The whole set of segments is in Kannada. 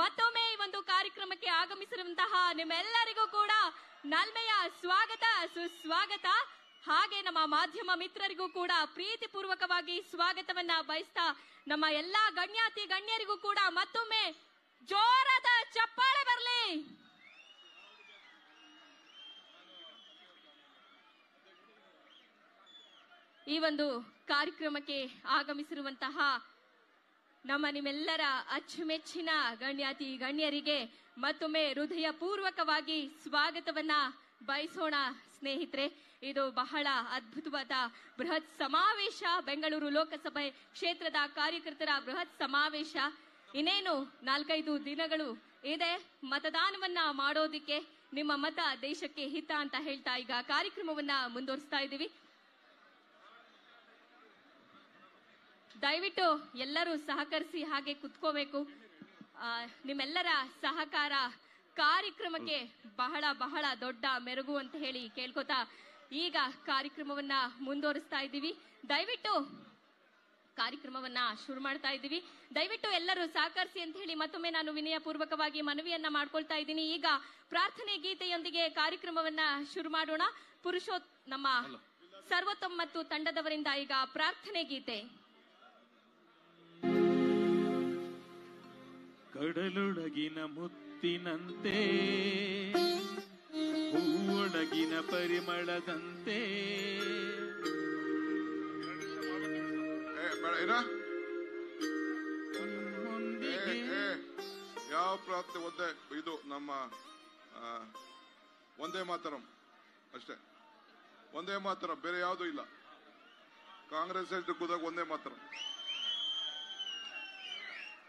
ಮತ್ತೊಮ್ಮೆ ಈ ಒಂದು ಕಾರ್ಯಕ್ರಮಕ್ಕೆ ಆಗಮಿಸಿರುವಂತಹ ನಿಮ್ಮೆಲ್ಲರಿಗೂ ಕೂಡ ನಲ್ಮೆಯ ಸ್ವಾಗತ, ಸುಸ್ವಾಗತ. ಹಾಗೆ ನಮ್ಮ ಮಾಧ್ಯಮ ಮಿತ್ರರಿಗೂ ಕೂಡ ಪ್ರೀತಿಪೂರ್ವಕವಾಗಿ ಸ್ವಾಗತವನ್ನ ಬಯಸ್ತಾ ನಮ್ಮ ಎಲ್ಲಾ ಗಣ್ಯಾತಿ ಗಣ್ಯರಿಗೂ ಕೂಡ ಮತ್ತೊಮ್ಮೆ ಜೋರಾದ ಚಪ್ಪಾಳೆ ಬರಲಿ. ಈ ಒಂದು ಕಾರ್ಯಕ್ರಮಕ್ಕೆ ಆಗಮಿಸಿರುವಂತಹ ನಮ್ಮ ನಿಮ್ಮೆಲ್ಲರ ಅಚ್ಚುಮೆಚ್ಚಿನ ಗಣ್ಯಾತಿ ಗಣ್ಯರಿಗೆ ಮತ್ತೊಮ್ಮೆ ಹೃದಯ ಪೂರ್ವಕವಾಗಿ ಸ್ವಾಗತವನ್ನ ಬಯಸೋಣ ಸ್ನೇಹಿತರೆ. ಇದು ಬಹಳ ಅದ್ಭುತವಾದ ಬೃಹತ್ ಸಮಾವೇಶ. ಬೆಂಗಳೂರು ಲೋಕಸಭೆ ಕ್ಷೇತ್ರದ ಕಾರ್ಯಕರ್ತರ ಬೃಹತ್ ಸಮಾವೇಶ. ಇನ್ನೇನು ನಾಲ್ಕೈದು ದಿನಗಳು ಇದೆ. ಮತದಾನವನ್ನ ಮಾಡೋದಿಕ್ಕೆ ನಿಮ್ಮ ಮತ ದೇಶಕ್ಕೆ ಹಿತ ಅಂತ ಹೇಳ್ತಾ ಈಗ ಕಾರ್ಯಕ್ರಮವನ್ನ ಮುಂದುವರಿಸ್ತಾ ಇದ್ದೀವಿ. ದಯವಿಟ್ಟು ಎಲ್ಲರೂ ಸಹಕರಿಸಿ ಹಾಗೆ ಕುತ್ಕೋಬೇಕು. ನಿಮ್ಮೆಲ್ಲರ ಸಹಕಾರ ಕಾರ್ಯಕ್ರಮಕ್ಕೆ ಬಹಳ ಬಹಳ ದೊಡ್ಡ ಮೆರುಗು ಅಂತ ಹೇಳಿ ಕೇಳ್ಕೊತಾ ಈಗ ಕಾರ್ಯಕ್ರಮವನ್ನ ಮುಂದುವರಿಸ್ತಾ ಇದ್ದೀವಿ. ದಯವಿಟ್ಟು ಕಾರ್ಯಕ್ರಮವನ್ನ ಶುರು ಮಾಡ್ತಾ ಇದ್ದೀವಿ. ದಯವಿಟ್ಟು ಎಲ್ಲರೂ ಸಹಕರಿಸಿ ಅಂತ ಹೇಳಿ ಮತ್ತೊಮ್ಮೆ ನಾನು ವಿನಯ ಪೂರ್ವಕವಾಗಿ ಮನವಿಯನ್ನ ಮಾಡ್ಕೊಳ್ತಾ ಇದ್ದೀನಿ. ಈಗ ಪ್ರಾರ್ಥನೆ ಗೀತೆಯೊಂದಿಗೆ ಕಾರ್ಯಕ್ರಮವನ್ನ ಶುರು ಮಾಡೋಣ. ಪುರುಷೋತ್ ನಮ್ಮ ಸರ್ವೋತ್ತಮ್ ಮತ್ತು ತಂಡದವರಿಂದ ಈಗ ಪ್ರಾರ್ಥನೆ ಗೀತೆ. ಕಡಲೊಳಗಿನ ಮುತ್ತಿನಂತೆ ಹೂವೊಳಗಿನ ಪರಿಮಳದಂತೆ. ಯಾವ ಪ್ರಾಪ್ತಿ ಒಂದೇ ಇದು ನಮ್ಮ ಒಂದೇ ಮಾತರಂ ಅಷ್ಟೇ. ಒಂದೇ ಮಾತರಂ ಬೇರೆ ಯಾವುದು ಇಲ್ಲ. ಕಾಂಗ್ರೆಸ್ ಹೆಸರು ಕೂದಾಗ ಒಂದೇ ಮಾತರಂ.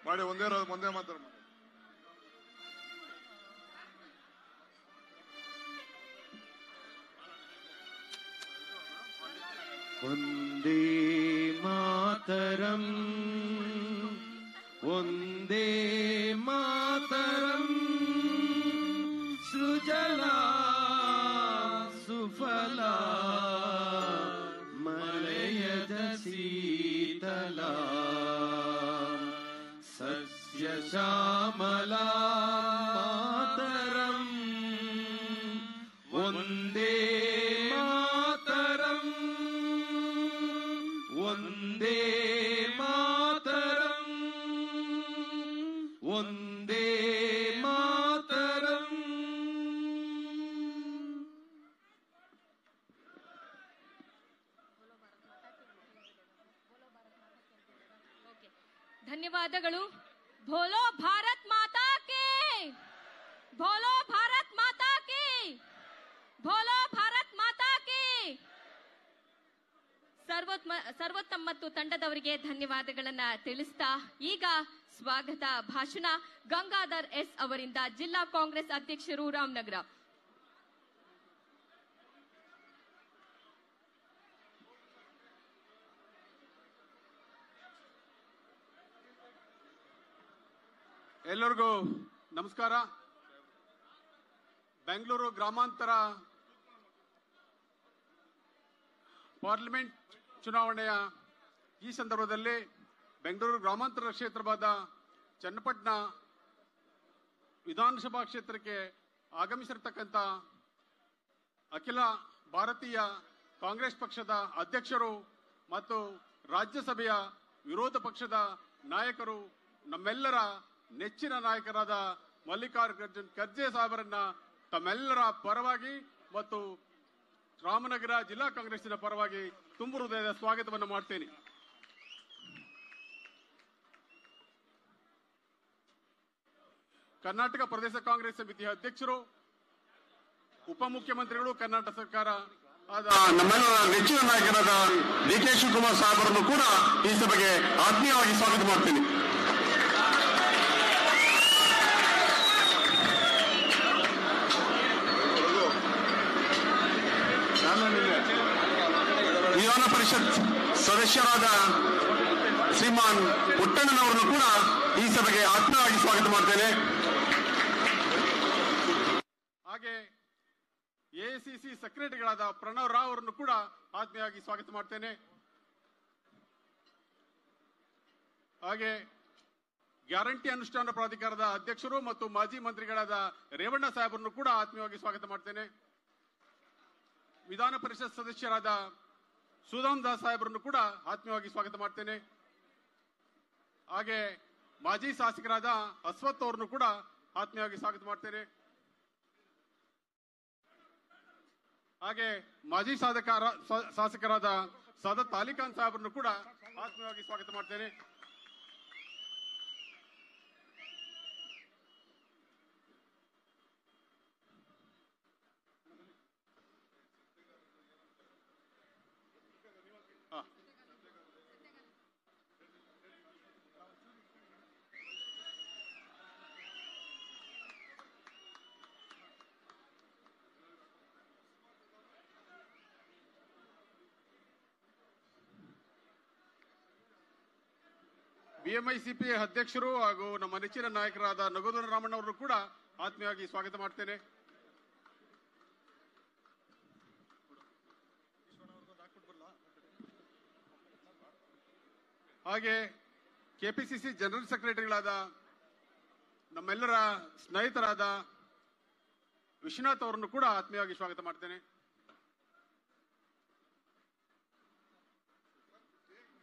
ಮಾಡಿ ಒಂದೇ ರ- ಒಂದೇ ಮಾತರಂ ಒಂದೇ ಮಾತರಂ ಒಂದೇ ಮಾತರಂ ಸೃಜಲ ಒಂದೇ ಧನ್ಯವಾದಗಳನ್ನ ತಿಳಿಸ್ತಾ ಈಗ ಸ್ವಾಗತ ಭಾಷಣ ಗಂಗಾಧರ್ ಎಸ್ ಅವರಿಂದ ಜಿಲ್ಲಾ ಕಾಂಗ್ರೆಸ್ ಅಧ್ಯಕ್ಷರು ರಾಮನಗರ. ಎಲ್ಲರಿಗೂ ನಮಸ್ಕಾರ. ಬೆಂಗಳೂರು ಗ್ರಾಮಾಂತರ ಪಾರ್ಲಿಮೆಂಟ್ ಚುನಾವಣೆಯ ಈ ಸಂದರ್ಭದಲ್ಲಿ ಬೆಂಗಳೂರು ಗ್ರಾಮಾಂತರ ಕ್ಷೇತ್ರವಾದ ಚನ್ನಪಟ್ಟಣ ವಿಧಾನಸಭಾ ಕ್ಷೇತ್ರಕ್ಕೆ ಆಗಮಿಸಿರ್ತಕ್ಕಂಥ ಅಖಿಲ ಭಾರತೀಯ ಕಾಂಗ್ರೆಸ್ ಪಕ್ಷದ ಅಧ್ಯಕ್ಷರು ಮತ್ತು ರಾಜ್ಯಸಭೆಯ ವಿರೋಧ ಪಕ್ಷದ ನಾಯಕರು, ನಮ್ಮೆಲ್ಲರ ನೆಚ್ಚಿನ ನಾಯಕರಾದ ಮಲ್ಲಿಕಾರ್ಜುನ್ ಖರ್ಗೆ ಸಾಹೇಬರನ್ನ ತಮ್ಮೆಲ್ಲರ ಪರವಾಗಿ ಮತ್ತು ರಾಮನಗರ ಜಿಲ್ಲಾ ಕಾಂಗ್ರೆಸ್ಸಿನ ಪರವಾಗಿ ತುಂಬು ಹೃದಯದ ಸ್ವಾಗತವನ್ನು ಮಾಡ್ತೇನೆ. ಕರ್ನಾಟಕ ಪ್ರದೇಶ ಕಾಂಗ್ರೆಸ್ ಸಮಿತಿಯ ಅಧ್ಯಕ್ಷರು, ಉಪಮುಖ್ಯಮಂತ್ರಿಗಳು, ಕರ್ನಾಟಕ ಸರ್ಕಾರ ಆದ ನಮ್ಮೆಲ್ಲರ ನೆಚ್ಚಿನ ನಾಯಕರಾದ ಡಿ ಕೆ ಶಿವಕುಮಾರ್ ಸಾಹೇಬರನ್ನು ಕೂಡ ಈ ಸಭೆಗೆ ಆತ್ಮೀಯವಾಗಿ ಸ್ವಾಗತ ಮಾಡ್ತೀನಿ. ವಿಧಾನ ಪರಿಷತ್ ಸದಸ್ಯರಾದ ಶ್ರೀಮಾನ್ ಪುಟ್ಟಣ್ಣನವರನ್ನು ಕೂಡ ಈ ಸಭೆಗೆ ಆತ್ಮೀಯವಾಗಿ ಸ್ವಾಗತ ಮಾಡ್ತೇನೆ ಹಾಗೆ ಎಐಸಿಸಿ ಸೆಕ್ರೆಟರಿಗಳಾದ ಪ್ರಣವ್ ರಾವ್ ಅವರನ್ನು ಕೂಡ ಆತ್ಮೀಯವಾಗಿ ಸ್ವಾಗತ ಮಾಡ್ತೇನೆ. ಹಾಗೆ ಗ್ಯಾರಂಟಿ ಅನುಷ್ಠಾನ ಪ್ರಾಧಿಕಾರದ ಅಧ್ಯಕ್ಷರು ಮತ್ತು ಮಾಜಿ ಮಂತ್ರಿಗಳಾದ ರೇವಣ್ಣ ಸಾಹೇಬರನ್ನು ಕೂಡ ಆತ್ಮೀಯವಾಗಿ ಸ್ವಾಗತ ಮಾಡ್ತೇನೆ. ವಿಧಾನ ಪರಿಷತ್ ಸದಸ್ಯರಾದ ಸುಧಾಮ್ ದಾಸ್ ಸಾಹೇಬರನ್ನು ಕೂಡ ಆತ್ಮೀಯವಾಗಿ ಸ್ವಾಗತ ಮಾಡ್ತೇನೆ. ಹಾಗೆ ಮಾಜಿ ಶಾಸಕರಾದ ಅಶ್ವಥ್ ಅವರನ್ನು ಕೂಡ ಆತ್ಮೀಯವಾಗಿ ಸ್ವಾಗತ ಮಾಡ್ತೇನೆ. ಹಾಗೆ ಮಾಜಿ ಸಾಧಕಾರ ಶಾಸಕರಾದ ಸದತ್ ಅಲಿಖಾನ್ ಸಾಹೇಬರನ್ನು ಕೂಡ ಆತ್ಮೀಯವಾಗಿ ಸ್ವಾಗತ ಮಾಡ್ತೇನೆ. ಬಿಎಂಐಸಿಪಿ ಅಧ್ಯಕ್ಷರು ಹಾಗೂ ನಮ್ಮ ನೆಚ್ಚಿನ ನಾಯಕರಾದ ನಗೋದರ ರಾಮಣ್ಣ ಅವರು ಕೂಡ ಆತ್ಮೀಯವಾಗಿ ಸ್ವಾಗತ ಮಾಡ್ತೇನೆ. ಹಾಗೆ ಕೆಪಿಸಿಸಿ ಜನರಲ್ ಸೆಕ್ರೆಟರಿಗಳಾದ ನಮ್ಮೆಲ್ಲರ ಸ್ನೇಹಿತರಾದ ವಿಶ್ವನಾಥ್ ಅವರನ್ನು ಕೂಡ ಆತ್ಮೀಯವಾಗಿ ಸ್ವಾಗತ ಮಾಡ್ತೇನೆ.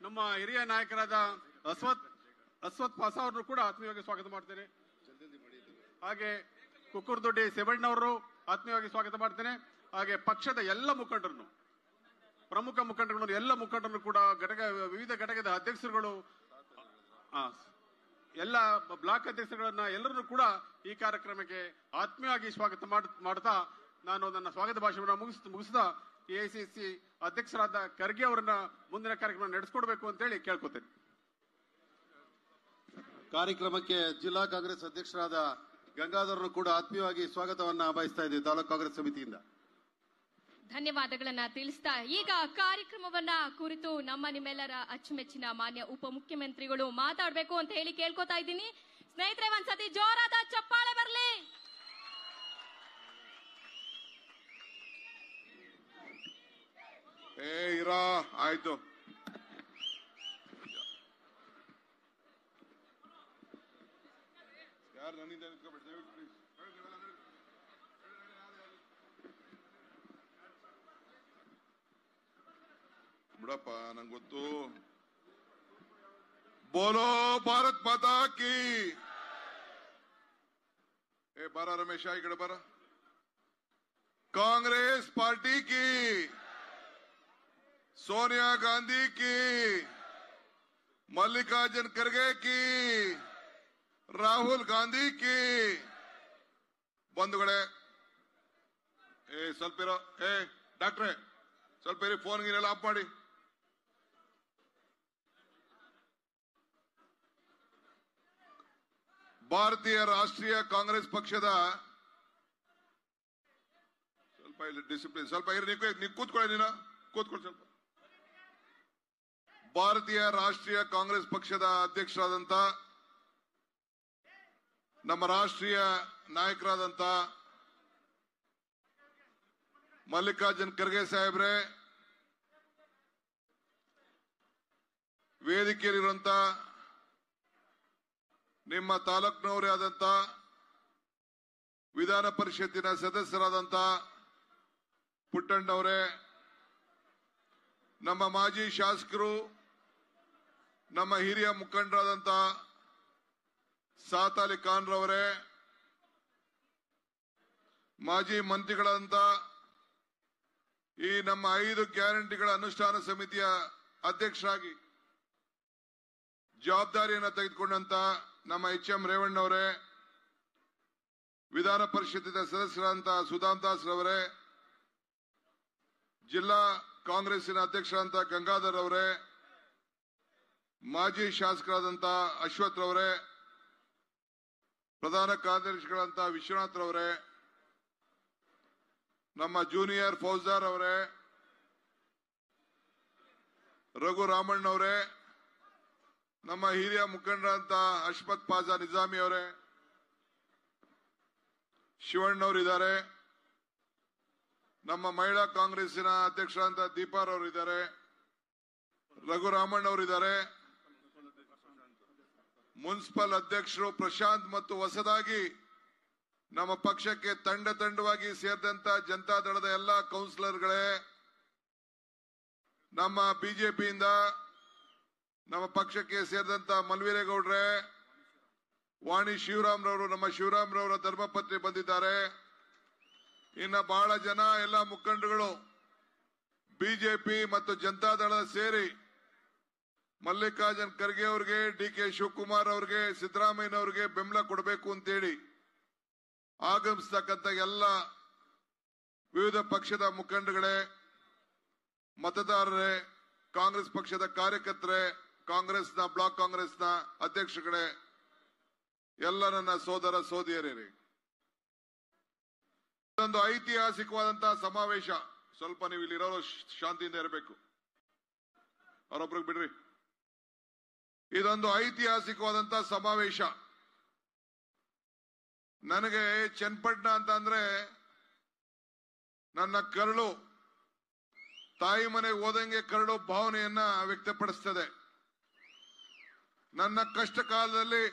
ನಮ್ಮ ಹಿರಿಯ ನಾಯಕರಾದ ಅಶ್ವಥ್ ಅಶ್ವಥ್ ಪಾಸ ಅವರನ್ನು ಕೂಡ ಆತ್ಮೀಯವಾಗಿ ಸ್ವಾಗತ ಮಾಡ್ತೇನೆ. ಹಾಗೆ ಕುಕ್ಕುರ್ದೊಡ್ಡಿ ಸೇಬಣ್ಣವರು ಆತ್ಮೀಯವಾಗಿ ಸ್ವಾಗತ ಮಾಡ್ತೇನೆ. ಹಾಗೆ ಪಕ್ಷದ ಎಲ್ಲ ಮುಖಂಡರನ್ನು, ಪ್ರಮುಖ ಮುಖಂಡರುಗಳನ್ನು, ಎಲ್ಲ ಮುಖಂಡರನ್ನು ಕೂಡ ಘಟಕ, ವಿವಿಧ ಘಟಕದ ಅಧ್ಯಕ್ಷರುಗಳು ಎಲ್ಲ ಬ್ಲಾಕ್ ಅಧ್ಯಕ್ಷರುಗಳನ್ನ ಎಲ್ಲರನ್ನು ಕೂಡ ಈ ಕಾರ್ಯಕ್ರಮಕ್ಕೆ ಆತ್ಮೀಯವಾಗಿ ಸ್ವಾಗತ ಮಾಡ್- ಮಾಡ್ತಾ ನಾನು ನನ್ನ ಸ್ವಾಗತ ಭಾಷಣವನ್ನು ಮುಗಿಸ್, ಮುಗಿಸಿದ ಎಐಸಿಸಿ ಅಧ್ಯಕ್ಷರಾದ ಖರ್ಗೆ ಅವರನ್ನ ಮುಂದಿನ ಕಾರ್ಯಕ್ರಮ ನಡೆಸ್ಕೊಡ್ಬೇಕು ಅಂತೇಳಿ ಕೇಳ್ಕೊತೇನೆ. ಕಾರ್ಯಕ್ರಮಕ್ಕೆ ಜಿಲ್ಲಾ ಕಾಂಗ್ರೆಸ್ ಅಧ್ಯಕ್ಷರಾದ ಗಂಗಾಧರರು ಕೂಡ ಆತ್ಮೀಯವಾಗಿ ಸ್ವಾಗತವನ್ನ ಬಯಸ್ತಾ ಇದ್ದೀವಿ ತಾಲೂಕು ಕಾಂಗ್ರೆಸ್ ಸಮಿತಿಯಿಂದ. ಧನ್ಯವಾದಗಳನ್ನ ತಿಳಿಸ್ತಾ ಈಗ ಕಾರ್ಯಕ್ರಮವನ್ನ ಕುರಿತು ನಮ್ಮ ನಿಮ್ಮೆಲ್ಲರ ಅಚ್ಚುಮೆಚ್ಚಿನ ಮಾನ್ಯ ಉಪಮುಖ್ಯಮಂತ್ರಿಗಳು ಮಾತಾಡ್ಬೇಕು ಅಂತ ಹೇಳಿ ಕೇಳ್ಕೊತಾ ಇದ್ದೀನಿ. ಸ್ನೇಹಿತರೆ ಒಂದ್ಸತಿ ಜೋರಾದ ಚಪ್ಪಾಳೆ ಬರಲಿ! ಏ ಇರಾ ಆಯ್ತು. ಯಾರು ನನ್ನಿಂದ ನಿಂತ್ಕೊಬೇಡಿ, ದಯವಿಟ್ಟು please. ಬಿಡಪ್ಪ ನಂಗೆ ಗೊತ್ತು ಬೋಲೋ ಭಾರತ್ ಮಾತಾ ಕಿ ಏ ಬಾರ ರಮೇಶ ಈ ಕಡೆ ಬಾರ ಕಾಂಗ್ರೆಸ್ ಪಾರ್ಟಿ ಕಿ सोनिया गांधी की मल्लिकार्जुन खड़गे की ರಾಹುಲ್ ಗಾಂಧಿ ಕಿ. ಬಂಧುಗಳೇ, ಏ, ಸ್ವಲ್ಪ ಇರೋ, ಏ, ಡಾಕ್ಟ್ರೆ, ಸ್ವಲ್ಪ ಇರಿ, ಫೋನ್ ಗೀನೆಲ್ಲ ಆಫ್ ಮಾಡಿ. ಭಾರತೀಯ ರಾಷ್ಟ್ರೀಯ ಕಾಂಗ್ರೆಸ್ ಪಕ್ಷದ, ಸ್ವಲ್ಪ ಇಲ್ಲಿ ಡಿಸಿಪ್ಲಿನ್ ಸ್ವಲ್ಪ ಇರಿ ನೀವು ಕೂತ್ಕೊಳ್ಳಿ, ನೀನು, ಕೂತ್ಕೊಳ್ಳಿ ಸ್ವಲ್ಪ. ಭಾರತೀಯ ರಾಷ್ಟ್ರೀಯ ಕಾಂಗ್ರೆಸ್ ಪಕ್ಷದ ಅಧ್ಯಕ್ಷರಾದಂತ ನಮ್ಮ ರಾಷ್ಟ್ರೀಯ ನಾಯಕರಾದಂತ ಮಲ್ಲಿಕಾರ್ಜುನ್ ಖರ್ಗೆ ಸಾಹೇಬ್ರೆ, ವೇದಿಕೆಯಲ್ಲಿರುವಂತ ನಿಮ್ಮ ತಾಲೂಕ್ನವರೇ ಆದಂತ ವಿಧಾನ ಪರಿಷತ್ತಿನ ಸದಸ್ಯರಾದಂತ ಪುಟ್ಟಣ್ಣವರೇ, ನಮ್ಮ ಮಾಜಿ ಶಾಸಕರು, ನಮ್ಮ ಹಿರಿಯ ಮುಖಂಡರಾದಂತ ಸಾತ್ ಅಲಿ ಖಾನ್ ರವರೇ, ಮಾಜಿ ಮಂತ್ರಿಗಳಂತ ಈ ನಮ್ಮ ಐದು ಗ್ಯಾರಂಟಿಗಳ ಅನುಷ್ಠಾನ ಸಮಿತಿಯ ಅಧ್ಯಕ್ಷರಾಗಿ ಜವಾಬ್ದಾರಿಯನ್ನು ತೆಗೆದುಕೊಂಡಂತ ನಮ್ಮ ಎಚ್ ಎಂ ರೇವಣ್ಣವರೇ, ವಿಧಾನ ಪರಿಷತ್ತಿನ ಸದಸ್ಯರಾದಂತಹ ಸುಧಾಮ್ ದಾಸ್ ರವರೇ, ಜಿಲ್ಲಾ ಕಾಂಗ್ರೆಸ್ಸಿನ ಅಧ್ಯಕ್ಷರಂತ ಗಂಗಾಧರ್ ಅವರೇ ಮಾಜಿ ಶಾಸಕರಾದಂತ ಅಶ್ವಥ್ ರವರೇ ಪ್ರಧಾನ ಕಾರ್ಯದರ್ಶಿಗಳಂತ ವಿಶ್ವನಾಥ್ ರವರೇ, ನಮ್ಮ ಜೂನಿಯರ್ ಫೌಜ್ದಾರ್ ಅವರೇ, ರಘು ರಾಮಣ್ಣ ಅವರೇ, ನಮ್ಮ ಹಿರಿಯ ಮುಖಂಡರಂತ ಅಶ್ಮತ್ ಪಾಜಾ ನಿಜಾಮಿ ಅವರೇ ಶಿವಣ್ಣವರಿದ್ದಾರೆ ನಮ್ಮ ಮಹಿಳಾ ಕಾಂಗ್ರೆಸ್ಸಿನ ಅಧ್ಯಕ್ಷರಂತ ದೀಪಾರ್ ಅವರು ಇದ್ದಾರೆ ರಘುರಾಮಣ್ಣ ಅವರಿದ್ದಾರೆ ಮುನ್ಸಿಪಲ್ ಅಧ್ಯಕ್ಷರು ಪ್ರಶಾಂತ್ ಮತ್ತು ಹೊಸದಾಗಿ ನಮ್ಮ ಪಕ್ಷಕ್ಕೆ ತಂಡ ತಂಡವಾಗಿ ಸೇರಿದಂತ ಜನತಾದಳದ ಎಲ್ಲ ಕೌನ್ಸಿಲರ್ಗಳೇ, ನಮ್ಮ ಬಿಜೆಪಿಯಿಂದ ನಮ್ಮ ಪಕ್ಷಕ್ಕೆ ಸೇರಿದಂತ ಮಲ್ವೀರೇಗೌಡ್ರೆ, ವಾಣಿ ಶಿವರಾಮ್ರವರು, ನಮ್ಮ ಶಿವರಾಮ್ರವರ ಧರ್ಮಪತ್ನಿ ಬಂದಿದ್ದಾರೆ. ಇನ್ನ ಬಹಳ ಜನ ಎಲ್ಲ ಮುಖಂಡರುಗಳು ಬಿಜೆಪಿ ಮತ್ತು ಜನತಾದಳ ಸೇರಿ ಮಲ್ಲಿಕಾರ್ಜುನ್ ಖರ್ಗೆ ಅವ್ರಿಗೆ, ಡಿ ಕೆ ಶಿವಕುಮಾರ್ ಅವ್ರಿಗೆ, ಸಿದ್ದರಾಮಯ್ಯ ಅವ್ರಿಗೆ ಬೆಂಬಲ ಕೊಡಬೇಕು ಅಂತೇಳಿ ಆಗಮಿಸ್ತಕ್ಕಂಥ ಎಲ್ಲ ವಿವಿಧ ಪಕ್ಷದ ಮುಖಂಡಗಳೇ ಮತದಾರರೇ, ಕಾಂಗ್ರೆಸ್ ಪಕ್ಷದ ಕಾರ್ಯಕರ್ತರೇ, ಕಾಂಗ್ರೆಸ್ನ ಬ್ಲಾಕ್ ಕಾಂಗ್ರೆಸ್ನ ಅಧ್ಯಕ್ಷಗಳೇ ಎಲ್ಲ ನನ್ನ ಸೋದರ ಸೋದರಿಯರೇ. ಇದೊಂದು ಐತಿಹಾಸಿಕವಾದಂತಹ ಸಮಾವೇಶ. ಸ್ವಲ್ಪ ನೀವು ಇಲ್ಲಿರೋ ಶಾಂತಿಯಿಂದ ಇರಬೇಕು. ಅವರೊಬ್ರಿಗೆ ಬಿಡ್ರಿ. ಇದೊಂದು ಐತಿಹಾಸಿಕವಾದಂತಹ ಸಮಾವೇಶ. ನನಗೆ ಚನ್ನಪಟ್ಟಣ ಅಂತ ಅಂದ್ರೆ ನನ್ನ ಕರಳು, ತಾಯಿ ಮನೆಗೆ ಹೋದಂಗೆ ಕರಳು ಭಾವನೆಯನ್ನ ವ್ಯಕ್ತಪಡಿಸ್ತದೆ. ನನ್ನ ಕಷ್ಟ ಕಾಲದಲ್ಲಿ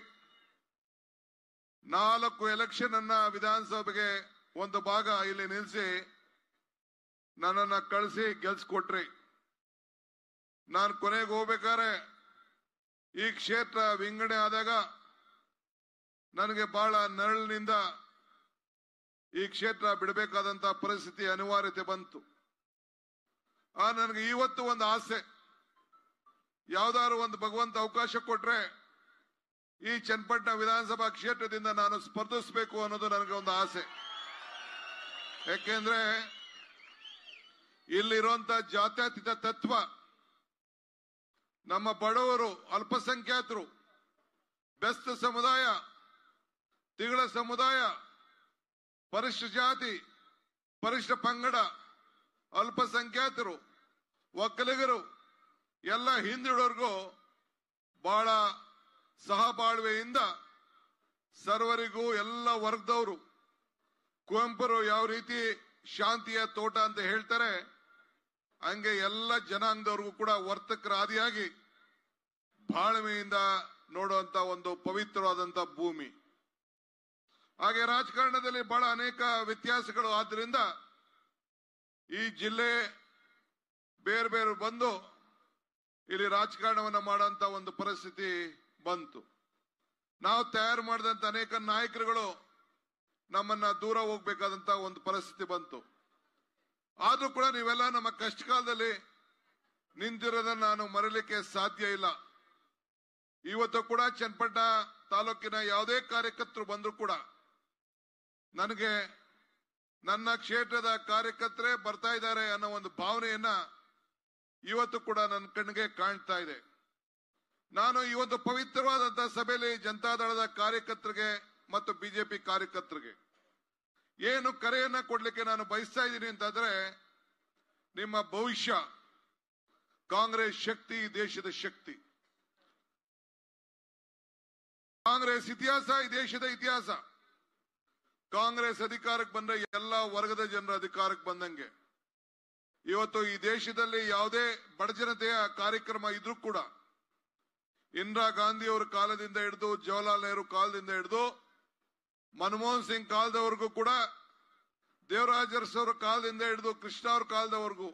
ನಾಲ್ಕು ಎಲೆಕ್ಷನ್ ಅನ್ನ ವಿಧಾನಸಭೆಗೆ ಒಂದು ಭಾಗ ಇಲ್ಲಿ ನಿಲ್ಲಿಸಿ ನನ್ನನ್ನ ಕಳಿಸಿ ಗೆಲ್ಸ್ಕೊಟ್ರಿ. ನಾನು ಕೊನೆಗೆ ಹೋಗ್ಬೇಕಾದ್ರೆ ಈ ಕ್ಷೇತ್ರ ವಿಂಗಡಣೆ ಆದಾಗ ನನಗೆ ಬಹಳ ನರಳಿನಿಂದ ಈ ಕ್ಷೇತ್ರ ಬಿಡಬೇಕಾದಂತ ಪರಿಸ್ಥಿತಿ ಅನಿವಾರ್ಯತೆ ಬಂತು. ಆ ನನಗೆ ಇವತ್ತು ಒಂದು ಆಸೆ. ಯಾವ್ದಾದ್ರು ಒಂದು ಭಗವಂತ ಅವಕಾಶ ಕೊಟ್ರೆ ಈ ಚನ್ನಪಟ್ಟಣ ವಿಧಾನಸಭಾ ಕ್ಷೇತ್ರದಿಂದ ನಾನು ಸ್ಪರ್ಧಿಸಬೇಕು ಅನ್ನೋದು ನನಗೆ ಒಂದು ಆಸೆ. ಯಾಕೆಂದ್ರೆ ಇಲ್ಲಿರುವಂತ ಜಾತ್ಯತೀತ ತತ್ವ ನಮ್ಮ ಬಡವರು, ಅಲ್ಪಸಂಖ್ಯಾತರು, ಬೆಸ್ತ ಸಮುದಾಯ, ತಿಗಳ ಸಮುದಾಯ, ಪರಿಶಿಷ್ಟ ಜಾತಿ, ಪರಿಶಿಷ್ಟ ಪಂಗಡ, ಅಲ್ಪಸಂಖ್ಯಾತರು, ಒಕ್ಕಲಿಗರು, ಎಲ್ಲ ಹಿಂದುಳಿದವರಿಗೂ ಬಹಳ ಸಹಬಾಳ್ವೆಯಿಂದ ಸರ್ವರಿಗೂ ಎಲ್ಲ ವರ್ಗದವರು, ಕುವೆಂಪರು ಯಾವ ರೀತಿ ಶಾಂತಿಯ ತೋಟ ಅಂತ ಹೇಳ್ತಾರೆ ಹಂಗೆ ಎಲ್ಲ ಜನಾಂಗದವ್ರಿಗೂ ಕೂಡ ವರ್ತಕರ ಆದಿಯಾಗಿ ಬಾಳ್ಮೆಯಿಂದ ನೋಡುವಂತ ಒಂದು ಪವಿತ್ರವಾದಂತ ಭೂಮಿ. ಹಾಗೆ ರಾಜಕಾರಣದಲ್ಲಿ ಬಹಳ ಅನೇಕ ವ್ಯತ್ಯಾಸಗಳು ಆದ್ರಿಂದ ಈ ಜಿಲ್ಲೆ ಬೇರೆ ಬೇರೆ ಬಂದು ಇಲ್ಲಿ ರಾಜಕಾರಣವನ್ನು ಮಾಡುವಂತ ಒಂದು ಪರಿಸ್ಥಿತಿ ಬಂತು. ನಾವು ತಯಾರು ಮಾಡಿದಂತ ಅನೇಕ ನಾಯಕರುಗಳು ನಮ್ಮನ್ನ ದೂರ ಹೋಗ್ಬೇಕಾದಂತ ಒಂದು ಪರಿಸ್ಥಿತಿ ಬಂತು. ಆದ್ರೂ ಕೂಡ ನೀವೆಲ್ಲ ನಮ್ಮ ಕಷ್ಟ ಕಾಲದಲ್ಲಿ ನಿಂತಿರೋದನ್ನ ನಾನು ಮರಲಿಕ್ಕೆ ಸಾಧ್ಯ ಇಲ್ಲ. ಇವತ್ತು ಕೂಡ ಚನ್ನಪಟ್ಟಣ ತಾಲೂಕಿನ ಯಾವುದೇ ಕಾರ್ಯಕರ್ತರು ಬಂದ್ರು ಕೂಡ ನನಗೆ ನನ್ನ ಕ್ಷೇತ್ರದ ಕಾರ್ಯಕರ್ತರೇ ಬರ್ತಾ ಇದ್ದಾರೆ ಅನ್ನೋ ಒಂದು ಭಾವನೆಯನ್ನ ಇವತ್ತು ಕೂಡ ನನ್ನ ಕಣ್ಣಿಗೆ ಕಾಣ್ತಾ ಇದೆ. ನಾನು ಇವತ್ತು ಪವಿತ್ರವಾದಂತಹ ಸಭೆಯಲ್ಲಿ ಜನತಾದಳದ ಕಾರ್ಯಕರ್ತರಿಗೆ ಮತ್ತು ಬಿಜೆಪಿ ಕಾರ್ಯಕರ್ತರಿಗೆ ಏನು ಕರೆಯನ್ನ ಕೊಡ್ಲಿಕ್ಕೆ ನಾನು ಬಯಸ್ತಾ ಇದ್ದೀನಿ ಅಂತಂದ್ರೆ, ನಿಮ್ಮ ಭವಿಷ್ಯ, ಕಾಂಗ್ರೆಸ್ ಶಕ್ತಿ, ದೇಶದ ಶಕ್ತಿ. ಕಾಂಗ್ರೆಸ್ ಇತಿಹಾಸ, ಈ ದೇಶದ ಇತಿಹಾಸ. ಕಾಂಗ್ರೆಸ್ ಅಧಿಕಾರಕ್ಕೆ ಬಂದ್ರೆ ಎಲ್ಲ ವರ್ಗದ ಜನರ ಅಧಿಕಾರಕ್ಕೆ ಬಂದಂಗೆ. ಇವತ್ತು ಈ ದೇಶದಲ್ಲಿ ಯಾವುದೇ ಬಡಜನತೆಯ ಕಾರ್ಯಕ್ರಮ ಇದ್ರೂ ಕೂಡ, ಇಂದಿರಾ ಗಾಂಧಿ ಅವರ ಕಾಲದಿಂದ ಹಿಡಿದು, ಜವಾಹರ್ಲಾಲ್ ನೆಹರು ಕಾಲದಿಂದ ಹಿಡಿದು ಮನಮೋಹನ್ ಸಿಂಗ್ ಕಾಲದವರೆಗೂ ಕೂಡ ದೇವರಾಜ ಅರಸು ಕಾಲದಿಂದ ಹಿಡಿದು ಕೃಷ್ಣ ಅವ್ರ ಕಾಲದವರೆಗೂ,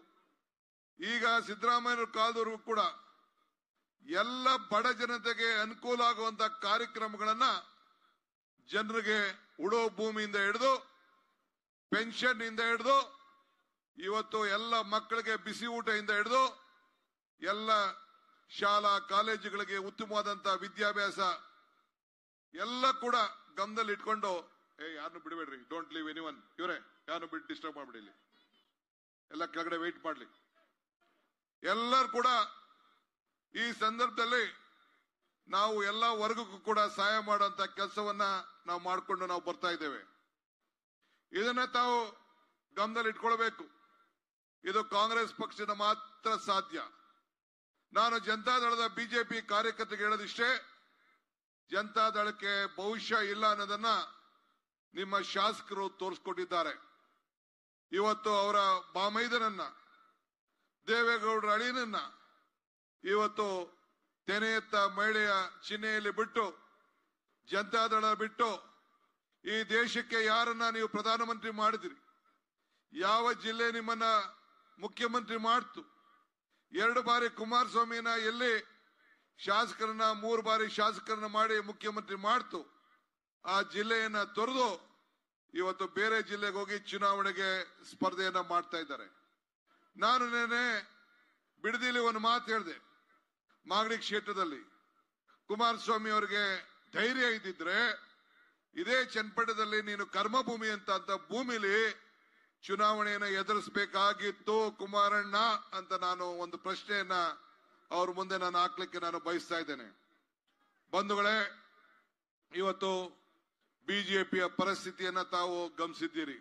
ಈಗ ಸಿದ್ದರಾಮಯ್ಯವ್ರ ಕಾಲದವರೆಗೂ ಕೂಡ ಎಲ್ಲ ಬಡ ಜನತೆಗೆ ಅನುಕೂಲ ಆಗುವಂತ ಕಾರ್ಯಕ್ರಮಗಳನ್ನ ಜನರಿಗೆ ಉಡೋ ಭೂಮಿಯಿಂದ ಹಿಡಿದು ಪೆನ್ಷನ್ ಇಂದ ಹಿಡಿದು, ಇವತ್ತು ಎಲ್ಲ ಮಕ್ಕಳಿಗೆ ಬಿಸಿ ಊಟದಿಂದ ಹಿಡಿದು, ಎಲ್ಲ ಶಾಲಾ ಕಾಲೇಜುಗಳಿಗೆ ಉತ್ತಮವಾದಂತಹ ವಿದ್ಯಾಭ್ಯಾಸ ಎಲ್ಲ ಕೂಡ ಗಮನದಲ್ಲಿ ಇಟ್ಕೊಂಡು, ಏ ಯಾರನ್ನು ಬಿಡಬೇಡ್ರಿ ಡೋಂಟ್ ಲೀವ್ ಎನಿ ಒನ್ ಇವರೇ ಯಾರನ್ನು ಬಿಟ್ಟು ಡಿಸ್ಟರ್ಬ್ ಮಾಡ್ಬಿಡಿ ಇಲ್ಲಿ. ಎಲ್ಲ ಕೆಳಗಡೆ ವೆಯ್ಟ್ ಮಾಡ್ಲಿ. ಎಲ್ಲರೂ ಕೂಡ ಈ ಸಂದರ್ಭದಲ್ಲಿ ನಾವು ಎಲ್ಲ ವರ್ಗಕ್ಕೂ ಕೂಡ ಸಹಾಯ ಮಾಡುವಂತ ಕೆಲಸವನ್ನ ನಾವು ಮಾಡಿಕೊಂಡು ನಾವು ಬರ್ತಾ ಇದ್ದೇವೆ. ಇದನ್ನ ತಾವು ಗಮನದಲ್ಲಿ ಇಟ್ಕೊಳ್ಬೇಕು. ಇದು ಕಾಂಗ್ರೆಸ್ ಪಕ್ಷದ ಮಾತ್ರ ಸಾಧ್ಯ. ನಾನು ಜನತಾದಳದ ಬಿಜೆಪಿ ಕಾರ್ಯಕರ್ತರಿಗೆ ಹೇಳೋದಿಷ್ಟೇ ಜನತಾದಳಕ್ಕೆ ಭವಿಷ್ಯ ಇಲ್ಲ ಅನ್ನೋದನ್ನ ನಿಮ್ಮ ಶಾಸಕರು ತೋರಿಸ್ಕೊಟ್ಟಿದ್ದಾರೆ. ಇವತ್ತು ಅವರ ಬಾಮೈದನನ್ನ, ದೇವೇಗೌಡರ ಅಳಿನನ್ನ ಇವತ್ತು ತೆನೆಯತ್ತ ಮಹಿಳೆಯ ಚಿಹ್ನೆಯಲ್ಲಿ ಬಿಟ್ಟು, ಜನತಾದಳ ಬಿಟ್ಟು ಈ ದೇಶಕ್ಕೆ ಯಾರನ್ನ ನೀವು ಪ್ರಧಾನಮಂತ್ರಿ ಮಾಡಿದ್ರಿ? ಯಾವ ಜಿಲ್ಲೆ ನಿಮ್ಮನ್ನ ಮುಖ್ಯಮಂತ್ರಿ ಮಾಡ್ತು? ಎರಡು ಬಾರಿ ಕುಮಾರಸ್ವಾಮಿನ ಎಲ್ಲಿ ಶಾಸಕರನ್ನ ಮೂರು ಬಾರಿ ಶಾಸಕರನ್ನ ಮಾಡಿ ಮುಖ್ಯಮಂತ್ರಿ ಮಾಡ್ತು. ಆ ಜಿಲ್ಲೆಯನ್ನ ತೊರೆದು ಇವತ್ತು ಬೇರೆ ಜಿಲ್ಲೆಗೆ ಹೋಗಿ ಚುನಾವಣೆಗೆ ಸ್ಪರ್ಧೆಯನ್ನ ಮಾಡ್ತಾ ಇದ್ದಾರೆ. ನಾನು ನಿನ್ನೆ ಬಿಡದಿಲಿ ಒಂದು ಮಾತು ಹೇಳಿದೆ. ಮಾಗಡಿ ಕ್ಷೇತ್ರದಲ್ಲಿ ಕುಮಾರಸ್ವಾಮಿ ಅವರಿಗೆ ಧೈರ್ಯ ಇದ್ದಿದ್ರೆ ಇದೇ ಚನ್ನಪಟ್ಟಣದಲ್ಲಿ ನೀನು ಕರ್ಮಭೂಮಿ ಅಂತ ಅಂತ ಭೂಮಿಲಿ ಚುನಾವಣೆಯನ್ನ ಎದುರಿಸಬೇಕಾಗಿತ್ತು ಕುಮಾರಣ್ಣ ಅಂತ ನಾನು ಒಂದು ಪ್ರಶ್ನೆಯನ್ನ ಅವ್ರ ಮುಂದೆ ನಾನು ಹಾಕ್ಲಿಕ್ಕೆ ನಾನು ಬಯಸ್ತಾ ಇದ್ದೇನೆ. ಬಂಧುಗಳೇ, ಇವತ್ತು ಬಿಜೆಪಿಯ ಪರಿಸ್ಥಿತಿಯನ್ನ ತಾವು ಗಮನಿಸಿದ್ದೀರಿ.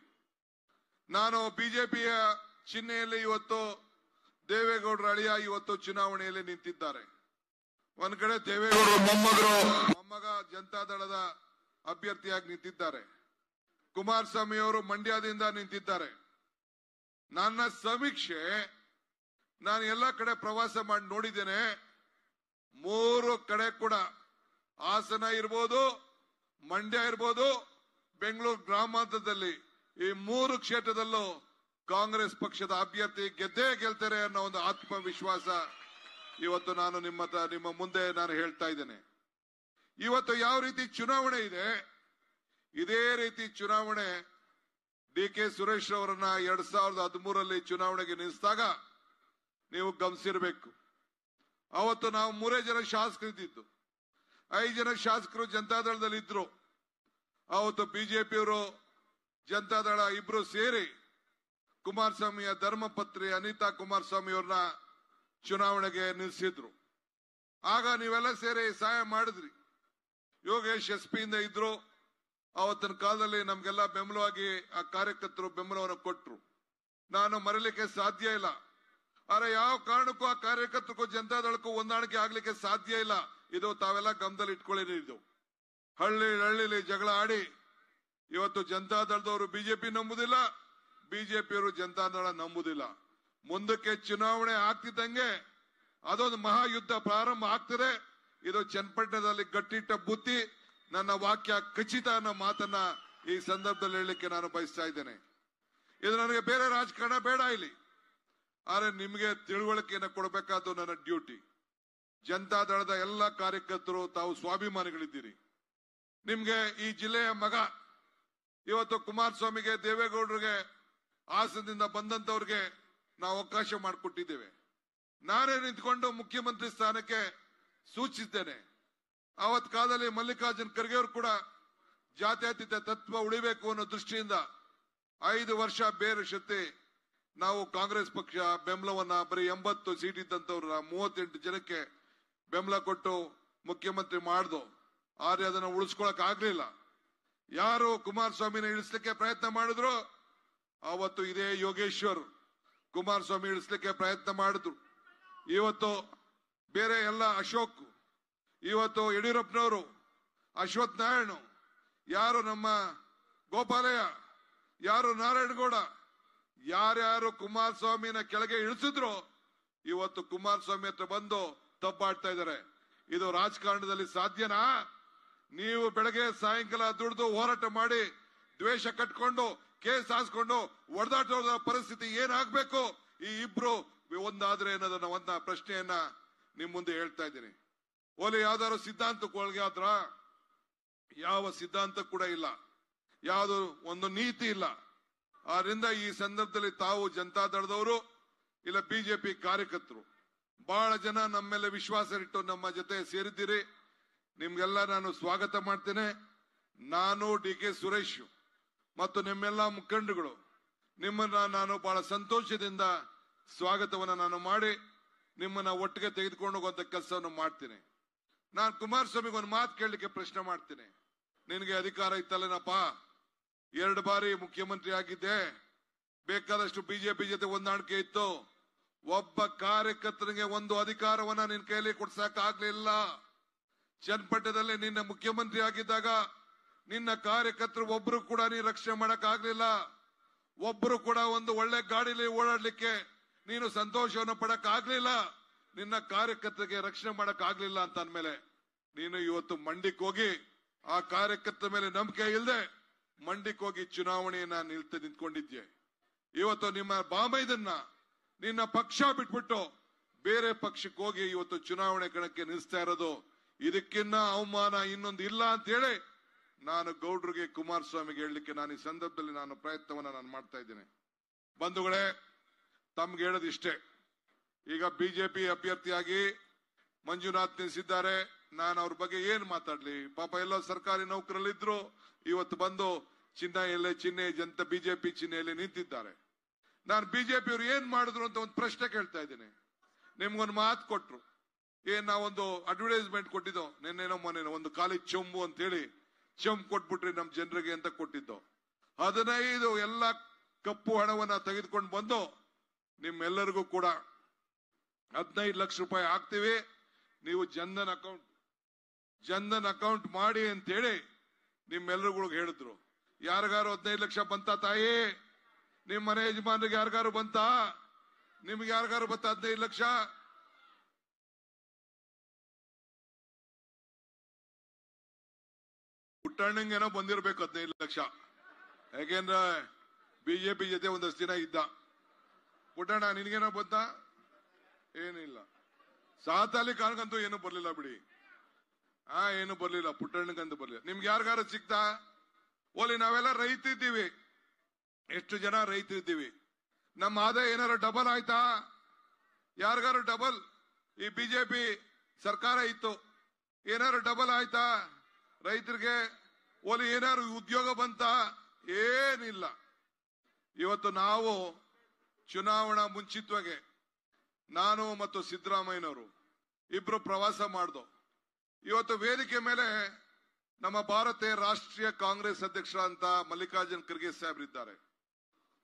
ನಾನು ಬಿಜೆಪಿಯ ಚಿಹ್ನೆಯಲ್ಲಿ ಇವತ್ತು ದೇವೇಗೌಡರ ಅಳಿಯ ಇವತ್ತು ಚುನಾವಣೆಯಲ್ಲಿ ನಿಂತಿದ್ದಾರೆ. ಒಂದ್ ಕಡೆ ದೇವೇಗೌಡರು ಮೊಮ್ಮಗರು, ಮೊಮ್ಮಗ ಜನತಾದಳದ ಅಭ್ಯರ್ಥಿಯಾಗಿ ನಿಂತಿದ್ದಾರೆ. ಕುಮಾರಸ್ವಾಮಿ ಅವರು ಮಂಡ್ಯದಿಂದ ನಿಂತಿದ್ದಾರೆ. ನನ್ನ ಸಮೀಕ್ಷೆ ನಾನು ಎಲ್ಲ ಕಡೆ ಪ್ರವಾಸ ಮಾಡಿ ನೋಡಿದ್ದೇನೆ. ಮೂರು ಕಡೆ ಕೂಡ ಹಾಸನ ಇರ್ಬೋದು, ಮಂಡ್ಯ ಇರ್ಬೋದು, ಬೆಂಗಳೂರು ಗ್ರಾಮಾಂತರದಲ್ಲಿ ಈ ಮೂರು ಕ್ಷೇತ್ರದಲ್ಲೂ ಕಾಂಗ್ರೆಸ್ ಪಕ್ಷದ ಅಭ್ಯರ್ಥಿ ಗೆದ್ದೇ ಗೆಲ್ತಾರೆ ಅನ್ನೋ ಒಂದು ಆತ್ಮವಿಶ್ವಾಸ ಇವತ್ತು ನಾನು ನಿಮ್ಮ ನಿಮ್ಮ ಮುಂದೆ ನಾನು ಹೇಳ್ತಾ ಇದ್ದೇನೆ. ಇವತ್ತು ಯಾವ ರೀತಿ ಚುನಾವಣೆ ಇದೆ, ಇದೇ ರೀತಿ ಚುನಾವಣೆ ಡಿ ಕೆ ಸುರೇಶ್ ಅವರನ್ನ ಎರಡ್ ಸಾವಿರದ ಹದಿಮೂರಲ್ಲಿ ಚುನಾವಣೆಗೆ ನಿಲ್ಲಿಸಿದಾಗ ನೀವು ಗಮನಿಸಿರ್ಬೇಕು. ಅವತ್ತು ನಾವು ಮೂರೇ ಜನ ಶಾಸಕರು ಇದ್ದಿದ್ದು. ಐದು ಜನ ಶಾಸಕರು ಜನತಾದಳದಲ್ಲಿ ಇದ್ರು. ಅವತ್ತು ಬಿಜೆಪಿಯವರು ಜನತಾದಳ ಇಬ್ರು ಸೇರಿ ಕುಮಾರಸ್ವಾಮಿಯ ಧರ್ಮಪತ್ರಿ ಅನಿತಾ ಕುಮಾರಸ್ವಾಮಿ ಅವ್ರನ್ನ ಚುನಾವಣೆಗೆ ನಿಲ್ಲಿಸಿದ್ರು. ಆಗ ನೀವೆಲ್ಲ ಸೇರಿ ಸಹಾಯ ಮಾಡಿದ್ರಿ. ಯೋಗೇಶ್ ಎಸ್ ಪಿಯಿಂದ ಇದ್ರು. ಅವತ್ತಿನ ಕಾಲದಲ್ಲಿ ನಮ್ಗೆಲ್ಲ ಬೆಂಬಲವಾಗಿ ಆ ಕಾರ್ಯಕರ್ತರು ಬೆಂಬಲವನ್ನು ಕೊಟ್ಟರು ನಾನು ಮರಲಿಕ್ಕೆ ಸಾಧ್ಯ ಇಲ್ಲ. ಆದ್ರೆ ಯಾವ ಕಾರಣಕ್ಕೂ ಆ ಕಾರ್ಯಕರ್ತಕ್ಕೂ ಜನತಾದಳಕ್ಕೂ ಹೊಂದಾಣಿಕೆ ಆಗ್ಲಿಕ್ಕೆ ಸಾಧ್ಯ ಇಲ್ಲ. ಇದು ತಾವೆಲ್ಲ ಗಮನದಲ್ಲಿ ಇಟ್ಕೊಳ್ಳಿ ಇದು. ಹಳ್ಳಿ ಹಳ್ಳಿಲಿ ಜಗಳ ಆಡಿ ಇವತ್ತು ಜನತಾದಳದವರು ಬಿಜೆಪಿ ನಂಬುದಿಲ್ಲ, ಬಿಜೆಪಿಯವರು ಜನತಾದಳ ನಂಬುದಿಲ್ಲ. ಮುಂದಕ್ಕೆ ಚುನಾವಣೆ ಆಗ್ತಿದ್ದಂಗೆ ಅದೊಂದು ಮಹಾಯುದ್ಧ ಪ್ರಾರಂಭ ಆಗ್ತದೆ. ಇದು ಚನ್ನಪಟ್ಟಣದಲ್ಲಿ ಗಟ್ಟಿಟ್ಟ ಬುತ್ತಿ, ನನ್ನ ವಾಕ್ಯ ಖಚಿತ ಅನ್ನೋ ಮಾತನ್ನ ಈ ಸಂದರ್ಭದಲ್ಲಿ ಹೇಳಲಿಕ್ಕೆ ನಾನು ಬಯಸ್ತಾ ಇದ್ದೇನೆ. ಇದು ನನಗೆ ಬೇರೆ ರಾಜಕಾರಣ ಬೇಡ ಇಲ್ಲಿ. ಆದ್ರೆ ನಿಮಗೆ ತಿಳುವಳಿಕೆಯನ್ನು ಕೊಡಬೇಕಾದ್ದು ನನ್ನ ಡ್ಯೂಟಿ. ಜನತಾ ದಳದ ಎಲ್ಲ ಕಾರ್ಯಕರ್ತರು, ತಾವು ಸ್ವಾಭಿಮಾನಿಗಳಿದ್ದೀರಿ. ನಿಮ್ಗೆ ಈ ಜಿಲ್ಲೆಯ ಮಗ, ಇವತ್ತು ಕುಮಾರಸ್ವಾಮಿಗೆ, ದೇವೇಗೌಡರಿಗೆ, ಹಾಸನದಿಂದ ಬಂದಂತವ್ರಿಗೆ ನಾವು ಅವಕಾಶ ಮಾಡಿಕೊಟ್ಟಿದ್ದೇವೆ. ನಾನೇ ನಿಂತ್ಕೊಂಡು ಮುಖ್ಯಮಂತ್ರಿ ಸ್ಥಾನಕ್ಕೆ ಸೂಚಿಸಿದ್ದೇನೆ. ಅವತ್ ಕಾಲದಲ್ಲಿ ಮಲ್ಲಿಕಾರ್ಜುನ್ ಖರ್ಗೆ ಅವರು ಕೂಡ ಜಾತ್ಯತೀತ ತತ್ವ ಉಳಿಬೇಕು ಅನ್ನೋ ದೃಷ್ಟಿಯಿಂದ ಐದು ವರ್ಷ ಬೇರೆ ಶಕ್ತಿ ನಾವು ಕಾಂಗ್ರೆಸ್ ಪಕ್ಷ ಬೆಂಬಲವನ್ನ ಬರೀ ಎಂಬತ್ತು ಸೀಟ್ ಇದ್ದಂತವ್ರ ಮೂವತ್ತೆಂಟು ಜನಕ್ಕೆ ಬೆಂಬಲ ಕೊಟ್ಟು ಮುಖ್ಯಮಂತ್ರಿ ಮಾಡ್ದು, ಆದ್ರೆ ಅದನ್ನ ಉಳಿಸ್ಕೊಳಕ್ ಆಗ್ಲಿಲ್ಲ. ಯಾರು ಕುಮಾರಸ್ವಾಮಿನ ಇಳಿಸ್ಲಿಕ್ಕೆ ಪ್ರಯತ್ನ ಮಾಡಿದ್ರು? ಅವತ್ತು ಇದೇ ಯೋಗೇಶ್ವರ್ ಕುಮಾರಸ್ವಾಮಿ ಇಳಿಸ್ಲಿಕ್ಕೆ ಪ್ರಯತ್ನ ಮಾಡಿದ್ರು. ಇವತ್ತು ಬೇರೆ ಎಲ್ಲ ಅಶೋಕ್, ಇವತ್ತು ಯಡಿಯೂರಪ್ಪನವರು ಅಶ್ವಥ್ ನಾರಾಯಣ, ಯಾರು ನಮ್ಮ ಗೋಪಾಲಯ್ಯ, ಯಾರು ನಾರಾಯಣಗೌಡ ಯಾರ್ಯಾರು ಕುಮಾರಸ್ವಾಮಿನ ಕೆಳಗೆ ಇಳಿಸಿದ್ರು, ಇವತ್ತು ಕುಮಾರಸ್ವಾಮಿ ಹತ್ರ ಬಂದು ತಬ್ಬಾಡ್ತಾ ಇದ್ದಾರೆ. ಇದು ರಾಜಕಾರಣದಲ್ಲಿ ಸಾಧ್ಯನಾ? ನೀವು ಬೆಳಗ್ಗೆ ಸಾಯಂಕಾಲ ದುಡಿದು ಹೋರಾಟ ಮಾಡಿ, ದ್ವೇಷ ಕಟ್ಕೊಂಡು, ಕೇಸ್ ಹಾಸ್ಕೊಂಡು ಒಡೆದಾಟ ಪರಿಸ್ಥಿತಿ ಏನಾಗಬೇಕು? ಈ ಇಬ್ರು ಒಂದಾದ್ರೆ ಅನ್ನೋದನ್ನ ಒಂದ ಪ್ರಶ್ನೆಯನ್ನ ನಿಮ್ ಮುಂದೆ ಹೇಳ್ತಾ ಇದ್ದೀನಿ. ಓಲಿ ಯಾವ್ದಾದ್ರು ಸಿದ್ಧಾಂತ ಒಳಗೆ ಆದ್ರ? ಯಾವ ಸಿದ್ಧಾಂತ ಕೂಡ ಇಲ್ಲ. ಯಾವ್ದು ಒಂದು ನೀತಿ ಇಲ್ಲ. ಆದ್ರಿಂದ ಈ ಸಂದರ್ಭದಲ್ಲಿ ತಾವು ಜನತಾದಳದವರು ಇಲ್ಲ ಬಿಜೆಪಿ ಕಾರ್ಯಕರ್ತರು. ಬಹಳ ಜನ ನಮ್ಮೆಲ್ಲ ಮೇಲೆ ವಿಶ್ವಾಸ ಇಟ್ಟು ನಮ್ಮ ಜೊತೆ ಸೇರಿದ್ದೀರಿ. ನಿಮ್ಗೆಲ್ಲ ನಾನು ಸ್ವಾಗತ ಮಾಡ್ತೇನೆ. ನಾನು ಡಿ ಕೆ ಸುರೇಶ್ ಮತ್ತು ನಿಮ್ಮೆಲ್ಲ ಮುಖಂಡಗಳು ನಿಮ್ಮನ್ನ ನಾನು ಬಹಳ ಸಂತೋಷದಿಂದ ಸ್ವಾಗತವನ್ನ ನಾನು ಮಾಡಿ ನಿಮ್ಮನ್ನ ಒಟ್ಟಿಗೆ ತೆಗೆದುಕೊಂಡು ಹೋಗುವಂತ ಕೆಲಸವನ್ನು ಮಾಡ್ತೇನೆ. ನಾನು ಕುಮಾರಸ್ವಾಮಿಗೆ ಒಂದು ಮಾತು ಕೇಳಲಿಕ್ಕೆ ಪ್ರಶ್ನೆ ಮಾಡ್ತೀನಿ. ನಿನಗೆ ಅಧಿಕಾರ ಇತ್ತಲ್ಲೇನಪ್ಪ? ಎರಡು ಬಾರಿ ಮುಖ್ಯಮಂತ್ರಿ ಆಗಿದ್ದೆ ಬೇಕಾದಷ್ಟು ಬಿಜೆಪಿ ಜೊತೆ ಹೊಂದಾಣಿಕೆ ಇತ್ತು. ಒಬ್ಬ ಕಾರ್ಯಕರ್ತನಿಗೆ ಒಂದು ಅಧಿಕಾರವನ್ನ ನಿನ್ನ ಕೈಯಲ್ಲಿ ಕೊಡ್ಸಕ್ ಆಗ್ಲಿಲ್ಲ ಚನ್ನಪಟ್ಟಣದಲ್ಲಿ ನಿನ್ನ ಮುಖ್ಯಮಂತ್ರಿ ಆಗಿದ್ದಾಗ ನಿನ್ನ ಕಾರ್ಯಕರ್ತರು ಒಬ್ರು ಕೂಡ ನೀನು ರಕ್ಷಣೆ ಮಾಡಕ್ ಆಗ್ಲಿಲ್ಲ ಒಬ್ರು ಕೂಡ ಒಂದು ಒಳ್ಳೆ ಗಾಡಿಲಿ ಓಡಾಡ್ಲಿಕ್ಕೆ ನೀನು ಸಂತೋಷವನ್ನು ಪಡಕ್ ಆಗ್ಲಿಲ್ಲ ನಿನ್ನ ಕಾರ್ಯಕರ್ತರಿಗೆ ರಕ್ಷಣೆ ಮಾಡಕ್ ಆಗ್ಲಿಲ್ಲ ಅಂತ ಅಂದ್ಮೇಲೆ ನೀನು ಇವತ್ತು ಮಂಡಿಕ್ ಹೋಗಿ ಆ ಕಾರ್ಯಕರ್ತರ ಮೇಲೆ ನಂಬಿಕೆ ಇಲ್ಲದೆ ಮಂಡಿಕ್ ಹೋಗಿ ಚುನಾವಣೆಯನ್ನ ನಿಲ್ತ ನಿಂತ್ಕೊಂಡಿದ್ದೆ ಇವತ್ತು ನಿಮ್ಮ ಬಾಮೈದನ್ನ ನಿನ್ನ ಪಕ್ಷ ಬಿಟ್ಬಿಟ್ಟು ಬೇರೆ ಪಕ್ಷಕ್ಕೆ ಹೋಗಿ ಇವತ್ತು ಚುನಾವಣೆ ಕಣಕ್ಕೆ ನಿಲ್ಲಿಸ್ತಾ ಇರೋದು. ಇದಕ್ಕಿನ್ನ ಅವಮಾನ ಇನ್ನೊಂದು ಇಲ್ಲ ಅಂತ ಹೇಳಿ ನಾನು ಗೌಡ್ರಿಗೆ ಕುಮಾರಸ್ವಾಮಿಗೆ ಹೇಳಲಿಕ್ಕೆ ನಾನು ಈ ಸಂದರ್ಭದಲ್ಲಿ ನಾನು ಪ್ರಯತ್ನವನ್ನ ನಾನು ಮಾಡ್ತಾ ಇದ್ದೇನೆ. ಬಂಧುಗಳೇ, ತಮ್ಗೆ ಹೇಳೋದಿಷ್ಟೇ. ಈಗ ಬಿಜೆಪಿ ಅಭ್ಯರ್ಥಿಯಾಗಿ ಮಂಜುನಾಥ್ ನಿಲ್ಲಿಸಿದ್ದಾರೆ ನಾನು ಅವ್ರ ಬಗ್ಗೆ ಏನ್ ಮಾತಾಡ್ಲಿ? ಪಾಪ ಎಲ್ಲ ಸರ್ಕಾರಿ ನೌಕರಲ್ಲಿದ್ರು, ಇವತ್ತು ಬಂದು ಚಿನ್ನ ಎಲ್ಲೇ ಚಿಹ್ನೆ ಜನತ ಬಿಜೆಪಿ ಚಿಹ್ನೆಯಲ್ಲಿ ನಿಂತಿದ್ದಾರೆ. ನಾನು ಬಿಜೆಪಿ ಅವರು ಏನ್ ಮಾಡಿದ್ರು ಅಂತ ಒಂದು ಪ್ರಶ್ನೆ ಕೇಳ್ತಾ ಇದ್ದೀನಿ. ನಿಮ್ಗೊಂದು ಮಾತು ಕೊಟ್ರು. ಏನ್ ನಾವೊಂದು ಅಡ್ವರ್ಟೈಸ್ಮೆಂಟ್ ಕೊಟ್ಟಿದ್ದೋ ನಿನ್ನೆನೋ ಮೊನ್ನೆನೋ ಒಂದು ಖಾಲಿ ಚೊಂಬು ಅಂತ ಹೇಳಿ ಚೊಂಬು ಕೊಟ್ಬಿಟ್ರಿ ನಮ್ ಜನರಿಗೆ ಅಂತ ಕೊಟ್ಟಿದ್ದೋ. ಹದಿನೈದು ಎಲ್ಲ ಕಪ್ಪು ಹಣವನ್ನ ತೆಗೆದುಕೊಂಡು ಬಂದು ನಿಮ್ಮೆಲ್ಲರಿಗೂ ಕೂಡ ಹದಿನೈದು ಲಕ್ಷ ರೂಪಾಯಿ ಹಾಕ್ತೀವಿ ನೀವು ಜನ್ಧನ್ ಅಕೌಂಟ್ ಜನ್ಧನ್ ಅಕೌಂಟ್ ಮಾಡಿ ಅಂತ ಹೇಳಿ ನಿಮ್ಮೆಲ್ಲರಿಗೂ ಹೇಳಿದ್ರು. ಯಾರಿಗಾರು ಹದಿನೈದು ಲಕ್ಷ ಬಂತ ತಾಯಿ? ನಿಮ್ ಮನೆ ಯಜಮಾನ್ರಿಗೆ ಯಾರಿಗಾರು ಬಂತ? ನಿಮ್ಗೆ ಯಾರಿಗಾರು ಬಂತ ಹದಿನೈದು ಲಕ್ಷ? ಪುಟ್ಟಣ್ಣಂಗೇನೋ ಬಂದಿರ್ಬೇಕು ಹದಿನೈದು ಲಕ್ಷ. ಯಾಕೆಂದ್ರೆ ಬಿಜೆಪಿ ಜೊತೆ ಒಂದಷ್ಟು ದಿನ ಇದ್ದ. ಪುಟ್ಟಣ್ಣ, ನಿನ್ಗೇನೋ ಬಂತ? ಏನಿಲ್ಲ. ಸಾತಾಲಿ ಕಾರಣಕ್ಕಂತೂ ಏನು ಬರ್ಲಿಲ್ಲ ಬಿಡಿ. ಆ, ಏನು ಬರ್ಲಿಲ್ಲ ಪುಟ್ಟಣ್ಣಗಂದು ಬರ್ಲಿಲ್ಲ. ನಿಮ್ಗೆ ಯಾರಿಗಾರು ಸಿಕ್ತಾ? ಓಲಿ ನಾವೆಲ್ಲ ರೈತಿದ್ದೀವಿ. ಎಷ್ಟು ಜನ ರೈತರಿದ್ದೀವಿ ನಮ್ಮ ಆದಾಯ ಏನಾರು ಡಬಲ್ ಆಯ್ತಾ? ಯಾರಿಗಾರು ಡಬಲ್ ಈ ಬಿಜೆಪಿ ಸರ್ಕಾರ ಇತ್ತು. ಏನಾರು ಡಬಲ್ ಆಯ್ತಾ? ರೈತರಿಗೆ ಓಲಿ ಏನಾರು ಉದ್ಯೋಗ ಬಂತ? ಏನಿಲ್ಲ. ಇವತ್ತು ನಾವು ಚುನಾವಣಾ ಮುಂಚಿತವಾಗಿ, ನಾನು ಮತ್ತು ಸಿದ್ದರಾಮಯ್ಯನವರು ಇಬ್ರು ಪ್ರವಾಸ ಮಾಡ್ದು ಇವತ್ತು ವೇದಿಕೆ ಮೇಲೆ ನಮ್ಮ ಭಾರತೀಯ ರಾಷ್ಟ್ರೀಯ ಕಾಂಗ್ರೆಸ್ ಅಧ್ಯಕ್ಷ ಅಂತ ಮಲ್ಲಿಕಾರ್ಜುನ್ ಖರ್ಗೆ ಸಾಹೇಬ್ರಿದ್ದಾರೆ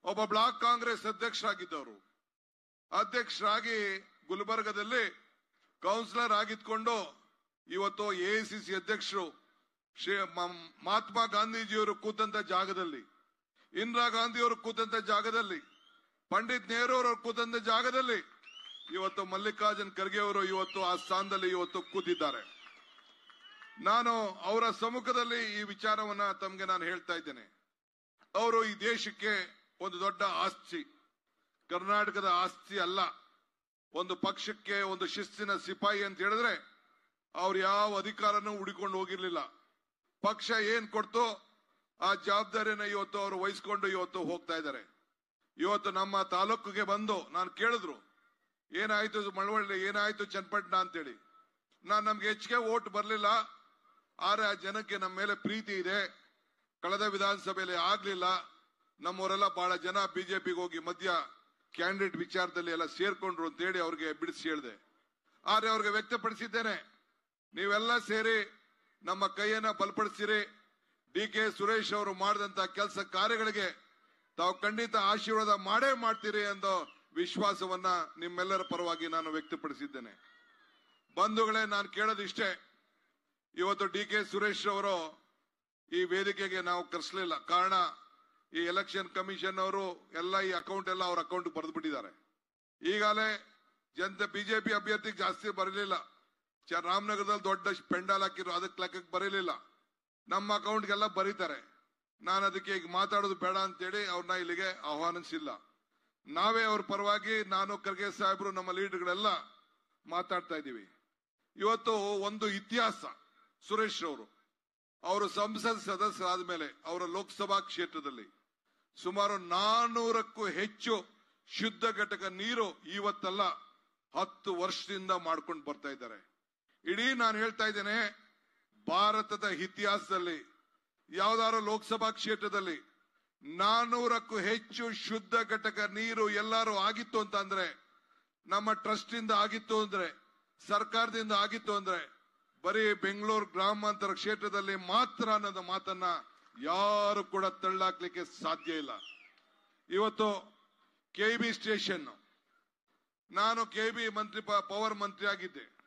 ಒಬ್ಬ ಬ್ಲಾಕ್ ಕಾಂಗ್ರೆಸ್ ಅಧ್ಯಕ್ಷರಾಗಿದ್ದವರು. ಅಧ್ಯಕ್ಷರಾಗಿ ಗುಲ್ಬರ್ಗದಲ್ಲಿ ಕೌನ್ಸಿಲರ್ ಆಗಿದ್ಕೊಂಡು ಇವತ್ತು ಎಐಸಿಸಿ ಅಧ್ಯಕ್ಷರು ಶ್ರೀ ಮಹಾತ್ಮ ಗಾಂಧೀಜಿಯವರು ಕೂತಂತ ಜಾಗದಲ್ಲಿ, ಇಂದಿರಾ ಗಾಂಧಿಯವರು ಕೂತಂತ ಜಾಗದಲ್ಲಿ, ಪಂಡಿತ್ ನೆಹರು ಅವರು ಕೂತಂತ ಜಾಗದಲ್ಲಿ ಇವತ್ತು ಮಲ್ಲಿಕಾರ್ಜುನ್ ಖರ್ಗೆ ಅವರು ಇವತ್ತು ಆ ಸ್ಥಾನದಲ್ಲಿ ಇವತ್ತು ಕೂತಿದ್ದಾರೆ. ನಾನು ಅವರ ಸಮ್ಮುಖದಲ್ಲಿ ಈ ವಿಚಾರವನ್ನ ತಮ್ಗೆ ನಾನು ಹೇಳ್ತಾ ಇದ್ದೇನೆ. ಅವರು ಈ ದೇಶಕ್ಕೆ ಒಂದು ದೊಡ್ಡ ಆಸ್ತಿ, ಕರ್ನಾಟಕದ ಆಸ್ತಿ ಅಲ್ಲ. ಒಂದು ಪಕ್ಷಕ್ಕೆ ಒಂದು ಶಿಸ್ತಿನ ಸಿಪಾಯಿ ಅಂತ ಹೇಳಿದ್ರೆ ಅವ್ರು ಯಾವ ಅಧಿಕಾರನೂ ಹುಡಿಕೊಂಡು ಹೋಗಿರ್ಲಿಲ್ಲ. ಪಕ್ಷ ಏನ್ ಕೊಡ್ತೋ ಆ ಜವಾಬ್ದಾರಿನ ಇವತ್ತು ಅವರು ವಹಿಸ್ಕೊಂಡು ಇವತ್ತು ಹೋಗ್ತಾ ಇದ್ದಾರೆ. ಇವತ್ತು ನಮ್ಮ ತಾಲೂಕಿಗೆ ಬಂದು ನಾನು ಕೇಳಿದ್ರು, ಏನಾಯ್ತು ಮಳವಳ್ಳಿ, ಏನಾಯ್ತು ಚನ್ನಪಟ್ಟಣ ಅಂತೇಳಿ. ನಾನು ನಮ್ಗೆ ಹೆಚ್ಚಿಗೆ ಓಟ್ ಬರ್ಲಿಲ್ಲ. ಆದ್ರೆ ಆ ಜನಕ್ಕೆ ನಮ್ಮ ಮೇಲೆ ಪ್ರೀತಿ ಇದೆ. ಕಳೆದ ವಿಧಾನಸಭೆಯಲ್ಲಿ ಆಗ್ಲಿಲ್ಲ. ನಮ್ಮವರೆಲ್ಲ ಬಹಳ ಜನ ಬಿಜೆಪಿಗೆ ಹೋಗಿ ಮಧ್ಯ ಕ್ಯಾಂಡಿಡೇಟ್ ವಿಚಾರದಲ್ಲಿ ಎಲ್ಲ ಸೇರ್ಕೊಂಡ್ರು ಅಂತ ಹೇಳಿ ಅವ್ರಿಗೆ ಬಿಡಿಸಿ ಹೇಳಿದೆ. ಆದ್ರೆ ಅವ್ರಿಗೆ ವ್ಯಕ್ತಪಡಿಸಿದ್ದೇನೆ. ನೀವೆಲ್ಲ ಸೇರಿ ನಮ್ಮ ಕೈಯನ್ನ ಬಲಪಡಿಸಿರಿ. ಡಿ ಕೆ ಸುರೇಶ್ ಅವರು ಮಾಡಿದಂತ ಕೆಲಸ ಕಾರ್ಯಗಳಿಗೆ ತಾವು ಖಂಡಿತ ಆಶೀರ್ವಾದ ಮಾಡೇ ಮಾಡ್ತೀರಿ ಎಂದು ವಿಶ್ವಾಸವನ್ನ ನಿಮ್ಮೆಲ್ಲರ ಪರವಾಗಿ ನಾನು ವ್ಯಕ್ತಪಡಿಸಿದ್ದೇನೆ. ಬಂಧುಗಳೇ, ನಾನು ಕೇಳೋದಿಷ್ಟೇ ಇವತ್ತು ಡಿ ಕೆ ಸುರೇಶ್ ಅವರು ಈ ವೇದಿಕೆಗೆ ನಾವು ಕರೆಸಲಿಲ್ಲ. ಕಾರಣ ಈ ಎಲೆಕ್ಷನ್ ಕಮಿಷನ್ ಅವರು ಎಲ್ಲ ಈ ಅಕೌಂಟ್ ಎಲ್ಲ ಅವ್ರ ಅಕೌಂಟ್ ಬರೆದು ಬಿಟ್ಟಿದ್ದಾರೆ ಈಗಾಗಲೇ ಜನತೆ ಬಿಜೆಪಿ ಅಭ್ಯರ್ಥಿ ಜಾಸ್ತಿ ಬರಲಿಲ್ಲ. ರಾಮನಗರದಲ್ಲಿ ದೊಡ್ಡ ಪೆಂಡಾಲ್ ಹಾಕಿರೋ ಅದಕ್ಕೆ ಲೆಕ್ಕಕ್ಕೆ ಬರೀಲಿಲ್ಲ. ನಮ್ಮ ಅಕೌಂಟ್ಗೆಲ್ಲ ಬರೀತಾರೆ. ನಾನು ಅದಕ್ಕೆ ಈಗ ಮಾತಾಡೋದು ಬೇಡ ಅಂತೇಳಿ ಅವ್ರನ್ನ ಇಲ್ಲಿಗೆ ಆಹ್ವಾನಿಸಿಲ್ಲ. ನಾವೇ ಅವ್ರ ಪರವಾಗಿ ನಾನು ಖರ್ಗೆ ಸಾಹೇಬರು ನಮ್ಮ ಲೀಡರ್ಗಳೆಲ್ಲ ಮಾತಾಡ್ತಾ ಇದ್ದೀವಿ. ಇವತ್ತು ಒಂದು ಇತಿಹಾಸ. ಸುರೇಶ್ ಅವರು ಅವರು ಸಂಸತ್ ಸದಸ್ಯರಾದ ಮೇಲೆ ಅವರ ಲೋಕಸಭಾ ಕ್ಷೇತ್ರದಲ್ಲಿ ಸುಮಾರು ನಾನೂರಕ್ಕೂ ಹೆಚ್ಚು ಶುದ್ಧ ಘಟಕ ನೀರು ಇವತ್ತಲ್ಲ ಹತ್ತು ವರ್ಷದಿಂದ ಮಾಡ್ಕೊಂಡು ಬರ್ತಾ ಇದ್ದಾರೆ. ಇಡೀ ನಾನು ಹೇಳ್ತಾ ಇದ್ದೇನೆ, ಭಾರತದ ಇತಿಹಾಸದಲ್ಲಿ, ಯಾವ್ದಾದ್ರು ಲೋಕಸಭಾ ಕ್ಷೇತ್ರದಲ್ಲಿ ನಾನೂರಕ್ಕೂ ಹೆಚ್ಚು ಶುದ್ಧ ಘಟಕ ನೀರು ಎಲ್ಲಾರು ಆಗಿತ್ತು ಅಂತ ಅಂದ್ರೆ, ನಮ್ಮ ಟ್ರಸ್ಟ್ ಇಂದ ಆಗಿತ್ತು ಅಂದ್ರೆ, ಸರ್ಕಾರದಿಂದ ಆಗಿತ್ತು ಅಂದ್ರೆ ಬರೀ ಬೆಂಗಳೂರು ಗ್ರಾಮಾಂತರ ಕ್ಷೇತ್ರದಲ್ಲಿ ಮಾತ್ರ ಅನ್ನೋದ ಮಾತನ್ನ ಯಾರು ಕೂಡ ತಳ್ಳಾಕ್ಲಿಕ್ಕೆ ಸಾಧ್ಯ ಇಲ್ಲ. ಇವತ್ತು ಕೆ ಬಿ ಸ್ಟೇಷನ್ ನಾನು ಕೆ ಬಿ ಮಂತ್ರಿ ಪವರ್ ಮಂತ್ರಿ ಆಗಿದ್ದೆ.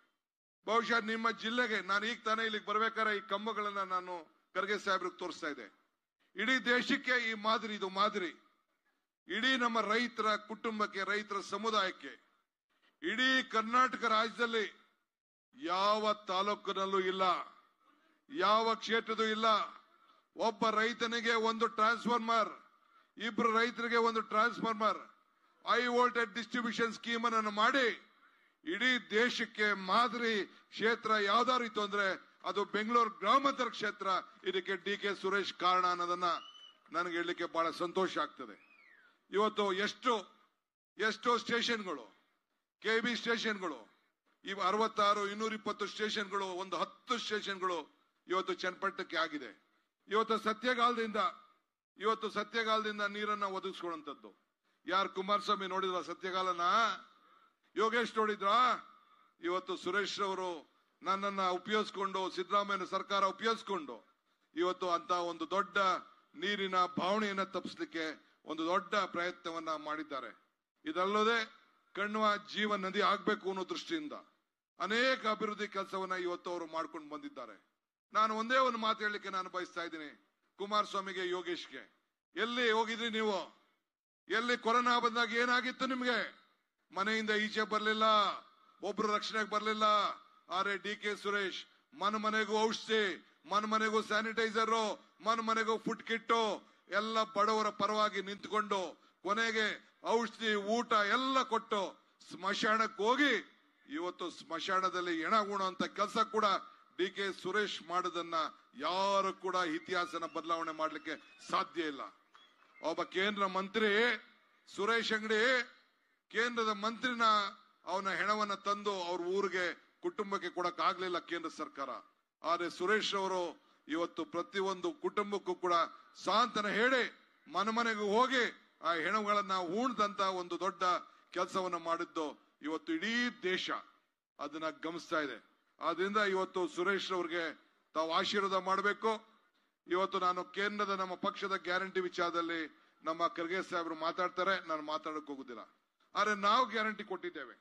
ಬಹುಶಃ ನಿಮ್ಮ ಜಿಲ್ಲೆಗೆ, ನಾನು ಈಗ ತಾನೇ ಇಲ್ಲಿಗೆ ಬರ್ಬೇಕಾದ್ರೆ ಈ ಕಂಬಗಳನ್ನ ನಾನು ಖರ್ಗೆ ಸಾಹೇಬ್ರಿಗೆ ತೋರಿಸ್ತಾ ಇದ್ದೆ. ಇಡೀ ದೇಶಕ್ಕೆ ಈ ಮಾದರಿ, ಇದು ಮಾದರಿ. ಇಡೀ ನಮ್ಮ ರೈತರ ಕುಟುಂಬಕ್ಕೆ, ರೈತರ ಸಮುದಾಯಕ್ಕೆ, ಇಡೀ ಕರ್ನಾಟಕ ರಾಜ್ಯದಲ್ಲಿ ಯಾವ ತಾಲೂಕಿನಲ್ಲೂ ಇಲ್ಲ, ಯಾವ ಕ್ಷೇತ್ರದೂ ಇಲ್ಲ. ಒಬ್ಬ ರೈತನಿಗೆ ಒಂದು ಟ್ರಾನ್ಸ್ಫಾರ್ಮರ್, ಇಬ್ರು ರೈತರಿಗೆ ಒಂದು transformer, high voltage distribution scheme ಅನ್ನು ಮಾಡಿ, ಇಡೀ ದೇಶಕ್ಕೆ ಮಾದರಿ ಕ್ಷೇತ್ರ ಯಾವ್ದಾರು ಇತ್ತು ಅಂದ್ರೆ ಅದು ಬೆಂಗಳೂರು ಗ್ರಾಮಾಂತರ ಕ್ಷೇತ್ರ. ಇದಕ್ಕೆ ಡಿ ಕೆ ಸುರೇಶ್ ಕಾರಣ ಅನ್ನೋದನ್ನ ನನಗೆ ಹೇಳಲಿಕ್ಕೆ ಬಹಳ ಸಂತೋಷ ಆಗ್ತದೆ. ಇವತ್ತು ಎಷ್ಟು, ಎಷ್ಟೋ ಸ್ಟೇಷನ್ಗಳು, ಕೆ ಬಿ ಸ್ಟೇಷನ್ಗಳು ಇವ್ ಅರವತ್ತಾರು ಇನ್ನೂರ ಇಪ್ಪತ್ತು ಸ್ಟೇಷನ್ಗಳು, ಒಂದು ಹತ್ತು ಸ್ಟೇಷನ್ಗಳು ಇವತ್ತು ಚನ್ನಪಟ್ಟಣಕ್ಕೆ ಆಗಿದೆ. ಇವತ್ತು ಸತ್ಯಗಾಲದಿಂದ ಇವತ್ತು ಸತ್ಯಗಾಲದಿಂದ ನೀರನ್ನ ಒದಗಿಸ್ಕೊಳ್ಳುವಂಥದ್ದು. ಯಾರು ಕುಮಾರಸ್ವಾಮಿ ನೋಡಿದ್ರ ಸತ್ಯಗಾಲನ? ಯೋಗೇಶ್ ನೋಡಿದ್ರಾ? ಇವತ್ತು ಸುರೇಶ್ ಅವರು ನನ್ನನ್ನ ಉಪಯೋಗಿಸ್ಕೊಂಡು ಸಿದ್ದರಾಮಯ್ಯ ಸರ್ಕಾರ ಉಪಯೋಗಿಸ್ಕೊಂಡು, ಇವತ್ತು ಅಂತ ಒಂದು ದೊಡ್ಡ ನೀರಿನ ಭಾವನೆಯನ್ನ ತಪ್ಪಿಸ್ಲಿಕ್ಕೆ ಒಂದು ದೊಡ್ಡ ಪ್ರಯತ್ನವನ್ನ ಮಾಡಿದ್ದಾರೆ. ಇದಲ್ಲದೆ ಕಣ್ವ ಜೀವ ನದಿ ಆಗ್ಬೇಕು ಅನ್ನೋ ದೃಷ್ಟಿಯಿಂದ ಅನೇಕ ಅಭಿವೃದ್ಧಿ ಕೆಲಸವನ್ನ ಇವತ್ತು ಅವರು ಮಾಡ್ಕೊಂಡು ಬಂದಿದ್ದಾರೆ. ನಾನು ಒಂದೇ ಒಂದು ಮಾತು ಹೇಳಲಿಕ್ಕೆ ನಾನು ಬಯಸ್ತಾ ಇದ್ದೀನಿ. ಕುಮಾರಸ್ವಾಮಿಗೆ, ಯೋಗೇಶ್ಗೆ. ಎಲ್ಲಿ ಹೋಗಿದ್ರಿ ನೀವು? ಎಲ್ಲಿ ಕೊರೋನಾ ಬಂದಾಗ ಏನಾಗಿತ್ತು ನಿಮ್ಗೆ? ಮನೆಯಿಂದ ಈಚೆ ಬರ್ಲಿಲ್ಲ, ಒಬ್ರು ರಕ್ಷಣೆಗೆ ಬರ್ಲಿಲ್ಲ. ಆರೆ ಡಿ ಕೆ ಸುರೇಶ್, ಮನ ಮನೆಗೂ ಔಷಧಿ, ಮನ ಮನೆಗೂ ಸ್ಯಾನಿಟೈಸರ್, ಮನ ಮನೆಗೂ ಫುಡ್ ಕಿಟ್ಟು, ಎಲ್ಲ ಬಡವರ ಪರವಾಗಿ ನಿಂತ್ಕೊಂಡು ಕೊನೆಗೆ ಔಷಧಿ, ಊಟ ಎಲ್ಲ ಕೊಟ್ಟು ಸ್ಮಶಾನಕ್ಕೆ ಹೋಗಿ ಇವತ್ತು ಸ್ಮಶಾನದಲ್ಲಿ ಎಣಗುಣ ಅಂತ ಕೆಲಸ ಕೂಡ ಡಿ ಕೆ ಸುರೇಶ್ ಮಾಡೋದನ್ನ ಯಾರು ಕೂಡ ಇತಿಹಾಸನ ಬದಲಾವಣೆ ಮಾಡ್ಲಿಕ್ಕೆ ಸಾಧ್ಯ ಇಲ್ಲ. ಒಬ್ಬ ಕೇಂದ್ರ ಮಂತ್ರಿ ಸುರೇಶ್ ಅಂಗಡಿ ಕೇಂದ್ರದ ಮಂತ್ರಿನ ಅವನ ಹೆಣವನ್ನ ತಂದು ಅವ್ರ ಊರಿಗೆ ಕುಟುಂಬಕ್ಕೆ ಕೊಡಕ್ ಆಗ್ಲಿಲ್ಲ ಕೇಂದ್ರ ಸರ್ಕಾರ. ಆದ್ರೆ ಸುರೇಶ್ ಅವರು ಇವತ್ತು ಪ್ರತಿಯೊಂದು ಕುಟುಂಬಕ್ಕೂ ಕೂಡ ಸಾಂತನ ಹೇಳಿ ಮನೆ ಮನೆಗೂ ಹೋಗಿ ಆ ಹೆಣಗಳನ್ನ ಉಣ್ದಂತ ಒಂದು ದೊಡ್ಡ ಕೆಲಸವನ್ನ ಮಾಡಿದ್ದು ಇವತ್ತು ಇಡೀ ದೇಶ ಅದನ್ನ ಗಮನಿಸ್ತಾ ಇದೆ. ಆದ್ರಿಂದ ಇವತ್ತು ಸುರೇಶ್ ಅವ್ರಿಗೆ ತಾವು ಆಶೀರ್ವಾದ ಮಾಡಬೇಕು. ಇವತ್ತು ನಾನು ಕೇಂದ್ರದ ನಮ್ಮ ಪಕ್ಷದ ಗ್ಯಾರಂಟಿ ವಿಚಾರದಲ್ಲಿ ನಮ್ಮ ಖರ್ಗೆ ಸಾಹೇಬರು ಮಾತಾಡ್ತಾರೆ, ನಾನು ಮಾತಾಡಕ್ ಹೋಗುದಿಲ್ಲ. ಆದ್ರೆ ನಾವು ಗ್ಯಾರಂಟಿ ಕೊಟ್ಟಿದ್ದೇವೆ.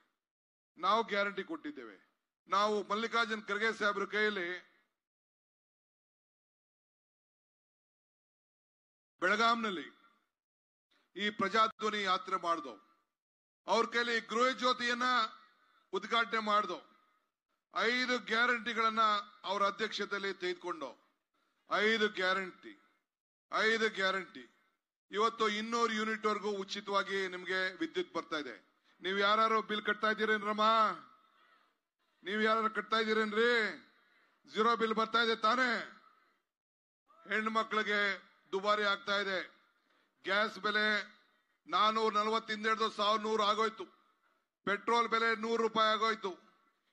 ನಾವು ಗ್ಯಾರಂಟಿ ಕೊಟ್ಟಿದ್ದೇವೆ. ನಾವು ಮಲ್ಲಿಕಾರ್ಜುನ್ ಖರ್ಗೆ ಸಾಹೇಬ್ರ ಕೈಯಲ್ಲಿ ಬೆಳಗಾಂನಲ್ಲಿ ಈ ಪ್ರಜಾಧ್ವನಿ ಯಾತ್ರೆ ಮಾಡ್ದೋ. ಅವ್ರ ಕೈಲಿ ಗೃಹ ಜ್ಯೋತಿಯನ್ನ ಉದ್ಘಾಟನೆ ಮಾಡ್ದೋ. ಐದು ಗ್ಯಾರಂಟಿಗಳನ್ನ ಅವರ ಅಧ್ಯಕ್ಷತೆಯಲ್ಲಿ ತೆಗೆದುಕೊಂಡು. ಐದು ಗ್ಯಾರಂಟಿ ಐದು ಗ್ಯಾರಂಟಿ. ಇವತ್ತು ಇನ್ನೂರು ಯೂನಿಟ್ ವರೆಗೂ ಉಚಿತವಾಗಿ ನಿಮ್ಗೆ ವಿದ್ಯುತ್ ಬರ್ತಾ ಇದೆ. ನೀವ್ ಯಾರು ಬಿಲ್ ಕಟ್ತಾ ಇದ್ದೀರೇನ್ರಮ್ಮ ನೀವ್ ಯಾರು ಕಟ್ತಾ ಇದ್ದೀರೇನ್ರಿ? ಜೀರೋ ಬಿಲ್ ಬರ್ತಾ ಇದೆ ತಾನೇ? ಹೆಣ್ಣು ಮಕ್ಕಳಿಗೆ ದುಬಾರಿ ಆಗ್ತಾ ಇದೆ. ಗ್ಯಾಸ್ ಬೆಲೆ ನಾನೂರ ನಲವತ್ತಿಂದ ಹಿಡಿದು ಸಾವಿರ ನೂರು ಆಗೋಯ್ತು. ಪೆಟ್ರೋಲ್ ಬೆಲೆ ನೂರು ರೂಪಾಯಿ ಆಗೋಯ್ತು.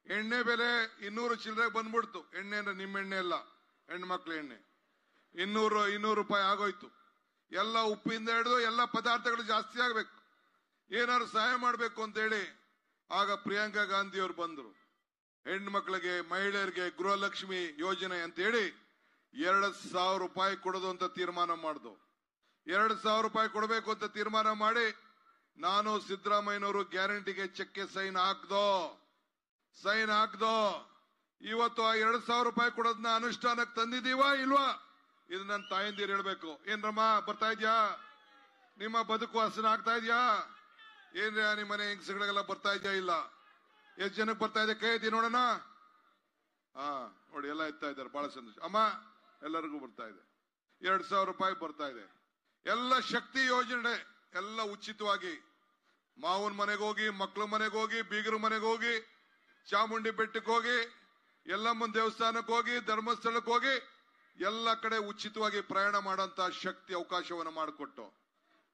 ಎಣ್ಣೆ ಬೆಲೆ ಇನ್ನೂರು ಚಿಲ್ಲರೆ ಬಂದ್ಬಿಡ್ತು. ಎಣ್ಣೆ ಅಂದ್ರೆ ನಿಮ್ಮ ಎಣ್ಣೆ ಅಲ್ಲ, ಹೆಣ್ಮಕ್ಳ ಎಣ್ಣೆ. ಇನ್ನೂರು ಇನ್ನೂರು ರೂಪಾಯಿ ಆಗೋಯ್ತು. ಎಲ್ಲ ಉಪ್ಪಿಂದ ಹಿಡಿದು ಎಲ್ಲ ಪದಾರ್ಥಗಳು ಜಾಸ್ತಿ ಆಗ್ಬೇಕು. ಏನಾದ್ರು ಸಹಾಯ ಮಾಡ್ಬೇಕು ಅಂತ ಹೇಳಿ ಆಗ ಪ್ರಿಯಾಂಕಾ ಗಾಂಧಿ ಅವರು ಬಂದ್ರು. ಹೆಣ್ಣು ಮಕ್ಕಳಿಗೆ ಮಹಿಳೆಯರಿಗೆ ಗೃಹಲಕ್ಷ್ಮಿ ಯೋಜನೆ ಅಂತ ಹೇಳಿ ಎರಡು ಸಾವಿರ ರೂಪಾಯಿ ಕೊಡೋದು ಅಂತ ತೀರ್ಮಾನ ಮಾಡ್ದು. ಎರಡು ಸಾವಿರ ರೂಪಾಯಿ ಕೊಡಬೇಕು ಅಂತ ತೀರ್ಮಾನ ಮಾಡಿ, ನಾನು ಸಿದ್ದರಾಮಯ್ಯನವರು ಗ್ಯಾರಂಟಿಗೆ ಚೆಕ್ಗೆ ಸೈನ್ ಹಾಕ್ದೋ ಸೈನ್ ಹಾಕ್ದೋ, ಇವತ್ತು ಆ ಎರಡು ಸಾವಿರ ರೂಪಾಯಿ ಕೊಡೋದನ್ನ ಅನುಷ್ಠಾನಕ್ಕೆ ತಂದಿದೀವಾ ಇಲ್ವಾ? ಇದು ನನ್ನ ತಾಯಂದಿರು ಹೇಳ್ಬೇಕು. ಏನ್ರಮ್ಮ ಬರ್ತಾ ಇದ್ಯಾ? ನಿಮ್ಮ ಬದುಕು ಹಸನ ಆಗ್ತಾ ಇದ್ಯಾ? ಏನ್ರಿ, ನಿಮ್ಮ ಮನೆ ಹೆಂಗಸಗಳಿಗೆಲ್ಲ ಬರ್ತಾ ಇದೆಯಾ ಇಲ್ಲ? ಎಷ್ಟು ಜನಕ್ಕೆ ಬರ್ತಾ ಇದೆ? ಕೈ ಐತಿ ನೋಡೋಣ. ಹಾ, ನೋಡಿ, ಎಲ್ಲ ಎತ್ತಾ ಇದ್ದಾರೆ. ಬಹಳ ಸಂತೋಷ. ಅಮ್ಮ, ಎಲ್ಲರಿಗೂ ಬರ್ತಾ ಇದೆ. ಎರಡ್ ಸಾವಿರ ರೂಪಾಯಿ ಬರ್ತಾ ಇದೆ. ಎಲ್ಲ ಶಕ್ತಿ ಯೋಜನೆ ಎಲ್ಲ ಉಚಿತವಾಗಿ. ಮಾವನ ಹೋಗಿ ಮಕ್ಕಳ ಮನೆಗೆ ಹೋಗಿ, ಬೀಗರ ಮನೆಗೆ ಹೋಗಿ, ಚಾಮುಂಡಿ ಬೆಟ್ಟಕ್ಕೆ ಹೋಗಿ ಎಲ್ಲಮ್ಮನ ದೇವಸ್ಥಾನಕ್ಕೆ ಹೋಗಿ ಧರ್ಮಸ್ಥಳಕ್ಕೆ ಹೋಗಿ, ಎಲ್ಲ ಕಡೆ ಉಚಿತವಾಗಿ ಪ್ರಯಾಣ ಮಾಡೋಂತ ಶಕ್ತಿ ಅವಕಾಶವನ್ನು ಮಾಡಿಕೊಟ್ಟು.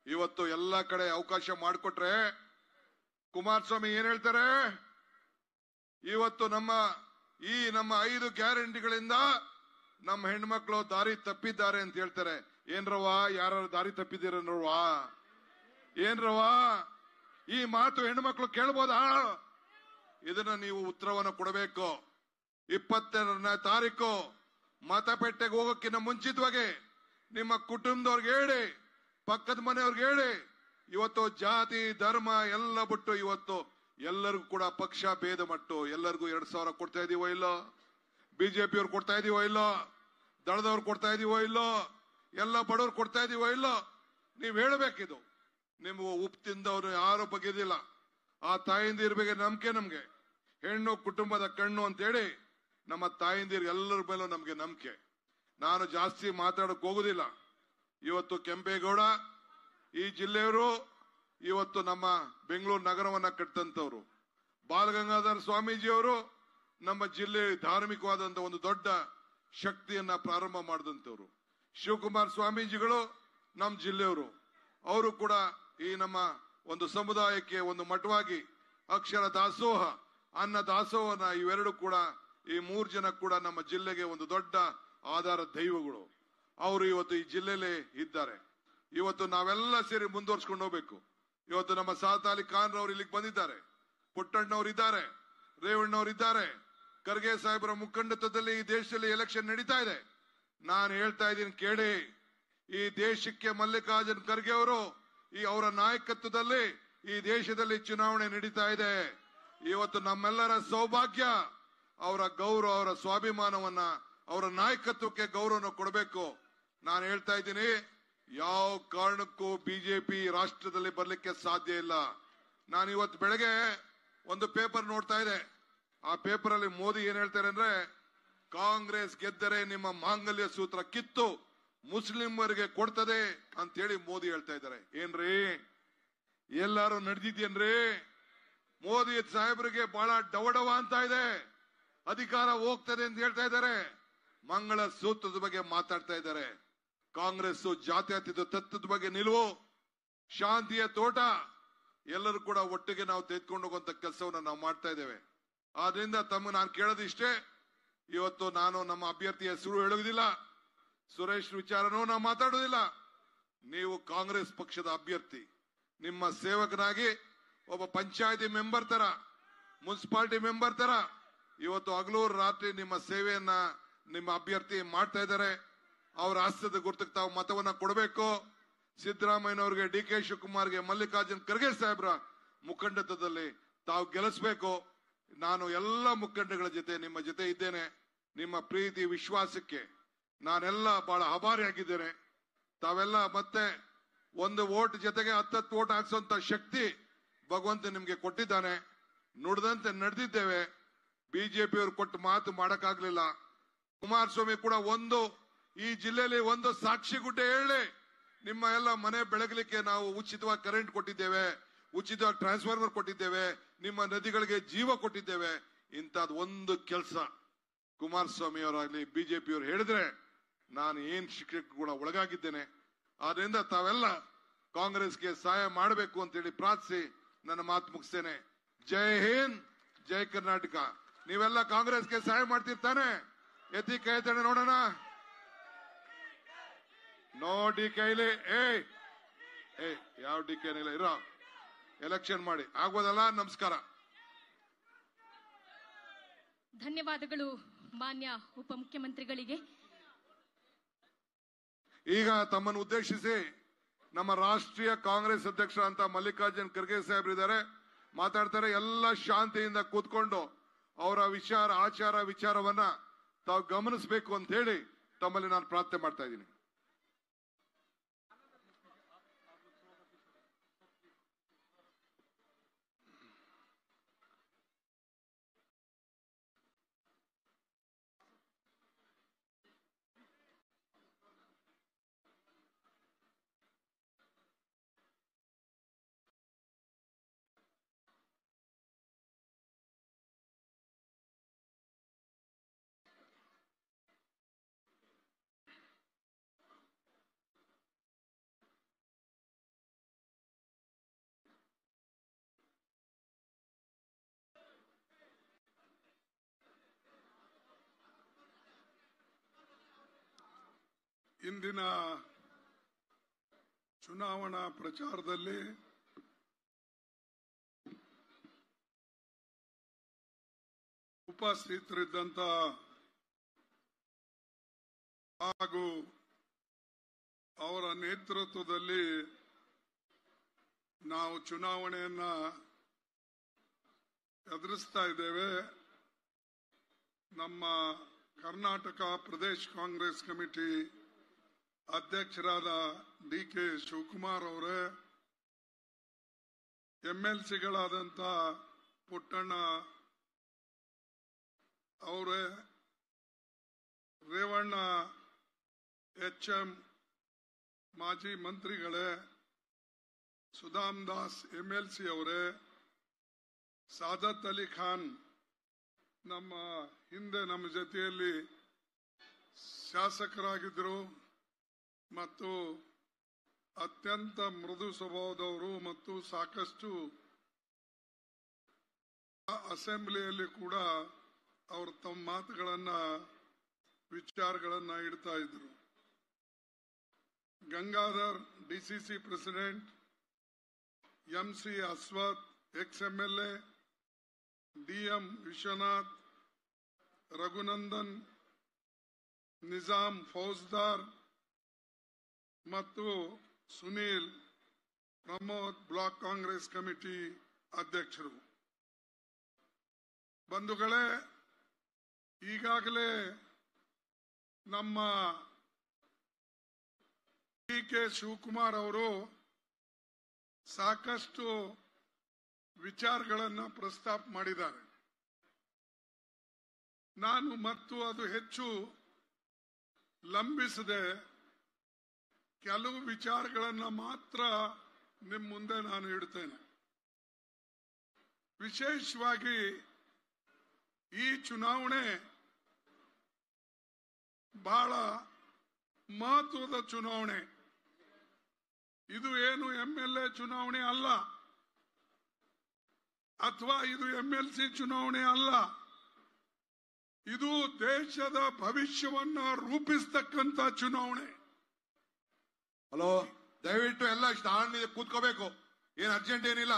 ಇವತ್ತು ಎಲ್ಲ ಕಡೆ ಅವಕಾಶ ಮಾಡಿಕೊಟ್ರೆ, ಕುಮಾರಸ್ವಾಮಿ ಏನ್ ಹೇಳ್ತಾರೆ? ಇವತ್ತು ನಮ್ಮ, ಈ ನಮ್ಮ ಐದು ಗ್ಯಾರಂಟಿಗಳಿಂದ ನಮ್ಮ ಹೆಣ್ಮಕ್ಳು ದಾರಿ ತಪ್ಪಿದ್ದಾರೆ ಅಂತ ಹೇಳ್ತಾರೆ. ಏನ್ರವ ಯಾರು ದಾರಿ ತಪ್ಪಿದ್ದೀರನ್ರವಾ ಏನ್ರವಾ ಈ ಮಾತು ಹೆಣ್ಮಕ್ಳು ಕೇಳ್ಬೋದಾ? ಇದನ್ನ ನೀವು ಉತ್ತರವನ್ನು ಕೊಡಬೇಕು. ಇಪ್ಪತ್ತೆರಡನೇ ತಾರೀಕು, ಮತಪೆಟ್ಟೆಗೆ ಹೋಗೋಕ್ಕಿಂತ ಮುಂಚಿತವಾಗಿ ನಿಮ್ಮ ಕುಟುಂಬದವ್ರಿಗೆ ಹೇಳಿ, ಪಕ್ಕದ ಮನೆಯವ್ರಿಗೆ ಹೇಳಿ, ಇವತ್ತು ಜಾತಿ, ಧರ್ಮ ಎಲ್ಲ ಬಿಟ್ಟು ಇವತ್ತು ಎಲ್ಲರಿಗೂ ಕೂಡ ಪಕ್ಷ ಭೇದ ಮಟ್ಟು. ಎಲ್ಲರಿಗೂ ಎರಡ್ ಸಾವಿರ ಕೊಡ್ತಾ ಇದೀವೋ ಇಲ್ಲೋ? ಬಿಜೆಪಿ ಅವ್ರು ಕೊಡ್ತಾ ಇದೀವೋ ಇಲ್ಲೋ? ದಳದವ್ರು ಕೊಡ್ತಾ ಇದೀವೋ ಇಲ್ಲೋ? ಎಲ್ಲ ಬಡವರು ಕೊಡ್ತಾ ಇದೀವೋ ಇಲ್ಲೋ? ನೀವ್ ಹೇಳ್ಬೇಕಿದು. ನಿಮ್ಗೆ ಉಪ್ಪು ತಿಂದವ್ರು ಯಾರು ಬಗೆದಿಲ್ಲ. ಆ ಬಗ್ಗೆ ನಂಬಿಕೆ ನಮ್ಗೆ. ಹೆಣ್ಣು ಕುಟುಂಬದ ಕಣ್ಣು ಅಂತೇಳಿ ನಮ್ಮ ತಾಯಂದಿರು ಎಲ್ಲರ ಮೇಲೂ ನಮಗೆ ನಂಬಿಕೆ. ನಾನು ಜಾಸ್ತಿ ಮಾತಾಡಕ್ ಹೋಗುದಿಲ್ಲ. ಇವತ್ತು ಕೆಂಪೇಗೌಡ, ಈ ಜಿಲ್ಲೆಯವರು ಇವತ್ತು ನಮ್ಮ ಬೆಂಗಳೂರು ನಗರವನ್ನ ಕಟ್ಟಂತವ್ರು ಬಾಲಗಂಗಾಧರ ಸ್ವಾಮೀಜಿಯವರು ನಮ್ಮ ಜಿಲ್ಲೆಯಲ್ಲಿ ಧಾರ್ಮಿಕವಾದಂತ ಒಂದು ದೊಡ್ಡ ಶಕ್ತಿಯನ್ನ ಪ್ರಾರಂಭ ಮಾಡಿದಂತವ್ರು. ಶಿವಕುಮಾರ್ ಸ್ವಾಮೀಜಿಗಳು ನಮ್ಮ ಜಿಲ್ಲೆಯವರು, ಅವರು ಕೂಡ ಈ ನಮ್ಮ ಒಂದು ಸಮುದಾಯಕ್ಕೆ ಒಂದು ಮಠವಾಗಿ ಅಕ್ಷರ ದಾಸೋಹ, ಅನ್ನ ದಾಸೋಹನ ಇವೆರಡು ಕೂಡ ಈ ಮೂರು ಜನ ಕೂಡ ನಮ್ಮ ಜಿಲ್ಲೆಗೆ ಒಂದು ದೊಡ್ಡ ಆಧಾರ ದೈವಗಳು. ಅವರು ಇವತ್ತು ಈ ಜಿಲ್ಲೆಯಲ್ಲಿ ಇದ್ದಾರೆ. ಇವತ್ತು ನಾವೆಲ್ಲ ಸೇರಿ ಮುಂದುವರ್ಸ್ಕೊಂಡು ಹೋಗ್ಬೇಕು. ಇವತ್ತು ನಮ್ಮ ಸಾತ್ ಅಲಿ ಖಾನ್ ಅವರು ಇಲ್ಲಿಗೆ ಬಂದಿದ್ದಾರೆ. ಪುಟ್ಟಣ್ಣವ್ರು ಇದ್ದಾರೆ. ರೇವಣ್ಣವ್ರು ಇದ್ದಾರೆ. ಖರ್ಗೆ ಸಾಹೇಬರ ಮುಖಂಡತ್ವದಲ್ಲಿ ಈ ದೇಶದಲ್ಲಿ ಎಲೆಕ್ಷನ್ ನಡೀತಾ ಇದೆ. ನಾನು ಹೇಳ್ತಾ ಇದ್ದೀನಿ ಕೇಳಿ. ಈ ದೇಶಕ್ಕೆ ಮಲ್ಲಿಕಾರ್ಜುನ್ ಖರ್ಗೆ ಅವರು ಈ ಅವರ ನಾಯಕತ್ವದಲ್ಲಿ ಈ ದೇಶದಲ್ಲಿ ಚುನಾವಣೆ ನಡೀತಾ ಇದೆ. ಇವತ್ತು ನಮ್ಮೆಲ್ಲರ ಸೌಭಾಗ್ಯ, ಅವರ ಗೌರವ, ಅವರ ಸ್ವಾಭಿಮಾನವನ್ನ, ಅವರ ನಾಯಕತ್ವಕ್ಕೆ ಗೌರವನ ಕೊಡಬೇಕು. ನಾನು ಹೇಳ್ತಾ ಇದ್ದೀನಿ, ಯಾವ ಕಾರಣಕ್ಕೂ ಬಿಜೆಪಿ ರಾಷ್ಟ್ರದಲ್ಲಿ ಬರಲಿಕ್ಕೆ ಸಾಧ್ಯ ಇಲ್ಲ. ನಾನು ಇವತ್ತು ಬೆಳಗ್ಗೆ ಒಂದು ಪೇಪರ್ ನೋಡ್ತಾ ಇದೆ ಆ ಪೇಪರ್ ಅಲ್ಲಿ ಮೋದಿ ಏನ್ ಹೇಳ್ತಾರೆ ಅಂದ್ರೆ ಕಾಂಗ್ರೆಸ್ ಗೆದ್ದರೆ ನಿಮ್ಮ ಮಾಂಗಲ್ಯ ಸೂತ್ರ ಕಿತ್ತು ಮುಸ್ಲಿಮರಿಗೆ ಕೊಡ್ತದೆ ಅಂತ ಹೇಳಿ ಮೋದಿ ಹೇಳ್ತಾ ಇದ್ದಾರೆ. ಏನ್ರಿ? ಎಲ್ಲಾರು ನಡೆದಿದ್ಯೇನ್ರಿ ಮೋದಿ ಸಾಹೇಬರಿಗೆ ಬಹಳ ಡವಡವ ಅಂತ ಇದೆ. ಅಧಿಕಾರ ಹೋಗ್ತದೆ ಅಂತ ಹೇಳ್ತಾ ಇದ್ದಾರೆ. ಮಂಗಳ ಸೂತ್ರದ ಬಗ್ಗೆ ಮಾತಾಡ್ತಾ ಇದ್ದಾರೆ. ಕಾಂಗ್ರೆಸ್ ಜಾತ್ಯತೀತ ತತ್ವದ ಬಗ್ಗೆ ನಿಲುವು, ಶಾಂತಿಯ ತೋಟ. ಎಲ್ಲರೂ ಕೂಡ ಒಟ್ಟಿಗೆ ನಾವು ತೆಗೆದುಕೊಂಡು ಹೋಗುವಂತ ಕೆಲಸವನ್ನ ನಾವು ಮಾಡ್ತಾ ಇದ್ದೇವೆ. ಆದ್ರಿಂದ ತಮ್ಮ ನಾನು ಕೇಳೋದು ಇಷ್ಟೇ ಇವತ್ತು ನಾನು ನಮ್ಮ ಅಭ್ಯರ್ಥಿ ಹೆಸರು ಹೇಳುವುದಿಲ್ಲ, ಸುರೇಶ್ ವಿಚಾರನೂ ನಾವು ಮಾತಾಡುವುದಿಲ್ಲ. ನೀವು ಕಾಂಗ್ರೆಸ್ ಪಕ್ಷದ ಅಭ್ಯರ್ಥಿ, ನಿಮ್ಮ ಸೇವಕನಾಗಿ ಒಬ್ಬ ಪಂಚಾಯತಿ ಮೆಂಬರ್ ತರ, ಮುನ್ಸಿಪಾಲಿಟಿ ಮೆಂಬರ್ ತರ, ಇವತ್ತು ಹಗಲು ರಾತ್ರಿ ನಿಮ್ಮ ಸೇವೆಯನ್ನ ನಿಮ್ಮ ಅಭ್ಯರ್ಥಿ ಮಾಡ್ತಾ ಇದ್ದಾರೆ. ಅವರ ಹಾಸ್ಯದ ಗುರ್ತಕ್ಕೆ ತಾವು ಮತವನ್ನ ಕೊಡಬೇಕು. ಸಿದ್ದರಾಮಯ್ಯನವರಿಗೆ ಡಿ ಕೆ ಶಿವಕುಮಾರ್ಗೆ ಮಲ್ಲಿಕಾರ್ಜುನ್ ಖರ್ಗೆ ಸಾಹೇಬ್ರ ಮುಖಂಡತ್ವದಲ್ಲಿ ತಾವು ಗೆಲ್ಲಿಸಬೇಕು. ನಾನು ಎಲ್ಲ ಮುಖಂಡಗಳ ಜೊತೆ, ನಿಮ್ಮ ಜೊತೆ ಇದ್ದೇನೆ, ನಿಮ್ಮ ಪ್ರೀತಿ, ವಿಶ್ವಾಸಕ್ಕೆ ನಾನೆಲ್ಲ ಬಹಳ ಆಭಾರಿಯಾಗಿದ್ದೇನೆ ತಾವೆಲ್ಲ ಮತ್ತೆ ಒಂದು ಓಟ್ ಜೊತೆಗೆ ಹತ್ತತ್ತು ಓಟ್ ಹಾಕ್ಸುವಂತ ಶಕ್ತಿ ಭಗವಂತ ನಿಮ್ಗೆ ಕೊಟ್ಟಿದ್ದಾನೆ. ನುಡಿದಂತೆ ನಡೆದಿದ್ದೇವೆ. ಬಿಜೆಪಿಯವರು ಕೊಟ್ಟು ಮಾತು ಮಾಡಕ್ಕಾಗ್ಲಿಲ್ಲ. ಕುಮಾರಸ್ವಾಮಿ ಕೂಡ ಒಂದು, ಈ ಜಿಲ್ಲೆಯಲ್ಲಿ ಒಂದು ಸಾಕ್ಷಿ ಗುಡ್ಡೆ ಹೇಳಿ ನಿಮ್ಮ ಎಲ್ಲ ಮನೆ ಬೆಳಗಲಿಕ್ಕೆ ನಾವು ಉಚಿತವಾಗಿ ಕರೆಂಟ್ ಕೊಟ್ಟಿದ್ದೇವೆ. ಉಚಿತವಾಗಿ ಟ್ರಾನ್ಸ್ಫಾರ್ಮರ್ ಕೊಟ್ಟಿದ್ದೇವೆ, ನಿಮ್ಮ ನದಿಗಳಿಗೆ ಜೀವ ಕೊಟ್ಟಿದ್ದೇವೆ, ಇಂಥದ್ ಒಂದು ಕೆಲಸ. ಕುಮಾರಸ್ವಾಮಿ ಅವರಾಗ್ಲಿ ಬಿಜೆಪಿಯವರು ಹೇಳಿದ್ರೆ ನಾನು ಏನ್ ಶಿಕ್ಷಕ ಕೂಡ ಒಳಗಾಗಿದ್ದೇನೆ. ಆದ್ರಿಂದ ತಾವೆಲ್ಲ ಕಾಂಗ್ರೆಸ್ಗೆ ಸಹಾಯ ಮಾಡಬೇಕು ಅಂತೇಳಿ ಪ್ರಾರ್ಥಿಸಿ ನನ್ನ ಮಾತು ಮುಗಿಸ್ತೇನೆ. ಜೈ ಹಿಂದ್, ಜೈ ಕರ್ನಾಟಕ. ನೀವೆಲ್ಲ ಕಾಂಗ್ರೆಸ್ಗೆ ಸಹಾಯ ಮಾಡ್ತಿರ್ತಾನೆ. ಎತ್ತಿ ಕೈ ಎತ್ತಣೆ ನೋಡೋಣ. ನೋಡಿ ಕೈಲಿ ಏ ಯಾವ ಡಿ ಇರೋ. ಎಲೆಕ್ಷನ್ ಮಾಡಿ. ಆಗೋದಲ್ಲ ನಮಸ್ಕಾರ. ಧನ್ಯವಾದಗಳು ಮಾನ್ಯ ಉಪಮುಖ್ಯಮಂತ್ರಿಗಳಿಗೆ. ಈಗ ತಮ್ಮನ್ನು ಉದ್ದೇಶಿಸಿ ನಮ್ಮ ರಾಷ್ಟ್ರೀಯ ಕಾಂಗ್ರೆಸ್ ಅಧ್ಯಕ್ಷ ಅಂತ ಮಲ್ಲಿಕಾರ್ಜುನ್ ಖರ್ಗೆ ಸಾಹೇಬ್ರಿದ್ದಾರೆ ಮಾತಾಡ್ತಾರೆ ಎಲ್ಲ ಶಾಂತಿಯಿಂದ ಕೂತ್ಕೊಂಡು ಅವರ ವಿಚಾರ ಆಚಾರ ವಿಚಾರವನ್ನ ತಾವು ಗಮನಿಸಬೇಕು ಅಂತ ಹೇಳಿ ತಮ್ಮಲ್ಲಿ ನಾನು ಪ್ರಾರ್ಥನೆ ಮಾಡ್ತಾ ಇದ್ದೀನಿ. ಇಂದಿನ ಚುನಾವಣಾ ಪ್ರಚಾರದಲ್ಲಿ ಉಪಸ್ಥಿತರಿದ್ದಂತ ಹಾಗೂ ಅವರ ನೇತೃತ್ವದಲ್ಲಿ ನಾವು ಚುನಾವಣೆಯನ್ನ ಎದುರಿಸ್ತಾ ಇದ್ದೇವೆ. ನಮ್ಮ ಕರ್ನಾಟಕ ಪ್ರದೇಶ ಕಾಂಗ್ರೆಸ್ ಕಮಿಟಿ ಅಧ್ಯಕ್ಷರಾದ ಡಿ ಕೆ ಶಿವಕುಮಾರ್ ಅವರೇ ಎಲ್ ಸಿಗಳಾದಂತ ಪುಟ್ಟಣ್ಣ ಅವರೇ, ರೇವಣ್ಣ ಎಚ್ ಎಂ ಮಾಜಿ ಮಂತ್ರಿಗಳೇ, Sudham Das M L C ಅವರೇ, ಸಾದತ್ ಅಲಿ ಖಾನ್ ನಮ್ಮ ಹಿಂದೆ ನಮ್ಮ ಜೊತೆಯಲ್ಲಿ ಶಾಸಕರಾಗಿದ್ದರು. ಮತ್ತು ಅತ್ಯಂತ ಮೃದು ಸ್ವಭಾವದವರು ಮತ್ತು ಸಾಕಷ್ಟು ಅಸೆಂಬ್ಲಿಯಲ್ಲಿ ಕೂಡ ಅವರು ತಮ್ಮ ಮಾತುಗಳನ್ನ, ವಿಚಾರಗಳನ್ನ ಇಡ್ತಾ ಇದ್ರು. Gangadhar, DCC president, M C Ashwath ex M L A DM Vishwanath, Raghunandan Nizam Faujdar ಮತ್ತು ಸುನೀಲ್ ಪ್ರಮೋದ್ ಬ್ಲಾಕ್ ಕಾಂಗ್ರೆಸ್ ಕಮಿಟಿ ಅಧ್ಯಕ್ಷರು. ಬಂಧುಗಳೇ, ಈಗಾಗಲೇ ನಮ್ಮ ಡಿ ಕೆ ಶಿವಕುಮಾರ್ ಅವರು ಸಾಕಷ್ಟು ವಿಚಾರಗಳನ್ನು ಪ್ರಸ್ತಾಪ ಮಾಡಿದ್ದಾರೆ. ನಾನು ಮತ್ತು ಅದು ಹೆಚ್ಚು ಲಂಬಿಸದೆ ಕೆಲವು ವಿಚಾರಗಳನ್ನ ಮಾತ್ರ ನಿಮ್ಮ ಮುಂದೆ ನಾನು ಇಡ್ತೇನೆ. ವಿಶೇಷವಾಗಿ ಈ ಚುನಾವಣೆ ಬಹಳ ಮಹತ್ವದ ಚುನಾವಣೆ. ಇದು ಏನು ಎಂ ಎಲ್ ಎ ಚುನಾವಣೆ ಅಲ್ಲ, ಅಥವಾ ಇದು ಎಂ ಎಲ್ ಸಿ ಚುನಾವಣೆ ಅಲ್ಲ, ಇದು ದೇಶದ ಭವಿಷ್ಯವನ್ನ ರೂಪಿಸ್ತಕ್ಕಂತ ಚುನಾವಣೆ. ಹಲೋ? ದಯವಿಟ್ಟು ಎಲ್ಲ ಸ್ಟಾಂಡ್ ಕೂತ್ಕೋಬೇಕು. ಏನ್ ಅರ್ಜೆಂಟ್ ಏನಿಲ್ಲ.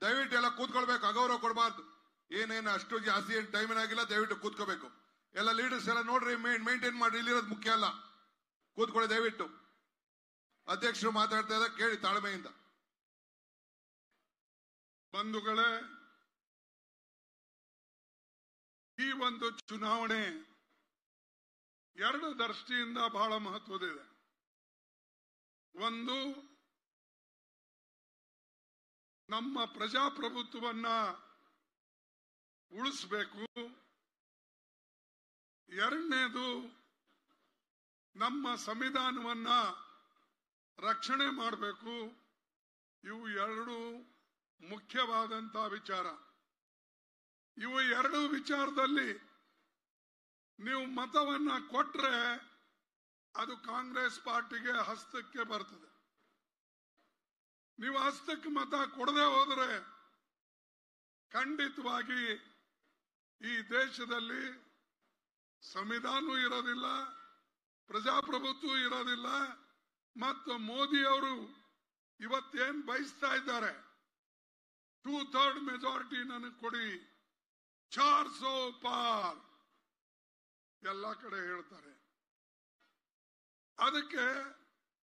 ದಯವಿಟ್ಟು ಎಲ್ಲ ಕೂತ್ಕೊಳ್ಬೇಕು. ಅಗೌರವ ಕೊಡಬಾರ್ದು. ಏನೇನು ಅಷ್ಟು ಜಾಸ್ತಿ ಏನ್ ಟೈಮ್ ಆಗಿಲ್ಲ, ದಯವಿಟ್ಟು ಕೂತ್ಕೋಬೇಕು. ಎಲ್ಲ ಲೀಡರ್ಸ್ ಎಲ್ಲ ನೋಡ್ರಿ ಮೇಂಟೈನ್ ಮಾಡಿ ಇಲ್ಲಿರೋದು ಮುಖ್ಯ ಅಲ್ಲ. ಕೂತ್ಕೊಳ್ಳಿ ದಯವಿಟ್ಟು. ಅಧ್ಯಕ್ಷರು ಮಾತಾಡ್ತಾ ಇದ್ದಾರೆ, ಕೇಳಿ ತಾಳ್ಮೆಯಿಂದ. ಬಂಧುಗಳೇ, ಈ ಒಂದು ಚುನಾವಣೆ ಎರಡು ದೃಷ್ಟಿಯಿಂದ ಬಹಳ ಮಹತ್ವದಿದೆ ಒಂದು ನಮ್ಮ ಪ್ರಜಾಪ್ರಭುತ್ವವನ್ನ ಉಳಿಸಬೇಕು. ಎರಡನೇದು ನಮ್ಮ ಸಂವಿಧಾನವನ್ನ ರಕ್ಷಣೆ ಮಾಡಬೇಕು. ಇವು ಎರಡು ಮುಖ್ಯವಾದಂತ ವಿಚಾರ. ಇವು ಎರಡು ವಿಚಾರದಲ್ಲಿ ನೀವು ಮತವನ್ನ ಕೊಟ್ರೆ ಅದು ಕಾಂಗ್ರೆಸ್ ಪಾರ್ಟಿಗೆ ಹಸ್ತಕ್ಕೆ ಬರ್ತದೆ. ನೀವು ಹಸ್ತಕ್ಕೆ ಮತ ಕೊಡದೆ ಹೋದರೆ ಖಂಡಿತವಾಗಿ ಈ ದೇಶದಲ್ಲಿ ಸಂವಿಧಾನವೂ ಇರೋದಿಲ್ಲ ಪ್ರಜಾಪ್ರಭುತ್ವ ಇರೋದಿಲ್ಲ, ಮತ್ತು ಮೋದಿ ಅವರು ಇವತ್ತೇನ್ ಬಯಸ್ತಾ ಇದ್ದಾರೆ ಟೂ ಥರ್ಡ್ ಮೆಜಾರಿಟಿ ನನಗೆ ಕೊಡಿ ಚಾರ್ ಸೋ ಪಾರ್ ಎಲ್ಲ ಕಡೆ ಹೇಳ್ತಾರೆ. ಅದಕ್ಕೆ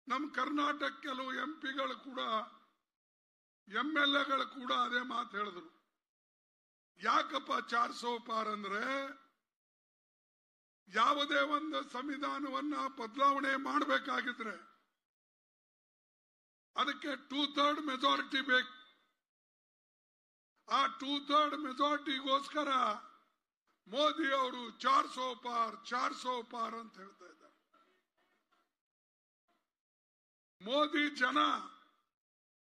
ನಮ್ಮ ಕರ್ನಾಟಕ ಕೆಲವು ಎಂ ಪಿಗಳು ಕೂಡ ಎಂ ಎಲ್ ಎಗಳು ಕೂಡ ಅದೇ ಮಾತು ಹೇಳಿದ್ರು. ಯಾಕಪ್ಪ ಚಾರ್ ಸೋ ಪಾರ್ ಅಂದ್ರೆ, ಯಾವುದೇ ಒಂದು ಸಂವಿಧಾನವನ್ನ ಬದಲಾವಣೆ ಮಾಡಬೇಕಾಗಿದ್ರೆ ಅದಕ್ಕೆ ಟೂ ಥರ್ಡ್ ಮೆಜಾರಿಟಿ ಬೇಕು. ಆ ಟೂ ಥರ್ಡ್ ಮೆಜಾರಿಟಿಗೋಸ್ಕರ ಮೋದಿ ಅವರು ಚಾರ್ ಸೋ ಪಾರ್ ಚಾರ್ ಸೋ ಪಾರ್ ಅಂತ ಹೇಳ್ತಾ ಮೋದಿ ಜನ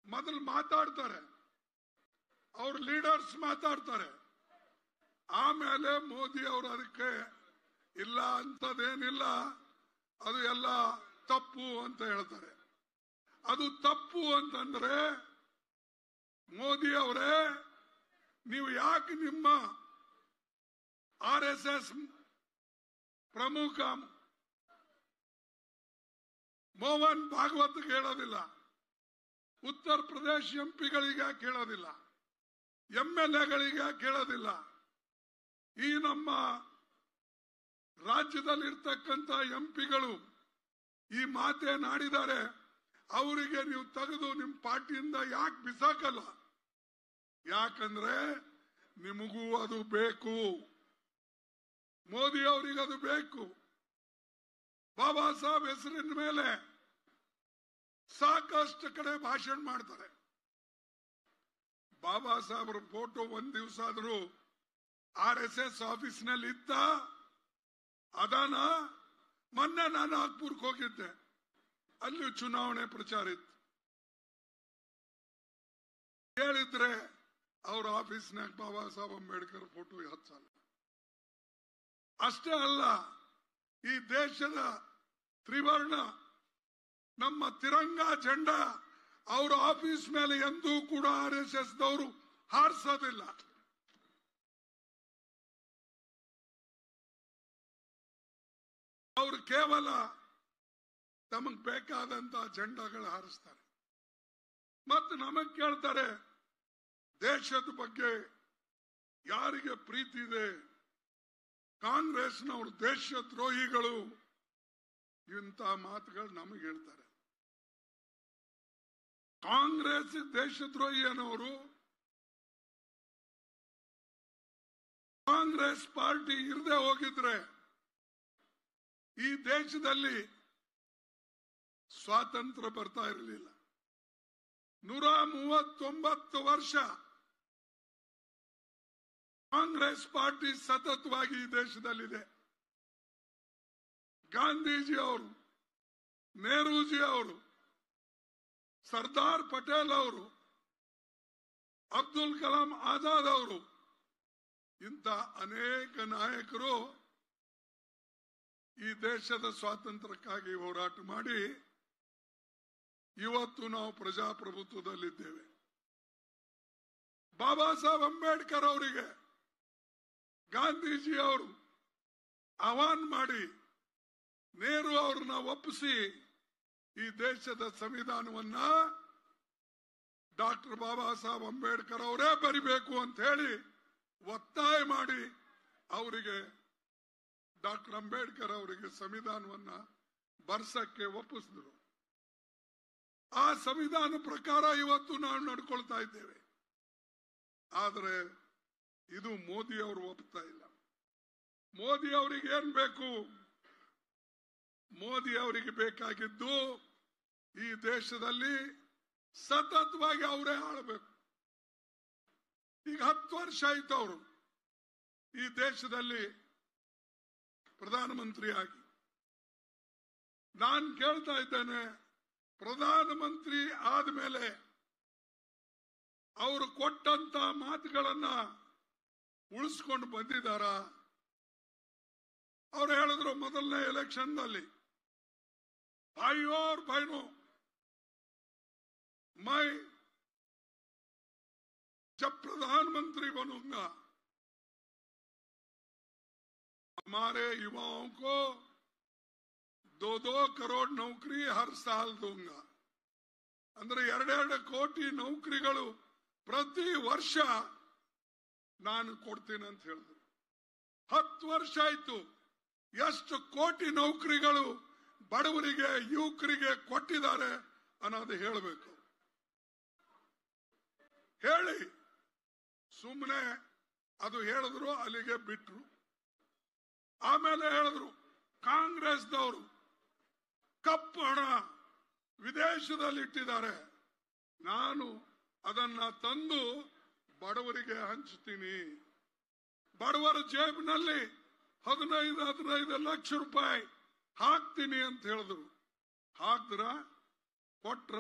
ಮೊದಲು ಮಾತಾಡ್ತಾರೆ. ಅವ್ರ ಲೀಡರ್ಸ್ ಮಾತಾಡ್ತಾರೆ. ಆಮೇಲೆ ಮೋದಿ ಅವರು ಅದಕ್ಕೆ ಇಲ್ಲ ಅಂತದೇನಿಲ್ಲ, ಅದು ಎಲ್ಲ ತಪ್ಪು ಅಂತ ಹೇಳ್ತಾರೆ. ಅದು ತಪ್ಪು ಅಂತಂದ್ರೆ ಮೋದಿ ಅವರೇ, ನೀವು ಯಾಕೆ ನಿಮ್ಮ ಆರ್ ಎಸ್ ಎಸ್ ಪ್ರಮುಖ ಮೋಹನ್ ಭಾಗವತ್ ಕೇಳೋದಿಲ್ಲ. ಉತ್ತರ ಪ್ರದೇಶ ಎಂಪಿಗಳಿಗೆ ಕೇಳೋದಿಲ್ಲ. ಎಂ ಎಲ್ ಎಗಳಿಗೆ ಕೇಳೋದಿಲ್ಲ. ಈ ನಮ್ಮ ರಾಜ್ಯದಲ್ಲಿರ್ತಕ್ಕಂಥ ಎಂಪಿಗಳು ಈ ಮಾತೇನಾಡಿದ್ದಾರೆ ಅವರಿಗೆ ನೀವು ತೆಗೆದು ನಿಮ್ಮ ಪಾರ್ಟಿಯಿಂದ ಯಾಕೆ ಬಿಸಾಕಲ್ಲ? ಯಾಕಂದ್ರೆ ನಿಮಗೂ ಅದು ಬೇಕು. ಮೋದಿ ಅವರಿಗೆ ಅದು ಬೇಕು. ಬಾಬಾ ಸಾಹೇಬ್ ಹೆಸರಿನ ಮೇಲೆ ಸಾಕಷ್ಟು ಕಡೆ ಭಾಷಣ ಮಾಡ್ತಾರೆ. ಬಾಬಾ ಸಾಹೇಬ್ರ ಫೋಟೋ ಒಂದ್ ದಿವಸ ಆದ್ರೂ ಆರ್ ಎಸ್ ಎಸ್ ಆಫೀಸ್ನಲ್ಲಿ ಇದ್ದ ಅದಾನ, ಮೊನ್ನೆ ನಾನು ನಾಗ್ಪುರ್ಗೆ ಹೋಗಿದ್ದೆ. ಅಲ್ಲಿ ಚುನಾವಣೆ ಪ್ರಚಾರ ಇತ್ತು. ಹೇಳಿದ್ರೆ ಅವ್ರ ಆಫೀಸ್ನಾಗ ಬಾಬಾ ಸಾಹೇಬ್ ಅಂಬೇಡ್ಕರ್ ಫೋಟೋ ಹಚ್ಚಲ್ಲ. ಅಷ್ಟೇ ಅಲ್ಲ, ಈ ದೇಶದ ತ್ರಿವರ್ಣ, ನಮ್ಮ ತಿರಂಗ ಜಂಡ, ಅವ್ರ ಆಫೀಸ್ ಮೇಲೆ ಎಂದೂ ಕೂಡ ಆರ್ ಎಸ್ ಎಸ್ ದವರು ಹಾರಿಸೋದಿಲ್ಲ. ಅವರು ಕೇವಲ ತಮಗ್ ಬೇಕಾದಂತ ಜಂಡಗಳು ಹಾರಿಸ್ತಾರೆ. ಮತ್ತು ನಮಗ್ ಕೇಳ್ತಾರೆ, ದೇಶದ ಬಗ್ಗೆ ಯಾರಿಗೆ ಪ್ರೀತಿ ಇದೆ? ಕಾಂಗ್ರೆಸ್ನವರು ದೇಶದ್ರೋಹಿಗಳು ಇಂಥ ಮಾತುಗಳು ನಮಗೆ ಹೇಳ್ತಾರೆ. ಕಾಂಗ್ರೆಸ್ ದೇಶದ್ರೋಹಿ ಅನ್ನೋರು ಕಾಂಗ್ರೆಸ್ ಪಾರ್ಟಿ ಇರದೆ ಹೋಗಿದ್ರೆ ಈ ದೇಶದಲ್ಲಿ ಸ್ವಾತಂತ್ರ್ಯ ಬರ್ತಾ ಇರಲಿಲ್ಲ. ನೂರ ಮೂವತ್ತೊಂಬತ್ತು ವರ್ಷ ಕಾಂಗ್ರೆಸ್ ಪಾರ್ಟಿ ಸತತವಾಗಿ ಈ ದೇಶದಲ್ಲಿದೆ. ಗಾಂಧೀಜಿ ಅವರು ನೆಹರೂಜಿ ಅವರು ಸರ್ದಾರ್ ಪಟೇಲ್ ಅವರು, ಅಬ್ದುಲ್ ಕಲಾಂ ಆಜಾದ್ ಅವರು, ಇಂಥ ಅನೇಕ ನಾಯಕರು ಈ ದೇಶದ ಸ್ವಾತಂತ್ರ್ಯಕ್ಕಾಗಿ ಹೋರಾಟ ಮಾಡಿ ಇವತ್ತು ನಾವು ಪ್ರಜಾಪ್ರಭುತ್ವದಲ್ಲಿದ್ದೇವೆ. ಬಾಬಾ ಸಾಹೇಬ್ ಅಂಬೇಡ್ಕರ್ ಅವರಿಗೆ ಗಾಂಧೀಜಿ ಅವರು ಆಹ್ವಾನ ಮಾಡಿ ನೆಹರು ಅವ್ರನ್ನ ಒಪ್ಪಿಸಿ ಈ ದೇಶದ ಸಂವಿಧಾನವನ್ನ ಡಾಕ್ಟರ್ ಬಾಬಾ ಸಾಹೇಬ್ ಅಂಬೇಡ್ಕರ್ ಅವರೇ ಬರಿಬೇಕು ಅಂತ ಹೇಳಿ ಒತ್ತಾಯ ಮಾಡಿ ಅವರಿಗೆ ಡಾಕ್ಟರ್ ಅಂಬೇಡ್ಕರ್ ಅವರಿಗೆ ಸಂವಿಧಾನವನ್ನ ಬರ್ಸಕ್ಕೆ ಒಪ್ಪಿಸಿದ್ರು. ಆ ಸಂವಿಧಾನ ಪ್ರಕಾರ ಇವತ್ತು ನಾವು ನಡ್ಕೊಳ್ತಾ ಇದ್ದೇವೆ. ಆದರೆ ಇದು ಮೋದಿ ಅವರು ಒಪ್ತಾ ಇಲ್ಲ. ಮೋದಿ ಅವರಿಗೆ ಏನ್ ಬೇಕು? ಮೋದಿ ಅವರಿಗೆ ಬೇಕಾಗಿದ್ದು ಈ ದೇಶದಲ್ಲಿ ಸತತವಾಗಿ ಅವರೇ ಆಳ್ಬೇಕು. ಈಗ ಹತ್ತು ವರ್ಷ ಆಯ್ತು ಅವರು ಈ ದೇಶದಲ್ಲಿ ಪ್ರಧಾನಮಂತ್ರಿಯಾಗಿ. ನಾನು ಕೇಳ್ತಾ ಇದ್ದೇನೆ, ಪ್ರಧಾನಮಂತ್ರಿ ಆದ್ಮೇಲೆ ಅವರು ಕೊಟ್ಟಂತ ಮಾತುಗಳನ್ನ ಉಳಿಸ್ಕೊಂಡು ಬಂದಿದ್ದಾರ? ಅವ್ರು ಹೇಳಿದ್ರು ಮೊದಲನೇ ಎಲೆಕ್ಷನ್ನಲ್ಲಿ ಭಾಯಿಯೋರ್ ಭಾಯಿನೋ मैं जब प्रधानमंत्री बनूंगा हमारे युवाओं को दो दो करोड़ नौकरी हर साल दूंगा ಅಂದ್ರೆ ಎರಡೆರಡು ಕೋಟಿ ನೌಕರಿಗಳು ಪ್ರತಿ ವರ್ಷ ನಾನು ಕೊಡ್ತೀನಿ ಅಂತ ಹೇಳಿದ್ರು ಹತ್ತು ವರ್ಷ ಆಯ್ತು ಎಷ್ಟು ಕೋಟಿ ನೌಕರಿಗಳು ಬಡವರಿಗೆ, ಯುವಕರಿಗೆ ಕೊಟ್ಟಿದ್ದಾರೆ ಅನ್ನೋದು ಹೇಳಬೇಕು. ಹೇಳಿ. ಸುಮ್ಮನೆ ಅದು ಹೇಳಿದ್ರು, ಅಲ್ಲಿಗೆ ಬಿಟ್ರು. ಆಮೇಲೆ ಹೇಳಿದ್ರು, ಕಾಂಗ್ರೆಸ್ದವರು ಕಪ್ಪು ಹಣ ವಿದೇಶದಲ್ಲಿ ಇಟ್ಟಿದ್ದಾರೆ. ನಾನು ಅದನ್ನ ತಂದು ಬಡವರಿಗೆ ಹಂಚ್ತೀನಿ. ಬಡವರ ಜೇಬಿನಲ್ಲಿ ಹದಿನೈದು ಹದಿನೈದು ಲಕ್ಷ ರೂಪಾಯಿ. ಹಾಕ್ತೀನಿ ಅಂತ ಹೇಳಿದ್ರು. ಹಾಕ್ದ್ರ, ಕೊಟ್ರ,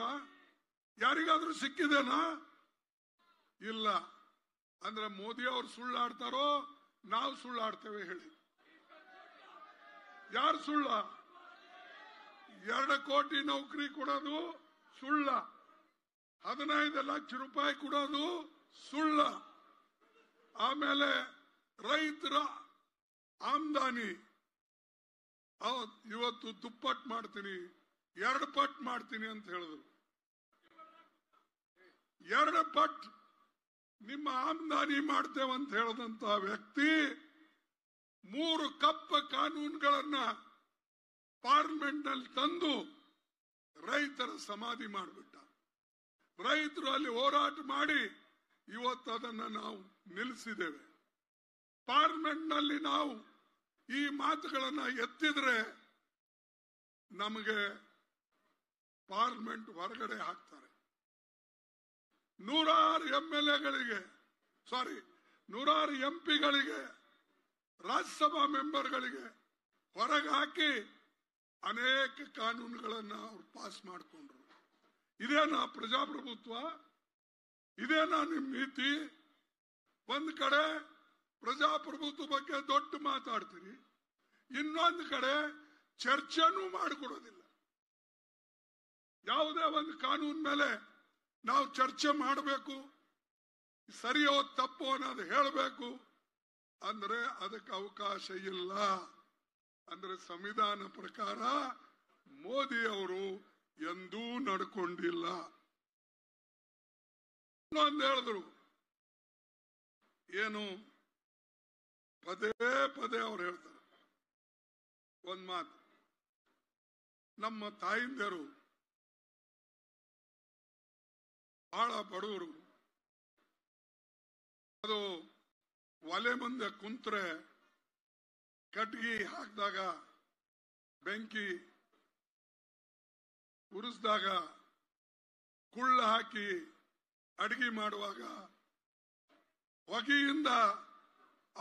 ಯಾರಿಗಾದ್ರೂ ಸಿಕ್ಕಿದೇನಾ? ಇಲ್ಲ. ಅಂದ್ರೆ ಮೋದಿ ಅವ್ರು ಸುಳ್ಳಾಡ್ತಾರೋ, ನಾವು ಸುಳ್ಳಾಡ್ತೇವೆ ಹೇಳಿ. ಯಾರು ಸುಳ್ಳ? ಎರಡು ಕೋಟಿ ನೌಕರಿ ಕೊಡೋದು ಸುಳ್ಳ. ಹದಿನೈದು ಲಕ್ಷ ರೂಪಾಯಿ ಕೊಡೋದು ಸುಳ್ಳ. ಆಮೇಲೆ ರೈತರ ಆಮ್ದಾನಿ. ಇವತ್ತು ದುಪ್ಪಟ್ ಮಾಡ್ತೀನಿ, ಎರಡು ಪಟ್ ಮಾಡ್ತೀನಿ ಅಂತ ಹೇಳಿದ್ರು. ಎರಡು ಪಟ್ ನಿಮ್ಮ ಆಮ್ದಾನಿ ಮಾಡ್ತೇವಂತ ಹೇಳಿದಂತ ವ್ಯಕ್ತಿ ಮೂರು ಕಪ್ಪ ಕಾನೂನುಗಳನ್ನ ಪಾರ್ಲಿಮೆಂಟ್ನಲ್ಲಿ ತಂದು ರೈತರ ಸಮಾಧಿ ಮಾಡಿಬಿಟ್ಟ. ರೈತರು ಅಲ್ಲಿ ಹೋರಾಟ ಮಾಡಿ ಇವತ್ತು ಅದನ್ನ ನಾವು ನಿಲ್ಲಿಸಿದ್ದೇವೆ. ಪಾರ್ಲಿಮೆಂಟ್ನಲ್ಲಿ ನಾವು ಈ ಮಾತುಗಳನ್ನ ಎತ್ತಿದ್ರೆ ನಮಗೆ ಪಾರ್ಲಿಮೆಂಟ್ ಹೊರಗಡೆ ಹಾಕ್ತಾರೆ. ನೂರಾರು ಎಂ ಎಲ್ ಎಗಳಿಗೆ, ಸಾರಿ, ನೂರಾರು ಎಂ ಪಿಗಳಿಗೆ, ರಾಜ್ಯಸಭಾ ಮೆಂಬರ್ಗಳಿಗೆ ಹೊರಗೆ ಹಾಕಿ ಅನೇಕ ಕಾನೂನುಗಳನ್ನ ಅವ್ರು ಪಾಸ್ ಮಾಡಿಕೊಂಡ್ರು. ಇದೇನಾ ಪ್ರಜಾಪ್ರಭುತ್ವ ಇದೇನಾ ನಿಮ್ ನೀತಿ. ಒಂದ್ ಕಡೆ ಪ್ರಜಾಪ್ರಭುತ್ವ ಬಗ್ಗೆ ದೊಡ್ಡ ಮಾತಾಡ್ತೀರಿ. ಇನ್ನೊಂದು ಕಡೆ ಚರ್ಚೆನೂ ಮಾಡಿಕೊಡೋದಿಲ್ಲ. ಯಾವುದೇ ಒಂದು ಕಾನೂನ್ ಮೇಲೆ ನಾವು ಚರ್ಚೆ ಮಾಡಬೇಕು, ಸರಿಯೋ ತಪ್ಪೋ ಅನ್ನೋದು ಹೇಳಬೇಕು ಅಂದ್ರೆ ಅದಕ್ಕೆ ಅವಕಾಶ ಇಲ್ಲ. ಅಂದ್ರೆ ಸಂವಿಧಾನ ಪ್ರಕಾರ ಮೋದಿ ಅವರು ಎಂದೂ ನಡ್ಕೊಂಡಿಲ್ಲ. ಹೇಳಿದ್ರು, ಏನು ಪದೇ ಪದೇ ಅವ್ರು ಹೇಳ್ತಾರೆ. ಒಂದ್ ಮಾತು. ನಮ್ಮ ತಾಯಿಂದರು ಬಹಳ ಬಡವರು. ಅದು ಒಲೆ ಮುಂದೆ ಕುಂತ್ರೆ ಕಟ್ಗಿ ಹಾಕಿದಾಗ ಬೆಂಕಿ ಉರಿಸಿದಾಗ ಕುಳ್ಳ ಹಾಕಿ ಅಡಿಗೆ ಮಾಡುವಾಗ ಹೊಗೆಯಿಂದ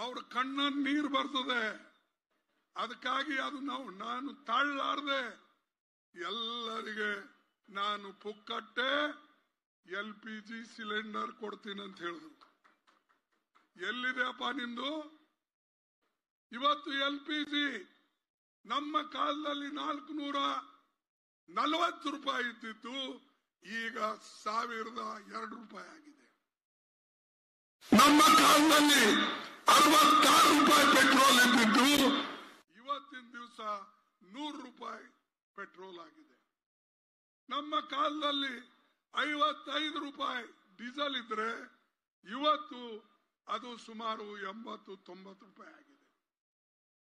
ಅವ್ರ ಕಣ್ಣಲ್ಲಿ ನೀರು ಬರ್ತದೆ. ಅದಕ್ಕಾಗಿ ಅದು ನಾವು, ನಾನು ತಾಳಲಾರ್ದೆ, ಎಲ್ಲರಿಗೆ ನಾನು ಪುಕ್ಕಟ್ಟೆ ಎಲ್ ಪಿ ಜಿ ಸಿಲಿಂಡರ್ ಕೊಡ್ತೀನಿ ಅಂತ ಹೇಳಿದ್ರು. ಎಲ್ಲಿದೆಯಪ್ಪ ನಿಂದು ಇವತ್ತು ಎಲ್ ಪಿ ಜಿ, ನಮ್ಮ ಕಾಲದಲ್ಲಿ ನಾಲ್ಕು ನೂರ ನಲವತ್ತು ರೂಪಾಯಿ ಇದ್ದಿದ್ದು ಈಗ ಸಾವಿರದ ಎರಡು ರೂಪಾಯಿ ಆಗಿದೆ. ನಮ್ಮ ಕಾಲದಲ್ಲಿ ಅರವತ್ತಾರು ರೂಪಾಯಿ ಪೆಟ್ರೋಲ್ ಇದ್ದಿದ್ದು ಇವತ್ತಿನ ದಿವಸ ನೂರು ರೂಪಾಯಿ ಪೆಟ್ರೋಲ್ ಆಗಿದೆ. ನಮ್ಮ ಕಾಲದಲ್ಲಿ ಐವತ್ತೈದು ರೂಪಾಯಿ ಡೀಸೆಲ್ ಇದ್ರೆ ಇವತ್ತು ಅದು ಸುಮಾರು ಎಂಬತ್ತು, ತೊಂಬತ್ತು ರೂಪಾಯಿ ಆಗಿದೆ.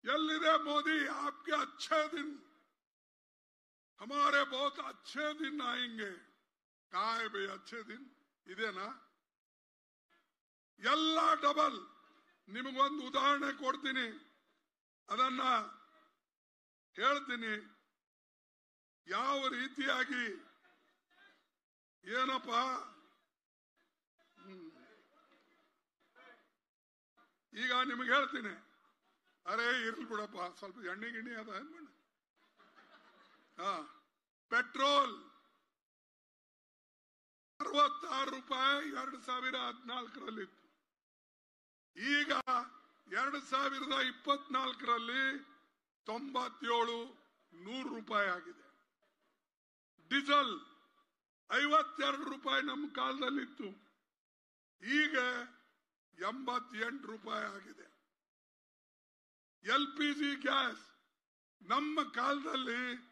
ಎಲ್ಲಿದೆ ಮೋದಿ? ಆಪ್ಗೆ ಅಚ್ಛೇ ದಿನ ಹಮಾರೆ ಬಹುತ್ ಅಚ್ಛೇ ದಿನ ಆಯಂಗೆ ಕಾಯ್ಬೇ ಅಚ್ಛೇ ದಿನ ಇದೇನಾ? ಎಲ್ಲ ಡಬಲ್. ನಿಮಗೊಂದು ಉದಾಹರಣೆ ಕೊಡ್ತೀನಿ. ಅದನ್ನ ಹೇಳ್ತೀನಿ. ಯಾವ ರೀತಿಯಾಗಿ ಏನಪ್ಪ. ಈಗ ನಿಮಗೆ ಹೇಳ್ತೀನಿ. ಅರೆ, ಇರ್ಲಿ ಬಿಡಪ್ಪ. ಸ್ವಲ್ಪ ಎಣ್ಣೆ ಗಿಣ್ಣೆ ಅದ ಹಾ. ಪೆಟ್ರೋಲ್ ಅರವತ್ತಾರು ರೂಪಾಯಿ ಎರಡು ಸಾವಿರ ಹದಿನಾಲ್ಕರಲ್ಲಿತ್ತು ಈಗ ಎರಡು ಸಾವಿರದ ಇಪ್ಪತ್ನಾಲ್ಕರಲ್ಲಿ ತೊಂಬತ್ತೇಳು ನೂರು ರೂಪಾಯಿ ಆಗಿದೆ. ಡೀಸೆಲ್ ಐವತ್ತೆರಡು ರೂಪಾಯಿ ನಮ್ಮ ಕಾಲದಲ್ಲಿತ್ತು. ಈಗ ಎಂಬತ್ತೆಂಟು ರೂಪಾಯಿ ಆಗಿದೆ. ಎಲ್ ಪಿ ಜಿ ಗ್ಯಾಸ್ ನಮ್ಮ ಕಾಲದಲ್ಲಿ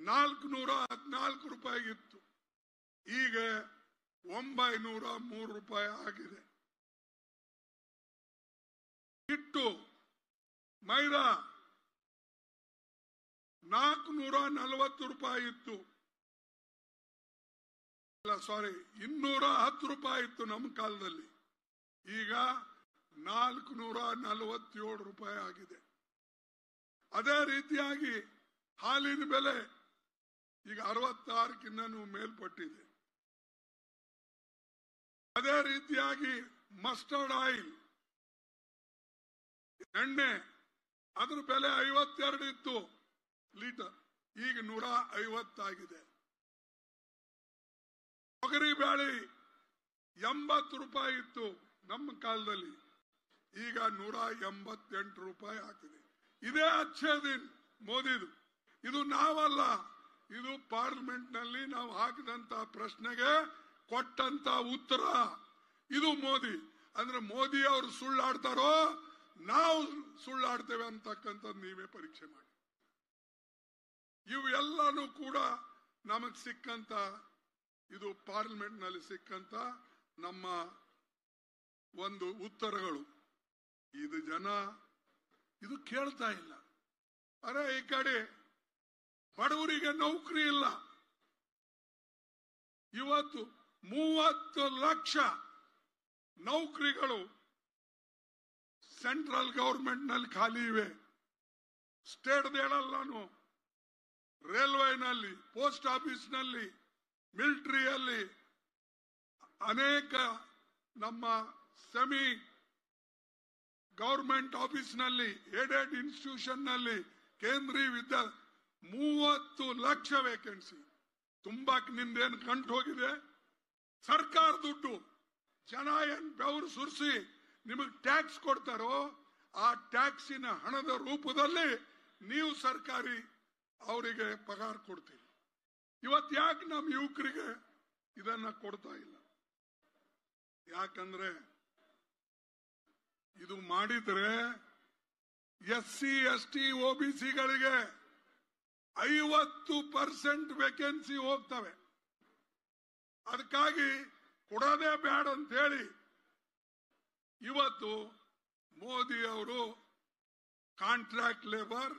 ನಾಲ್ಕು ನೂರ ಹದಿನಾಲ್ಕು ರೂಪಾಯಿಗಿತ್ತು. ಈಗ ಒಂಬೈನೂರ ಮೂರು ರೂಪಾಯಿ ಆಗಿದೆ. ಹಿಟ್ಟು ಮೈದಾ ನಾಲ್ಕು ನೂರ ನಲವತ್ತು ರೂಪಾಯಿ ಇತ್ತು. ಸಾರಿ ಇನ್ನೂರ ಹತ್ತು ರೂಪಾಯಿ ಇತ್ತು ನಮ್ಮ ಕಾಲದಲ್ಲಿ. ಈಗ ನಾಲ್ಕು ನೂರ ನಲವತ್ತೇಳು ರೂಪಾಯಿ ಆಗಿದೆ. ಅದೇ ರೀತಿಯಾಗಿ ಹಾಲಿನ ಬೆಲೆ ಈಗ ಅರವತ್ತಾರಕ್ಕಿನ್ನೂ ಮೇಲ್ಪಟ್ಟಿದೆ. ಅದೇ ರೀತಿಯಾಗಿ ಮಸ್ಟರ್ಡ್ ಆಯಿಲ್ ಎಣ್ಣೆ, ಅದ್ರ ಬೆಲೆ ಐವತ್ತೆರಡು ಇತ್ತು ಲೀಟರ್. ಈಗ ನೂರ ಐವತ್ತಾಗಿದೆ. ತೊಗರಿ ಬೇಳೆ ಎಂಬತ್ತು ರೂಪಾಯಿ ಇತ್ತು ನಮ್ಮ ಕಾಲದಲ್ಲಿ. ಈಗ ನೂರ ಎಂಬತ್ತೆಂಟು ರೂಪಾಯಿ ಆಗ್ತಿದೆ ಇದೇ ಅಚ್ಚೇ ದಿನ ಮೋದಿದು. ಇದು ನಾವಲ್ಲ, ಇದು ಪಾರ್ಲಿಮೆಂಟ್ನಲ್ಲಿ ನಾವು ಹಾಕಿದಂತ ಪ್ರಶ್ನೆಗೆ ಕೊಟ್ಟಂತ ಉತ್ತರ. ಇದು ಮೋದಿ. ಅಂದ್ರೆ ಮೋದಿ ಅವರು ಸುಳ್ಳಾಡ್ತಾರೋ ನಾವು ಸುಳ್ಳಾಡ್ತೇವೆ ಅಂತಕ್ಕಂಥದ್ದು ನೀವೇ ಪರೀಕ್ಷೆ ಮಾಡಿ. ಇವೆಲ್ಲಾನು ಕೂಡ ನಮಗ್ ಸಿಕ್ಕಂತ, ಇದು ಪಾರ್ಲಿಮೆಂಟ್ನಲ್ಲಿ ಸಿಕ್ಕಂತ ನಮ್ಮ ಒಂದು ಉತ್ತರಗಳು. ಇದು ಜನ ಇದು ಕೇಳ್ತಾ ಇಲ್ಲ. ಅರೆ, ಈ ಕಡೆ ಬಡವರಿಗೆ ನೌಕರಿ ಇಲ್ಲ. ಇವತ್ತು ಮೂವತ್ತು ಲಕ್ಷ ನೌಕರಿಗಳು ಸೆಂಟ್ರಲ್ ಗವರ್ಮೆಂಟ್ನಲ್ಲಿ ಖಾಲಿ ಇವೆ. ಸ್ಟೇಟ್ ಹೇಳಲ್ಲಾನು ರೈಲ್ವೆನಲ್ಲಿ, ಪೋಸ್ಟ್ ಆಫೀಸ್ನಲ್ಲಿ, ಮಿಲಿಟರಿಯಲ್ಲಿ ಅನೇಕ ನಮ್ಮ ಸೆಮಿ ಗೌರ್ಮೆಂಟ್ ಆಫೀಸ್ನಲ್ಲಿ, ಏಡೆಡ್ ಇನ್ಸ್ಟಿಟ್ಯೂಷನ್ನಲ್ಲಿ ಕೇಂದ್ರೀಯ ವಿದ್ಯಾ ಮೂವತ್ತು ಲಕ್ಷ ವೇಕೆನ್ಸಿ ತುಂಬಾ ನಿಂದೇನು ಕಂಡು ಹೋಗಿದೆ. ಸರ್ಕಾರ ದುಡ್ಡು, ಜನ ಏನ್ ಬೆವರು ಸುರಿಸಿ ನಿಮಗೆ ಟ್ಯಾಕ್ಸ್ ಕೊಡ್ತಾರೋ ಆ ಟ್ಯಾಕ್ಸಿನ ಹಣದ ರೂಪದಲ್ಲಿ ನೀವು ಸರ್ಕಾರಿ ಅವರಿಗೆ ಪಗಾರ ಕೊಡ್ತೀರಿ. ಇವತ್ತು ಯಾಕೆ ನಮ್ಮ ಯುವಕರಿಗೆ ಇದನ್ನ ಕೊಡ್ತಾ ಇಲ್ಲ? ಯಾಕಂದ್ರೆ ಇದು ಮಾಡಿದ್ರೆ ಎಸ್ ಸಿ, ಎಸ್ ಟಿ ಗಳಿಗೆ ಐವತ್ತು ಪರ್ಸೆಂಟ್ ವೇಕೆನ್ಸಿ ಹೋಗ್ತವೆ. ಅದಕ್ಕಾಗಿ ಕೊಡೋದೇ ಬೇಡ ಅಂತ ಹೇಳಿ ಇವತ್ತು ಮೋದಿ ಅವರು ಕಾಂಟ್ರಾಕ್ಟ್ ಲೇಬರ್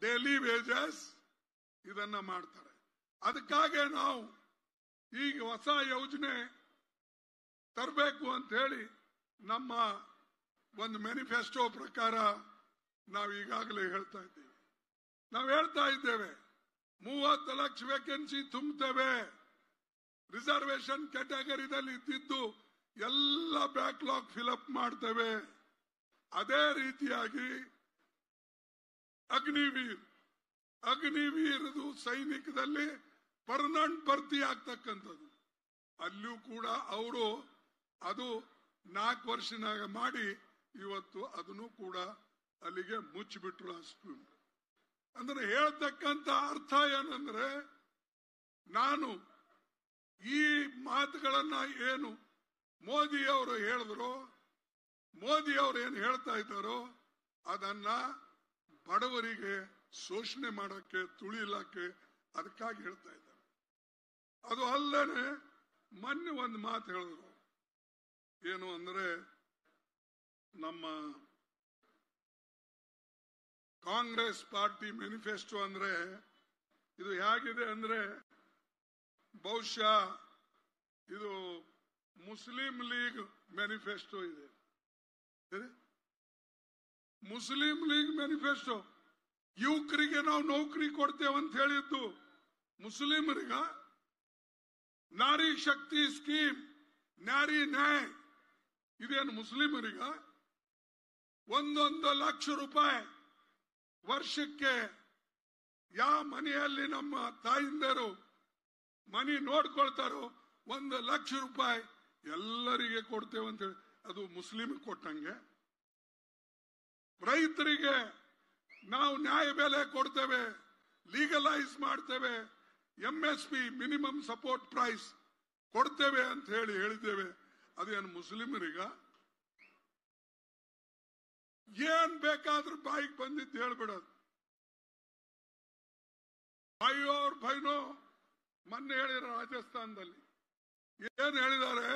ಡೇಲಿ ವೇಜಸ್ ಇದನ್ನ ಮಾಡ್ತಾರೆ. ಅದಕ್ಕಾಗೆ ನಾವು ಈಗ ಹೊಸ ಯೋಜನೆ ತರಬೇಕು ಅಂತ ಹೇಳಿ ನಮ್ಮ ಒಂದು ಮ್ಯಾನಿಫೆಸ್ಟೋ ಪ್ರಕಾರ ನಾವು ಈಗಾಗಲೇ ಹೇಳ್ತಾ ಇದ್ದೀವಿ. ನಾವು ಹೇಳ್ತಾ ಇದ್ದೇವೆ, ಮೂವತ್ತು ಲಕ್ಷ ವೇಕೆನ್ಸಿ ತುಂಬುತ್ತೇವೆ ರಿಸರ್ವೇಶನ್ ಕ್ಯಾಟಗರಿದಲ್ಲಿ ಇದ್ದಿದ್ದು ಎಲ್ಲ ಬ್ಯಾಕ್ಲಾಗ್ ಫಿಲಪ್ ಮಾಡ್ತೇವೆ. ಅದೇ ರೀತಿಯಾಗಿ ಅಗ್ನಿವೀರ್, ಅಗ್ನಿವೀರದು ಸೈನಿಕದಲ್ಲಿ ಪರ್ಮನೆಂಟ್ ಭರ್ತಿ ಆಗ್ತಕ್ಕಂಥದ್ದು. ಅಲ್ಲೂ ಕೂಡ ಅವರು ಅದು ನಾಲ್ಕು ವರ್ಷನಾಗ ಮಾಡಿ ಇವತ್ತು ಅದನ್ನು ಕೂಡ ಅಲ್ಲಿಗೆ ಮುಚ್ಚಿಬಿಟ್ರು ಆ ಸ್ಕೂಲ್ ಅಂದ್ರೆ ಹೇಳ್ತಕ್ಕಂತ ಅರ್ಥ ಏನಂದ್ರೆ, ನಾನು ಈ ಮಾತುಗಳನ್ನ ಏನು ಮೋದಿ ಅವರು ಹೇಳಿದ್ರು ಮೋದಿ ಅವರು ಏನು ಹೇಳ್ತಾ ಇದ್ದಾರೋ ಅದನ್ನ ಬಡವರಿಗೆ ಶೋಷಣೆ ಮಾಡಕ್ಕೆ ತುಳಿಲಾಕೆ ಅದಕ್ಕಾಗಿ ಹೇಳ್ತಾ ಇದ್ದಾರೆ. ಅದು ಅಲ್ಲದೆ ಮೊನ್ನೆ ಒಂದು ಮಾತು ಹೇಳಿದ್ರು. ಏನು ಅಂದ್ರೆ, ನಮ್ಮ ಕಾಂಗ್ರೆಸ್ ಪಾರ್ಟಿ ಮ್ಯಾನಿಫೆಸ್ಟೋ ಅಂದ್ರೆ ಇದು ಹೇಗಿದೆ ಅಂದ್ರೆ ಬಹುಶಃ ಇದು ಮುಸ್ಲಿಂ ಲೀಗ್ ಮ್ಯಾನಿಫೆಸ್ಟೋ ಇದೆ? Muslim League manifesto. ಯುವಕರಿಗೆ ನಾವು ನೌಕರಿ ಅಂತ ಹೇಳಿದ್ದು ಮುಸ್ಲಿಮರಿಗ? ನಾರಿ ಶಕ್ತಿ ಸ್ಕೀಮ್, ನಾರಿ ನ್ಯಾಯ್. ಇದೇನು ಮುಸ್ಲಿಮರಿಗ? ಒಂದೊಂದು ಲಕ್ಷ ರೂಪಾಯಿ ವರ್ಷಕ್ಕೆ. ಯಾವ ಮನೆಯಲ್ಲಿ ನಮ್ಮ ತಾಯಿಂದರು ಮನಿ ನೋಡ್ಕೊಳ್ತಾರೋ ಒಂದು ಲಕ್ಷ ರೂಪಾಯಿ ಎಲ್ಲರಿಗೆ ಕೊಡ್ತೇವೆ ಅಂತ ಹೇಳಿ. ಅದು ಮುಸ್ಲಿಮ್ ಕೊಟ್ಟಂಗೆ. ರೈತರಿಗೆ ನಾವು ನ್ಯಾಯ ಬೆಲೆ ಕೊಡ್ತೇವೆ ಲೀಗಲೈಸ್ ಮಾಡ್ತೇವೆ M S P minimum support price ಕೊಡ್ತೇವೆ ಅಂತ ಹೇಳಿ ಹೇಳಿದ್ದೇವೆ. ಅದೇನು ಮುಸ್ಲಿಮರಿಗ? ಏನ್ ಬೇಕಾದ್ರೂ ಬಾಯಿಗೆ ಬಂದಿದ್ದು ಹೇಳ್ಬಿಡೋದು. ಭಾಯೋ ಅವ್ರ ಭೈನೋ ಮೊನ್ನೆ ಹೇಳಿರೋ ರಾಜಸ್ಥಾನದಲ್ಲಿ. ಏನ್ ಹೇಳಿದ್ದಾರೆ?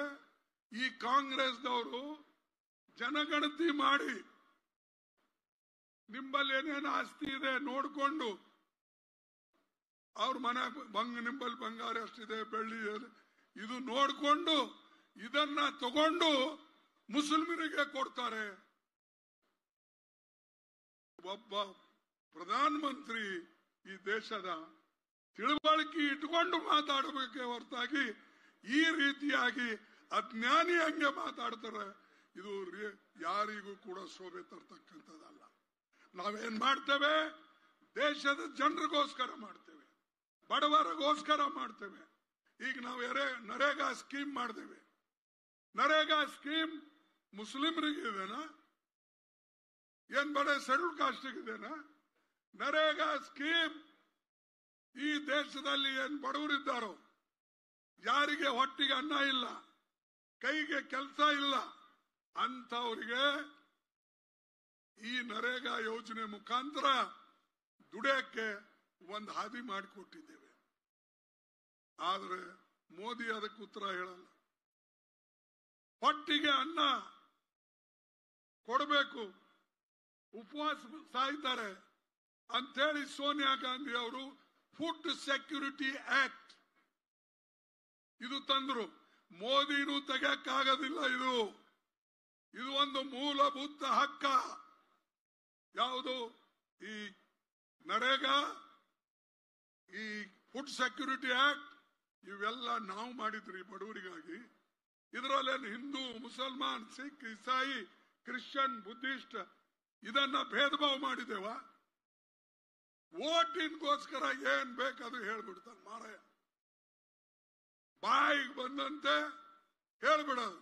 ಈ ಕಾಂಗ್ರೆಸ್ನವರು ಜನಗಣತಿ ಮಾಡಿ ನಿಂಬಲ್ಲಿ ಏನೇನು ಆಸ್ತಿ ಇದೆ ನೋಡಿಕೊಂಡು ಅವ್ರ ಮನೆ ಬಂಗ ನಿಂಬಲ್ಲಿ ಬಂಗಾರ ಎಷ್ಟಿದೆ, ಬೆಳ್ಳಿ ಇದೆ- ನೋಡಿಕೊಂಡು ಇದನ್ನ ತಗೊಂಡು ಮುಸ್ಲಿಮರಿಗೆ ಕೊಡ್ತಾರೆ. ಒಬ್ಬ ಪ್ರಧಾನ ಮಂತ್ರಿ ಈ ದೇಶದ ತಿಳುವಳಿಕೆ ಇಟ್ಕೊಂಡು ಮಾತಾಡಬೇಕೆ ಹೊರತಾಗಿ ಈ ರೀತಿಯಾಗಿ ಅಜ್ಞಾನಿ ಹಂಗೆ ಮಾತಾಡ್ತಾರೆ. ಇದು ಯಾರಿಗೂ ಕೂಡ ಶೋಭೆ ತರ್ತಕ್ಕಂಥದ್ದಲ್ಲ. ನಾವೇನ್ ಮಾಡ್ತೇವೆ? ದೇಶದ ಜನರಿಗೋಸ್ಕರ ಮಾಡ್ತೇವೆ. ಬಡವರಿಗೋಸ್ಕರ ಮಾಡ್ತೇವೆ. ಈಗ ನಾವು ಎರೆ, ನರೇಗಾ ಸ್ಕೀಮ್ ಮಾಡ್ತೇವೆ. ನರೇಗಾ ಸ್ಕೀಮ್ ಮುಸ್ಲಿಮರಿಗೆ ಇದೆನಾ? ಏನ್ ಬಡ ಶೆಡ್ಯೂಲ್ ಕಾಸ್ಟಿಗಿದೆನಾ ನರೇಗಾ ಸ್ಕೀಮ್ ಈ ದೇಶದಲ್ಲಿ ಏನ್ ಬಡವರಿದ್ದಾರೋ ಯಾರಿಗೆ ಹೊಟ್ಟಿಗೆ ಅನ್ನ ಇಲ್ಲ, ಕೈಗೆ ಕೆಲಸ ಇಲ್ಲ ಅಂತವರಿಗೆ ಈ ನರೇಗಾ ಯೋಜನೆ ಮುಖಾಂತರ ದುಡಿಯಕ್ಕೆ ಒಂದು ಹಾದಿ ಮಾಡಿಕೊಟ್ಟಿದ್ದೇವೆ. ಆದ್ರೆ ಮೋದಿ ಅದಕ್ಕೆ ಉತ್ತರ ಹೇಳಲ್ಲ. ಹೊಟ್ಟಿಗೆ ಅನ್ನ ಕೊಡಬೇಕು, ಉಪವಾಸ ಸಾಯ್ತಾರೆ ಅಂತೇಳಿ ಸೋನಿಯಾ ಗಾಂಧಿ ಅವರು ಫುಡ್ ಸೆಕ್ಯೂರಿಟಿ ಆಕ್ಟ್ ಇದು ತಂದ್ರು. ಮೋದಿನೂ ತೆಗೆಯಕ್ಕಾಗೋದಿಲ್ಲ ಇದು. ಇದು ಒಂದು ಮೂಲಭೂತ ಹಕ್ಕ. ಯಾವುದು? ಈ ನರೇಗಾ, ಈ ಫುಡ್ ಸೆಕ್ಯೂರಿಟಿ ಆಕ್ಟ್, ಇವೆಲ್ಲ ನಾವು ಮಾಡಿದ್ರಿ ಬಡವರಿಗಾಗಿ. ಇದರಲ್ಲೇನು ಹಿಂದೂ, ಮುಸಲ್ಮಾನ್, ಸಿಖ್, ಇಸಾಯಿ, ಕ್ರಿಶ್ಚಿಯನ್, ಬುದ್ಧಿಸ್ಟ್, ಇದನ್ನ ಭೇದ ಭಾವ ಮಾಡಿದೆವಾ ಓಟಿನ್ಗೋಸ್ಕರ ಏನ್ ಬೇಕಾದ್ರೂ ಹೇಳ್ಬಿಡ್ತಾನೆ ಮಾರಾಯ. ಬಾಯಿಗೆ ಬಂದಂತೆ ಹೇಳ್ಬಿಡೋದು.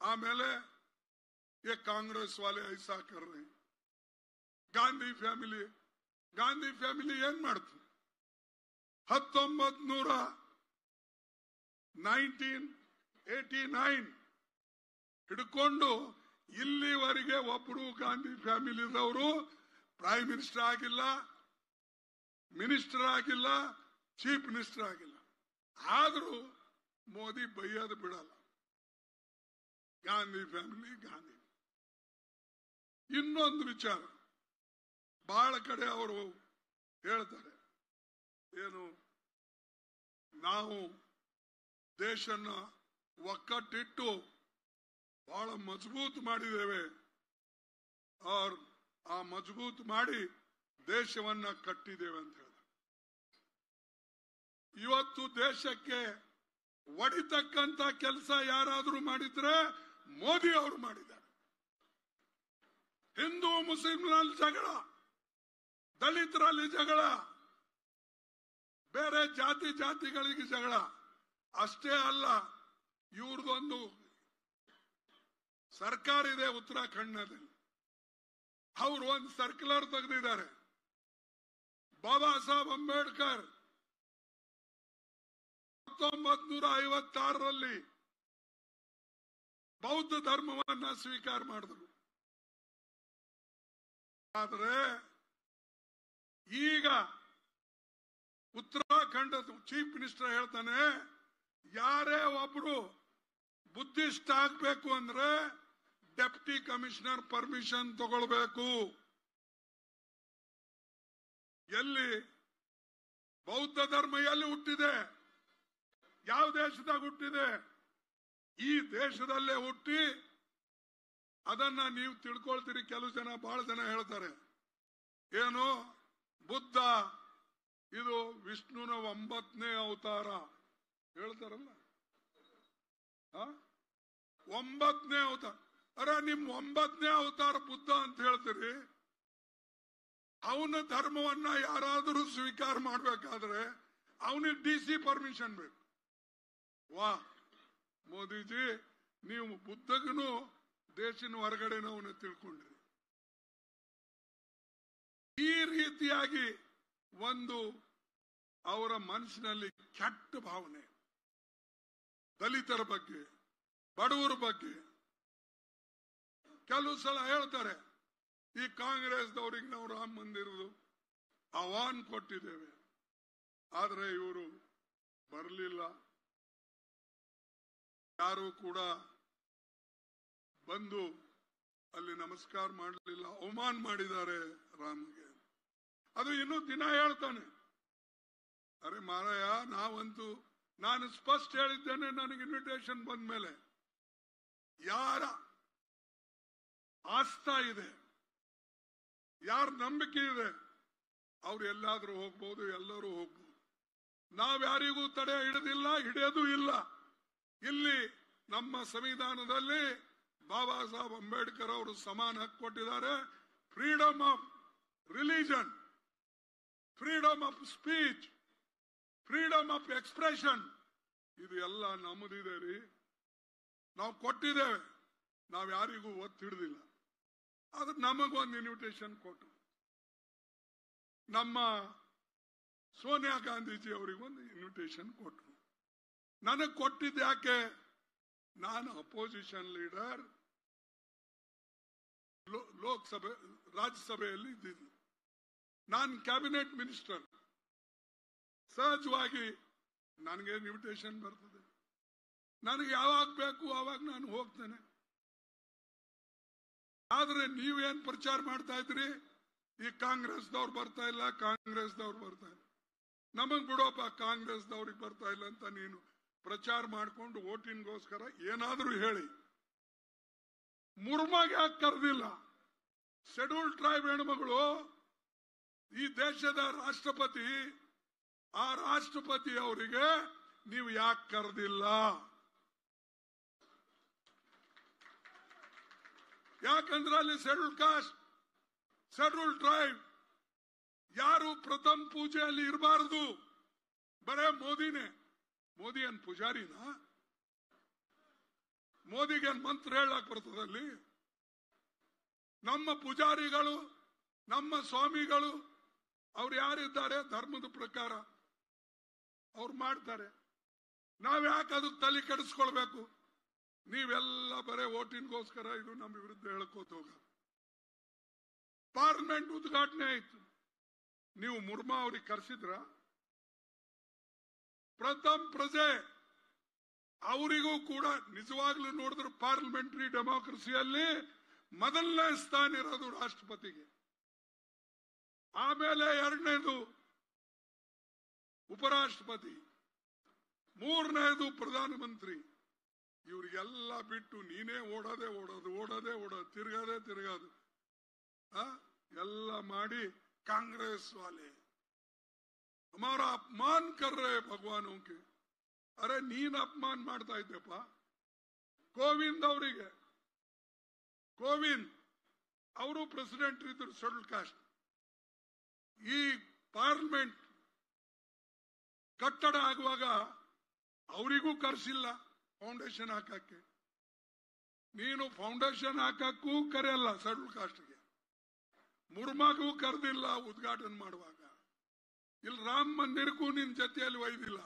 ಆಮೇಲೆ ಎ ಕಾಂಗ್ರೆಸ್ ವಾಲೆ ಐಸಾ ಕರ್ರಿ ಗಾಂಧಿ ಫ್ಯಾಮಿಲಿ ಗಾಂಧಿ ಫ್ಯಾಮಿಲಿ ಏನ್ ಮಾಡ್ತು? ಹತ್ತೊಂಬತ್ ನೂರ ನೈನ್ಟೀನ್ ಏಟಿ ನೈನ್ ಹಿಡ್ಕೊಂಡು ಇಲ್ಲಿವರೆಗೆ ಒಬ್ರು ಗಾಂಧಿ ಫ್ಯಾಮಿಲಿದವರು ಪ್ರೈಮ್ ಮಿನಿಸ್ಟರ್ ಆಗಿಲ್ಲ ಮಿನಿಸ್ಟರ್ ಆಗಿಲ್ಲ ಚೀಫ್ ಮಿನಿಸ್ಟರ್ ಆಗಿಲ್ಲ. ಆದ್ರೂ ಮೋದಿ ಬೈಯೋದು ಬಿಡಲ್ಲ. ಗಾಂಧಿ ಫ್ಯಾಮಿಲಿ ಗಾಂಧಿ. ಇನ್ನೊಂದು ವಿಚಾರ. ಬಹಳ ಕಡೆ ಅವರು ಹೇಳ್ತಾರೆ, ಏನು, ನಾವು ದೇಶನ ಒಕ್ಕಟ್ಟಿಟ್ಟು ಬಹಳ ಮಜಬೂತ್ ಮಾಡಿದ್ದೇವೆ. ಅವ್ರ ಆ ಮಜಬೂತ್ ಮಾಡಿ ದೇಶವನ್ನ ಕಟ್ಟಿದ್ದೇವೆ ಅಂತ ಹೇಳಿದ ಇವತ್ತು ದೇಶಕ್ಕೆ ಒಡಿತಕ್ಕಂತ ಕೆಲಸ ಯಾರಾದರೂ ಮಾಡಿದ್ರೆ ಮೋದಿ ಅವರು ಮಾಡಿದ್ದಾರೆ. ಹಿಂದೂ ಮುಸ್ಲಿಂನಲ್ಲಿ ಜಗಳ, ದಲಿತರಲ್ಲಿ ಜಗಳ, ಬೇರೆ ಜಾತಿ ಜಾತಿಗಳಿಗೆ ಜಗಳ. ಅಷ್ಟೇ ಅಲ್ಲ, ಇವ್ರದೊಂದು ಸರ್ಕಾರ ಇದೆ ಉತ್ತರಾಖಂಡ್ನಲ್ಲಿ. ಅವರು ಒಂದು ಸರ್ಕ್ಯುಲರ್ ತೆಗೆದಿದ್ದಾರೆ. ಬಾಬಾ ಸಾಹೇಬ್ ಅಂಬೇಡ್ಕರ್ ಹತ್ತೊಂಬತ್ ನೂರ ಐವತ್ತಾರರಲ್ಲಿ ಬೌದ್ಧ ಧರ್ಮವನ್ನ ಸ್ವೀಕಾರ ಮಾಡಿದ್ರು. ಆದರೆ ಈಗ ಉತ್ತರಾಖಂಡ ಚೀಫ್ ಮಿನಿಸ್ಟರ್ ಹೇಳ್ತಾನೆ, ಯಾರೇ ಒಬ್ರು ಬುದ್ಧಿಸ್ಟ್ ಆಗ್ಬೇಕು ಅಂದ್ರೆ ಡೆಪ್ಟಿ ಕಮಿಷನರ್ ಪರ್ಮಿಷನ್ ತಗೊಳ್ಬೇಕು. ಎಲ್ಲಿ ಬೌದ್ಧ ಧರ್ಮ ಎಲ್ಲಿ ಹುಟ್ಟಿದೆ? ಯಾವ ದೇಶದಾಗ ಹುಟ್ಟಿದೆ? ಈ ದೇಶದಲ್ಲೇ ಹುಟ್ಟಿ ಅದನ್ನ ನೀವು ತಿಳ್ಕೊಳ್ತೀರಿ. ಕೆಲವು ಜನ, ಬಹಳ ಜನ ಹೇಳ್ತಾರೆ, ಏನು? ಬುದ್ಧ, ಇದು ವಿಷ್ಣುನ ಒಂಬತ್ತನೇ ಅವತಾರ. ಹೇಳ್ತಾರಲ್ಲ? ಒಂಬತ್ತನೇ ಅವತಾರ. ಅರೆ, ನಿಮ್ ಒಂಬತ್ತನೇ ಅವತಾರ ಬುದ್ಧ ಅಂತ ಹೇಳ್ತೀರಿ. ಅವನ ಧರ್ಮವನ್ನ ಯಾರಾದರೂ ಸ್ವೀಕಾರ ಮಾಡ್ಬೇಕಾದ್ರೆ ಅವನಿಗೆ ಡಿ ಸಿ ಪರ್ಮಿಷನ್ ಬೇಕು. ವಾ, ಮೋದಿಜಿ, ನೀವು ಬುದ್ಧಗನು ದೇಶದ ಹೊರಗಡೆ ನೋವನ್ನು ತಿಳ್ಕೊಂಡ್ರಿ. ಈ ರೀತಿಯಾಗಿ ಒಂದು ಅವರ ಮನಸ್ಸಿನಲ್ಲಿ ಕೆಟ್ಟ ಭಾವನೆ, ದಲಿತರ ಬಗ್ಗೆ, ಬಡವರ ಬಗ್ಗೆ. ಕೆಲವು ಸಲ ಹೇಳ್ತಾರೆ, ಈ ಕಾಂಗ್ರೆಸ್ದವ್ರಿಗೆ ನಾವು ರಾಮ ಮಂದಿರದು ಆಹ್ವಾನ ಕೊಟ್ಟಿದ್ದೇವೆ. ಆದ್ರೆ ಇವರು ಬರಲಿಲ್ಲ. ಯಾರು ಕೂಡ ಬಂದು ಅಲ್ಲಿ ನಮಸ್ಕಾರ ಮಾಡಲಿಲ್ಲ, ಅವಮಾನ ಮಾಡಿದ್ದಾರೆ ರಾಮ್ಗೆ. ಅದು ಇನ್ನೂ ದಿನ ಹೇಳ್ತಾನೆ. ಅರೆ ಮಾರಾಯ, ನಾವಂತೂ, ನಾನು ಸ್ಪಷ್ಟ ಹೇಳಿದ್ದೇನೆ, ನನಗೆ ಇನ್ವಿಟೇಷನ್ ಬಂದ ಮೇಲೆ ಯಾರ ಆಸ್ತಾ ಇದೆ, ಯಾರ ನಂಬಿಕೆ ಇದೆ, ಅವ್ರು ಎಲ್ಲಾದ್ರೂ ಹೋಗ್ಬೋದು, ಎಲ್ಲರೂ ಹೋಗ್ಬೋದು. ನಾವ್ಯಾರಿಗೂ ತಡೆ ಹಿಡಿದಿಲ್ಲ, ಹಿಡಿಯೋದು ಇಲ್ಲ. ಇಲ್ಲಿ ನಮ್ಮ ಸಂವಿಧಾನದಲ್ಲಿ ಬಾಬಾ ಸಾಹೇಬ್ ಅಂಬೇಡ್ಕರ್ ಅವರು ಸಮಾನ ಹಕ್ಕು ಕೊಟ್ಟಿದ್ದಾರೆ. Freedom of religion freedom of speech freedom of expression ಇದು ಎಲ್ಲ ನಮ್ಮದಿದೆ ರೀ. ನಾವು ಕೊಟ್ಟಿದ್ದೇವೆ. ನಾವು ಯಾರಿಗೂ ಒತ್ತು ಹಿಡಿದಿಲ್ಲ. ಆದ್ರೆ ನಮಗೊಂದು ಇನ್ವಿಟೇಷನ್ ಕೊಟ್ಟರು ನಮ್ಮ ಸೋನಿಯಾ ಗಾಂಧೀಜಿ ಅವರಿಗೊಂದು ಇನ್ವಿಟೇಷನ್ ಕೊಟ್ಟರು ನನಗೆ ಕೊಟ್ಟಿದ್ದು ಯಾಕೆ? ನಾನು ಅಪೋಸಿಷನ್ ಲೀಡರ್ ಲೋಕಸಭೆ, ರಾಜ್ಯಸಭೆಯಲ್ಲಿ ಇದ್ದೀನಿ. ನಾನು ಕ್ಯಾಬಿನೆಟ್ ಮಿನಿಸ್ಟರ್ ಸಹಜವಾಗಿ ನನಗೆ ಇನ್ವಿಟೇಷನ್ ಬರ್ತದೆ. ನನಗೆ ಯಾವಾಗ ಬೇಕು ಆವಾಗ ನಾನು ಹೋಗ್ತೇನೆ. ಆದ್ರೆ ನೀವೇನ್ ಪ್ರಚಾರ ಮಾಡ್ತಾ ಇದ್ರಿ ಈ ಕಾಂಗ್ರೆಸ್ದವ್ರು ಬರ್ತಾ ಇಲ್ಲ, ಕಾಂಗ್ರೆಸ್ದವ್ರು ಬರ್ತಾ ಇಲ್ಲ. ನಮಗ್ ಬಿಡೋಪ್ಪ, ಕಾಂಗ್ರೆಸ್ದವ್ರಿಗೆ ಬರ್ತಾ ಇಲ್ಲ ಅಂತ ನೀನು. ಪ್ರಚಾರ ಮಾಡ್ಕೊಂಡು ಓಟಿನ್ಗೋಸ್ಕರ ಏನಾದರೂ ಹೇಳಿ. ಮುರ್ಮಗೆ ಯಾಕೆ ಕರೆದಿಲ್ಲ? ಶೆಡ್ಯೂಲ್ ಟ್ರೈಬ್ ಹೆಣ್ಮಗಳು, ಈ ದೇಶದ ರಾಷ್ಟ್ರಪತಿ, ಆ ರಾಷ್ಟ್ರಪತಿ ಅವರಿಗೆ ನೀವು ಯಾಕೆ ಕರೆದಿಲ್ಲ? ಯಾಕಂದ್ರೆ ಅಲ್ಲಿ ಶೆಡ್ಯೂಲ್ ಕಾಸ್ಟ್, ಶೆಡ್ಯೂಲ್ ಟ್ರೈಬ್, ಯಾರು ಪ್ರಥಮ ಪೂಜೆಯಲ್ಲಿ ಇರಬಾರದು. ಬರೇ ಮೋದಿನೇ. ಮೋದಿ ಏನ್ ಪೂಜಾರಿನ? ಮೋದಿಗೆ ಏನ್ ಮಂತ್ರ ಹೇಳಕ್ ಬರ್ತದಲ್ಲಿ ನಮ್ಮ ಪೂಜಾರಿಗಳು, ನಮ್ಮ ಸ್ವಾಮಿಗಳು, ಅವ್ರು ಯಾರಿದ್ದಾರೆ? ಧರ್ಮದ ಪ್ರಕಾರ ಅವ್ರು ಮಾಡ್ತಾರೆ. ನಾವ್ ಯಾಕೆ ಅದಕ್ಕೆ ತಲೆ ಕೆಡಿಸ್ಕೊಳ್ಬೇಕು? ನೀವೆಲ್ಲ ಬರೇ ಓಟಿನ್ಗೋಸ್ಕರ ಇದು ನಮ್ಮ ವಿರುದ್ಧ ಹೇಳ್ಕೋತ ಹೋಗ. ಪಾರ್ಲಿಮೆಂಟ್ ಉದ್ಘಾಟನೆ ಆಯ್ತು. ನೀವು ಮುರ್ಮಾ ಅವ್ರಿಗೆ ಕರೆಸಿದ್ರ? ಪ್ರಥಮ್ ಪ್ರಜೆ. ಅವರಿಗೂ ಕೂಡ ನಿಜವಾಗ್ಲೂ ನೋಡಿದ್ರೆ ಪಾರ್ಲಿಮೆಂಟರಿ ಡೆಮಾಕ್ರಸಿಯಲ್ಲಿ ಮೊದಲನೇ ಸ್ಥಾನ ಇರೋದು ರಾಷ್ಟ್ರಪತಿಗೆ. ಆಮೇಲೆ ಎರಡನೇದು ಉಪರಾಷ್ಟ್ರಪತಿ. ಮೂರನೇದು ಪ್ರಧಾನಮಂತ್ರಿ. ಇವರಿಗೆಲ್ಲ ಬಿಟ್ಟು ನೀನೇ ಓಡೋದೇ ಓಡೋದು ಓಡೋದೇ ಓಡೋದು, ತಿರ್ಗದೇ ತಿರ್ಗೋದು. ಆ? ಎಲ್ಲ ಮಾಡಿ ಕಾಂಗ್ರೆಸ್ ವಾಲೆ. ಹಮಾರ ಅಪಮಾನ್ रहे हैं भगवानों के ಅರೆ, ನೀನ್ ಅಪಮಾನ ಮಾಡ್ತಾ ಇದ್ದೆಪ್ಪ ಕೋವಿಂದ್ ಅವರಿಗೆ. ಕೋವಿಂದ್ ಅವರು ಪ್ರೆಸಿಡೆಂಟ್ ಇದ್ರು ಶೆಡ್ಯೂಲ್ ಕಾಸ್ಟ್. ಈ ಪಾರ್ಲಿಮೆಂಟ್ ಕಟ್ಟಡ ಆಗುವಾಗ ಅವರಿಗೂ ಕರ್ಸಿಲ್ಲ ಫೌಂಡೇಶನ್ ಹಾಕಕ್ಕೆ. ನೀನು ಫೌಂಡೇಶನ್ ಹಾಕಕ್ಕೂ ಕರೆಯಲ್ಲ ಶೆಡ್ಯೂಲ್ ಕಾಸ್ಟ್ಗೆ. ಮುರ್ಮಾಗೂ ಕರೆದಿಲ್ಲ ಉದ್ಘಾಟನೆ ಮಾಡುವಾಗ. ಇಲ್ಲಿ ರಾಮ ಮಂದಿರಕ್ಕೂ ನಿನ್ನ ಜೊತೆಯಲ್ಲಿ ಒಯ್ದಿಲ್ಲ.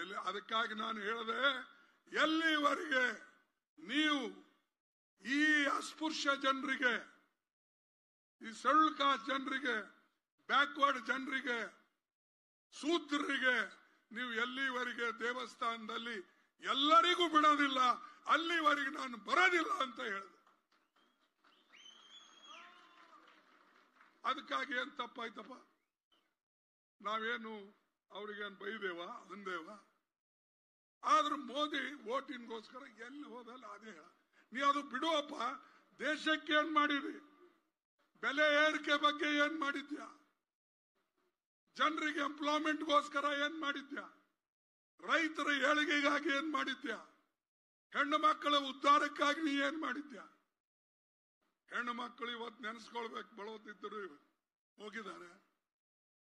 ಎಲ್ಲಿ ಅದಕ್ಕಾಗಿ ನಾನು ಹೇಳಿದೆ, ಎಲ್ಲಿವರೆಗೆ ನೀವು ಈ ಅಸ್ಪೃಶ್ಯ ಜನರಿಗೆ, ಈ ಸರಳ ಕಾಸ್ಟ್ ಜನರಿಗೆ, ಬ್ಯಾಕ್ವರ್ಡ್ ಜನರಿಗೆ, ಸೂತ್ರರಿಗೆ, ನೀವು ಎಲ್ಲಿವರೆಗೆ ದೇವಸ್ಥಾನದಲ್ಲಿ ಎಲ್ಲರಿಗೂ ಬಿಡೋದಿಲ್ಲ, ಅಲ್ಲಿವರೆಗೆ ನಾನು ಬರೋದಿಲ್ಲ ಅಂತ ಹೇಳಿದೆ. ಅದಕ್ಕಾಗಿ ಏನ್ ತಪ್ಪಾಯ್ತಪ್ಪ? ನಾವೇನು ಅವ್ರಿಗೇನು ಬೈದೇವ, ಅಂದೇವ? ಆದ್ರೂ ಮೋದಿ ಓಟಿನ್ಗೋಸ್ಕರ ಎಲ್ಲಿ ಹೋದಲ್ಲ ಅದೇ ನೀ ಅದು ಬಿಡುವಪ್ಪ, ದೇಶಕ್ಕೆ ಏನ್ ಮಾಡಿರಿ ಬೆಲೆ ಏರಿಕೆ ಬಗ್ಗೆ ಏನ್ ಮಾಡಿದ್ಯಾ? ಜನರಿಗೆ ಎಂಪ್ಲಾಯ್ಮೆಂಟ್ಗೋಸ್ಕರ ಏನ್ ಮಾಡಿದ್ಯಾ? ರೈತರ ಏಳಿಗೆಗಾಗಿ ಏನ್ ಮಾಡಿದ್ಯಾ? ಹೆಣ್ಣು ಮಕ್ಕಳ ಉದ್ಧಾರಕ್ಕಾಗಿ ನೀ ಏನ್ ಮಾಡಿದ್ಯಾ? ಹೆಣ್ಣು ಮಕ್ಕಳು ಇವತ್ತು ನೆನೆಸ್ಕೊಳ್ಬೇಕು ಬಳೋದಿದ್ದರು ಹೋಗಿದ್ದಾರೆ.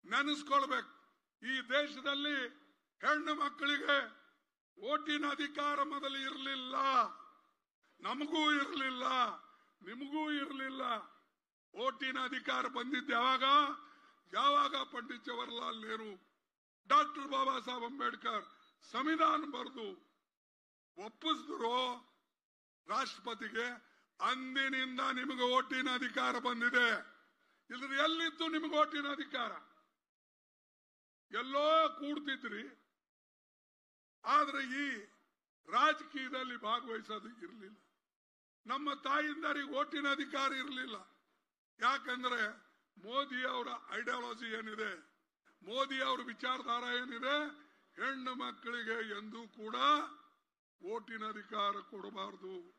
ನೆನೆಸ್ಕೊಳ್ಬೇಕು. ಈ ದೇಶದಲ್ಲಿ ಹೆಣ್ಣು ಮಕ್ಕಳಿಗೆ ಓಟಿನ ಅಧಿಕಾರ ಮೊದಲು ಇರಲಿಲ್ಲ. ನಮಗೂ ಇರಲಿಲ್ಲ. ನಿಮಗೂ ಇರಲಿಲ್ಲ. ಓಟಿನ ಅಧಿಕಾರ ಬಂದಿದ್ದು ಯಾವಾಗ? ಯಾವಾಗ ಪಂಡಿತ್ ಜವಾಹರ್ಲಾಲ್ ನೆಹರು, ಡಾಕ್ಟರ್ ಬಾಬಾ ಸಾಹೇಬ್ ಅಂಬೇಡ್ಕರ್ ಸಂವಿಧಾನ ಬರೆದು ಒಪ್ಪಿಸಿದ್ರು ರಾಷ್ಟ್ರಪತಿಗೆ ಅಂದಿನಿಂದ ನಿಮಗೆ ಓಟಿನ ಅಧಿಕಾರ ಬಂದಿದೆ. ಇದ್ರ ಎಲ್ಲಿತ್ತು ನಿಮಗೆ ಓಟಿನ ಅಧಿಕಾರ? ಎಲ್ಲೋ ಕೂಡ್ತಿದ್ರಿ. ಆದ್ರೆ ಈ ರಾಜಕೀಯದಲ್ಲಿ ಭಾಗವಹಿಸೋದು ಇರಲಿಲ್ಲ. ನಮ್ಮ ತಾಯಿಂದರಿಗೆ ಓಟಿನ ಅಧಿಕಾರ ಇರಲಿಲ್ಲ. ಯಾಕಂದ್ರೆ ಮೋದಿ ಅವರ ಐಡಿಯಾಲಜಿ ಏನಿದೆ, ಮೋದಿ ಅವರ ವಿಚಾರಧಾರ ಏನಿದೆ, ಹೆಣ್ಣು ಮಕ್ಕಳಿಗೆ ಎಂದೂ ಕೂಡ ಓಟಿನ ಅಧಿಕಾರ ಕೊಡಬಾರದು,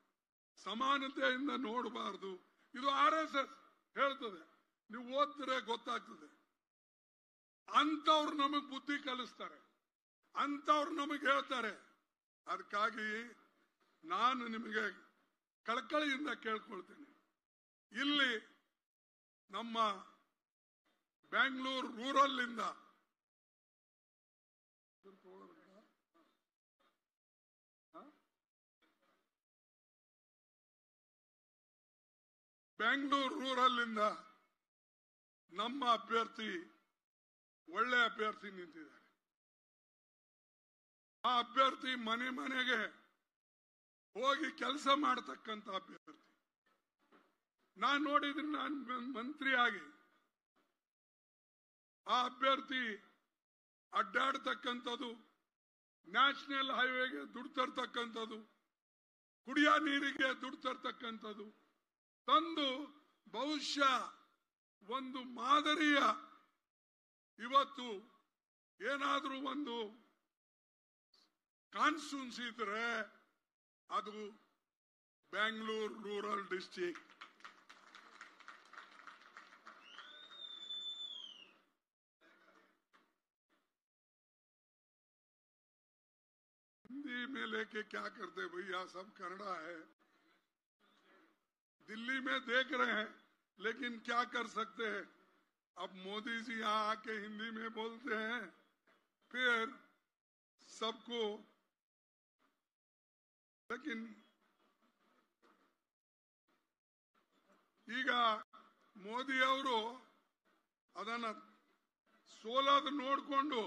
ಸಮಾನತೆಯಿಂದ ನೋಡಬಾರದು. ಇದು ಆರ್ ಎಸ್ ಎಸ್ ಹೇಳ್ತದೆ. ನೀವು ಓದಿದ್ರೆ ಗೊತ್ತಾಗ್ತದೆ. ಅಂತವ್ರು ನಮಗ್ ಬುದ್ಧಿ ಕಲಿಸ್ತಾರೆ. ಅಂತವ್ರು ನಮಗ್ ಹೇಳ್ತಾರೆ. ಅದಕ್ಕಾಗಿ ನಾನು ನಿಮಗೆ ಕಳಕಳಿಯಿಂದ ಕೇಳ್ಕೊಳ್ತೇನೆ. ಇಲ್ಲಿ ನಮ್ಮ ಬ್ಯಾಂಗ್ಳೂರ್ ರೂರಲ್ ಇಂದ ಬೆಂಗಳೂರು ರೂರಲ್ ಇಂದ ನಮ್ಮ ಅಭ್ಯರ್ಥಿ ಒಳ್ಳೆ ಅಭ್ಯರ್ಥಿ ನಿಂತಿದ್ದಾರೆ. ಆ ಅಭ್ಯರ್ಥಿ ಮನೆ ಮನೆಗೆ ಹೋಗಿ ಕೆಲಸ ಮಾಡತಕ್ಕಂತ ಅಭ್ಯರ್ಥಿ. ನಾನು ನೋಡಿದ್ರೆ ನಾನು ಮಂತ್ರಿಯಾಗಿ ಆ ಅಭ್ಯರ್ಥಿ ಅಡ್ಡಾಡ್ತಕ್ಕಂಥದ್ದು, ನ್ಯಾಷನಲ್ ಹೈವೇಗೆ ದುಡ್ಡು ತರ್ತಕ್ಕಂಥದ್ದು, ಕುಡಿಯ ನೀರಿಗೆ ದುಡ್ಡು ತರ್ತಕ್ಕಂಥದ್ದು, ತಂದು ಬಹುಶಃ ಒಂದು ಮಾದರಿಯ ಇವತ್ತು ಏನಾದ್ರೂ ಒಂದು ಕಾನ್ಸ್ಟಿಟ್ಯೂನ್ಸಿ ಇದ್ರೆ ಅದು ಬೆಂಗಳೂರು ರೂರಲ್ ಡಿಸ್ಟಿಕ್ हिंदी में लेके क्या करते भैया सब कन्नड़ा है दिल्ली में देख रहे हैं लेकिन क्या कर सकते हैं अब मोदी जी यहाँ आके हिंदी में बोलते हैं फिर सबको लेकिन ಈಗ ಮೋದಿ ಅವರು ಅದನ್ನ ಸೋಲೋದು ನೋಡಿಕೊಂಡು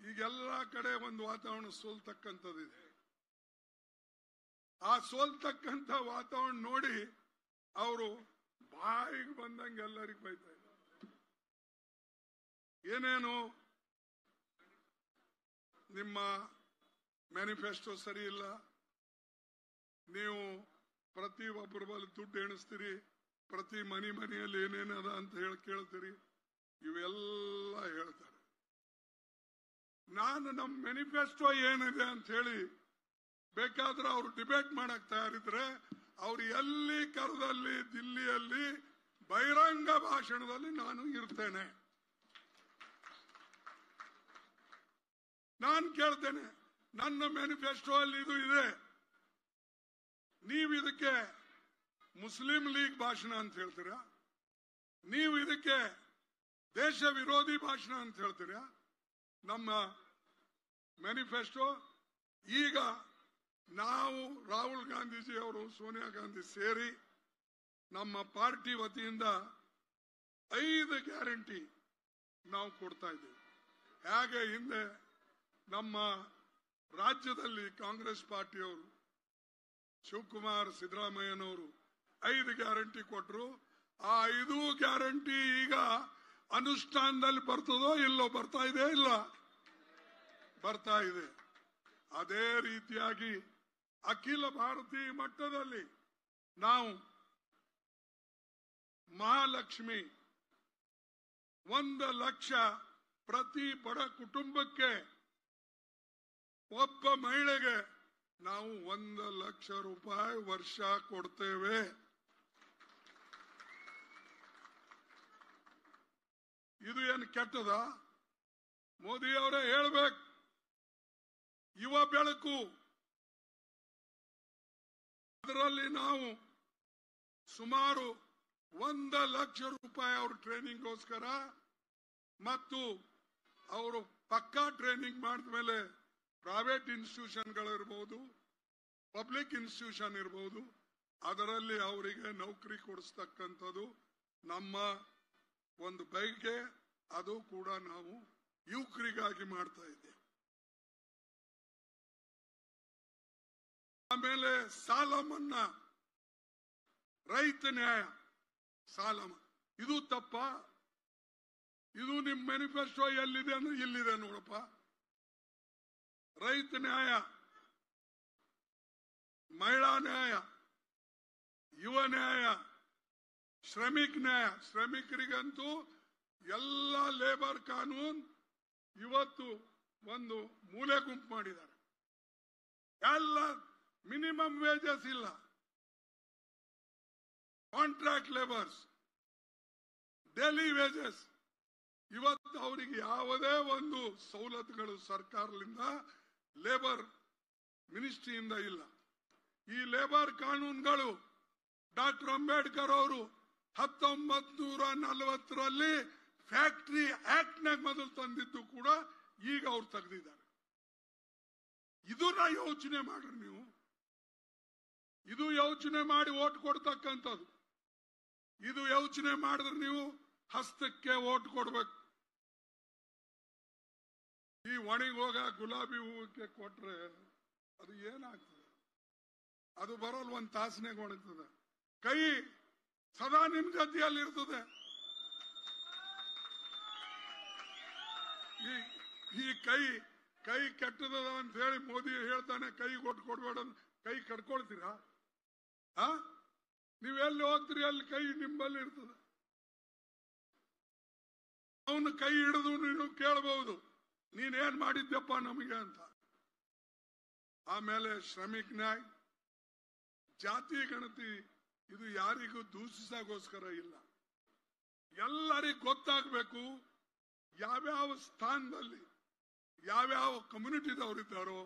ಈಗೆಲ್ಲ ಕಡೆ ಒಂದು ವಾತಾವರಣ ಸೋಲ್ತಕ್ಕಂಥದ್ದಿದೆ ಆ ಸೋಲ್ತಕ್ಕಂಥ ವಾತಾವರಣ ನೋಡಿ ಅವರು ಬಾಯಿಗೆ ಬಂದಂಗೆ ಎಲ್ಲರಿಗೂ ಬೈತಾ ಇದ್ದಾರೆ ಏನೇನು ನಿಮ್ಮ ಮ್ಯಾನಿಫೆಸ್ಟೋ ಸರಿ ಇಲ್ಲ ನೀವು ಪ್ರತಿ ಒಬ್ಬರ ಬಳಿ ದುಡ್ಡು ಎಣಿಸ್ತೀರಿ, ಪ್ರತಿ ಮನಿ ಮನೆಯಲ್ಲಿ ಏನೇನದ ಅಂತ ಹೇಳಿ ಕೇಳ್ತೀರಿ, ಇವೆಲ್ಲ ಹೇಳ್ತಾರೆ. ನಾನು ನಮ್ಮ ಮ್ಯಾನಿಫೆಸ್ಟೋ ಏನಿದೆ ಅಂತ ಹೇಳಿ ಬೇಕಾದ್ರೆ ಅವರು ಡಿಬೇಟ್ ಮಾಡಕ್ ತಯಾರಿದ್ರೆ ಅವ್ರು ಎಲ್ಲಿ ಕರದಲ್ಲಿ, ದಿಲ್ಲಿಯಲ್ಲಿ ಬಹಿರಂಗ ಭಾಷಣದಲ್ಲಿ ನಾನು ಇರ್ತೇನೆ. ನಾನು ಕೇಳ್ತೇನೆ, ನನ್ನ ಮ್ಯಾನಿಫೆಸ್ಟೋ ಅಲ್ಲಿ ಇದು ಇದೆ. ನೀವು ಇದಕ್ಕೆ ಮುಸ್ಲಿಂ ಲೀಗ್ ಭಾಷಣ ಅಂತ ಹೇಳ್ತೀರಾ? ನೀವು ಇದಕ್ಕೆ ದೇಶ ವಿರೋಧಿ ಭಾಷಣ ಅಂತ ಹೇಳ್ತೀರಾ? ನಮ್ಮ ಮ್ಯಾನಿಫೆಸ್ಟೋ ಈಗ ನಾವು ರಾಹುಲ್ ಗಾಂಧೀಜಿ ಅವರು, ಸೋನಿಯಾ ಗಾಂಧಿ ಸೇರಿ ನಮ್ಮ ಪಾರ್ಟಿ ವತಿಯಿಂದ ಐದು ಗ್ಯಾರಂಟಿ ನಾವು ಕೊಡ್ತಾ ಇದ್ದೀವಿ. ಹೇಗೆ ಹಿಂದೆ ನಮ್ಮ ರಾಜ್ಯದಲ್ಲಿ ಕಾಂಗ್ರೆಸ್ ಪಾರ್ಟಿಯವರು ಶಿವಕುಮಾರ್ ಸಿದ್ದರಾಮಯ್ಯನವರು ಐದು ಗ್ಯಾರಂಟಿ ಕೊಟ್ಟರು ಆ ಐದು ಗ್ಯಾರಂಟಿ ಈಗ ಅನುಷ್ಠಾನದಲ್ಲಿ ಬರ್ತದೋ ಇಲ್ಲೋ ಬರ್ತಾ ಇದೆ ಇಲ್ಲ? ಬರ್ತಾ ಇದೆ. ಅದೇ ರೀತಿಯಾಗಿ ಅಖಿಲ ಭಾರತೀಯ ಮಟ್ಟದಲ್ಲಿ ನಾವು ಮಹಾಲಕ್ಷ್ಮಿ ಒಂದು ಲಕ್ಷ ಪ್ರತಿ ಬಡ ಕುಟುಂಬಕ್ಕೆ ಒಬ್ಬ ಮಹಿಳೆಗೆ ನಾವು ಒಂದು ಲಕ್ಷ ರೂಪಾಯಿ ವರ್ಷ ಕೊಡ್ತೇವೆ. ಇದು ಏನು ಕೆಟ್ಟದ? ಮೋದಿ ಅವರೇ ಹೇಳ್ಬೇಕು. ಯುವ ಬೆಳಕು. ಅದರಲ್ಲಿ ನಾವು ಸುಮಾರು ಒಂದು ಲಕ್ಷ ರೂಪಾಯಿ ಅವ್ರ ಟ್ರೈನಿಂಗ್ಗೋಸ್ಕರ ಮತ್ತು ಅವರು ಪಕ್ಕಾ ಟ್ರೈನಿಂಗ್ ಮಾಡಿದ ಮೇಲೆ ಪ್ರೈವೇಟ್ ಇನ್ಸ್ಟಿಟ್ಯೂಷನ್ಗಳಿರ್ಬೋದು ಪಬ್ಲಿಕ್ ಇನ್ಸ್ಟಿಟ್ಯೂಷನ್ ಇರ್ಬೋದು, ಅದರಲ್ಲಿ ಅವರಿಗೆ ನೌಕರಿ ಕೊಡಿಸ್ತಕ್ಕಂಥದ್ದು ನಮ್ಮ ಒಂದು ಬೈಕೆ ಅದು ಕೂಡ ನಾವು ಯುವಕರಿಗಾಗಿ ಮಾಡ್ತಾ ಇದ್ದೇವೆ. ಆಮೇಲೆ ಸಾಲ ಮನ್ನಾ, ರೈತ ನ್ಯಾಯ, ಸಾಲ ಇದು ತಪ್ಪ? ಇದು ನಿಮ್ ಮ್ಯಾನಿಫೆಸ್ಟೋ ಎಲ್ಲಿದೆ ಅಂದ್ರೆ ಇಲ್ಲಿದೆ ನೋಡಪ್ಪ. ರೈತ ನ್ಯಾಯ, ಮಹಿಳಾ ನ್ಯಾಯ, ಯುವ ನ್ಯಾಯ, ಶ್ರಮಿಕ್ ನ್ಯಾಯ. ಶ್ರಮಿಕರಿಗಂತೂ ಎಲ್ಲ ಲೇಬರ್ ಕಾನೂನ್ ಇವತ್ತು ಒಂದು ಮೂಲೆ ಗುಂಪು ಮಾಡಿದ್ದಾರೆ. ಎಲ್ಲ ಮಿನಿಮಮ್ ವೇಜಸ್ ಇಲ್ಲ. Contract labours, daily wages. ಇವತ್ತು ಅವರಿಗೆ ಯಾವುದೇ ಒಂದು ಸವಲತ್ತುಗಳು ಸರ್ಕಾರದಿಂದ ಲೇಬರ್ ಮಿನಿಸ್ಟ್ರಿಯಿಂದ ಇಲ್ಲ. ಈ ಲೇಬರ್ ಕಾನೂನುಗಳು ಡಾಕ್ಟರ್ ಅಂಬೇಡ್ಕರ್ ಅವರು ಹತ್ತೊಂಬತ್ ನೂರ ನಲವತ್ತರಲ್ಲಿ ಫ್ಯಾಕ್ಟರಿ ಆಕ್ಟ್ ನಾಗ ಮೊದಲು ತಂದಿದ್ದು ಕೂಡ ಈಗ ಅವ್ರು ತೆಗೆದಿದ್ದಾರೆ. ಇದನ್ನ ಯೋಚನೆ ಮಾಡ್ರಿ ನೀವು. ಇದು ಯೋಚನೆ ಮಾಡಿ ಓಟ್ ಕೊಡ್ತಕ್ಕಂಥದ್ದು. ಇದು ಯೋಚನೆ ಮಾಡಿದ್ರೆ ನೀವು ಹಸ್ತಕ್ಕೆ ಓಟ್ ಕೊಡ್ಬೇಕು. ಈ ಒಣಗಿ ಹೋಗ ಗುಲಾಬಿ ಹೂವಕ್ಕೆ ಕೊಟ್ರೆ ಅದು ಏನಾಗ್ತದೆ? ಅದು ಬರಲ್ ಒಂದ್ ತಾಸನಾಗ ಒಣಗ್ತದೆ. ಕೈ ಸದಾ ನಿಮ್ ಗದ್ದೆಯಲ್ಲಿ ಇರ್ತದೆ. ಈ ಕೈ ಕೈ ಕೆಟ್ಟದ ಅಂತ ಹೇಳಿ ಮೋದಿ ಹೇಳ್ತಾನೆ, ಕೈ ಕೊಟ್ಟು ಕೊಡ್ಬೇಡ ಕೈ ಕಟ್ಕೊಳ್ತೀರಾ? ಆ? ನೀವೆಲ್ಲಿ ಹೋಗ್ತೀರಿ, ಅಲ್ಲಿ ಕೈ ನಿಂಬಲ್ಲಿ ಇರ್ತದೆ. ಅವನು ಕೈ ಹಿಡಿದು ನೀನು ಕೇಳಬಹುದು ನೀನೇನ್ ಮಾಡಿದ್ಯಪ್ಪ ನಮಗೆ ಅಂತ. ಆಮೇಲೆ ಶ್ರಮಿಕ್ ನ್ಯಾಯ್ ಜಾತಿ ಗಣತಿ ಇದು ಯಾರಿಗೂ ದೂಷಿಸಗೋಸ್ಕರ ಇಲ್ಲ. ಎಲ್ಲರಿಗೂ ಗೊತ್ತಾಗಬೇಕು ಯಾವ್ಯಾವ ಸ್ಥಾನದಲ್ಲಿ ಯಾವ್ಯಾವ ಕಮ್ಯುನಿಟಿದವರಿದ್ದಾರೋ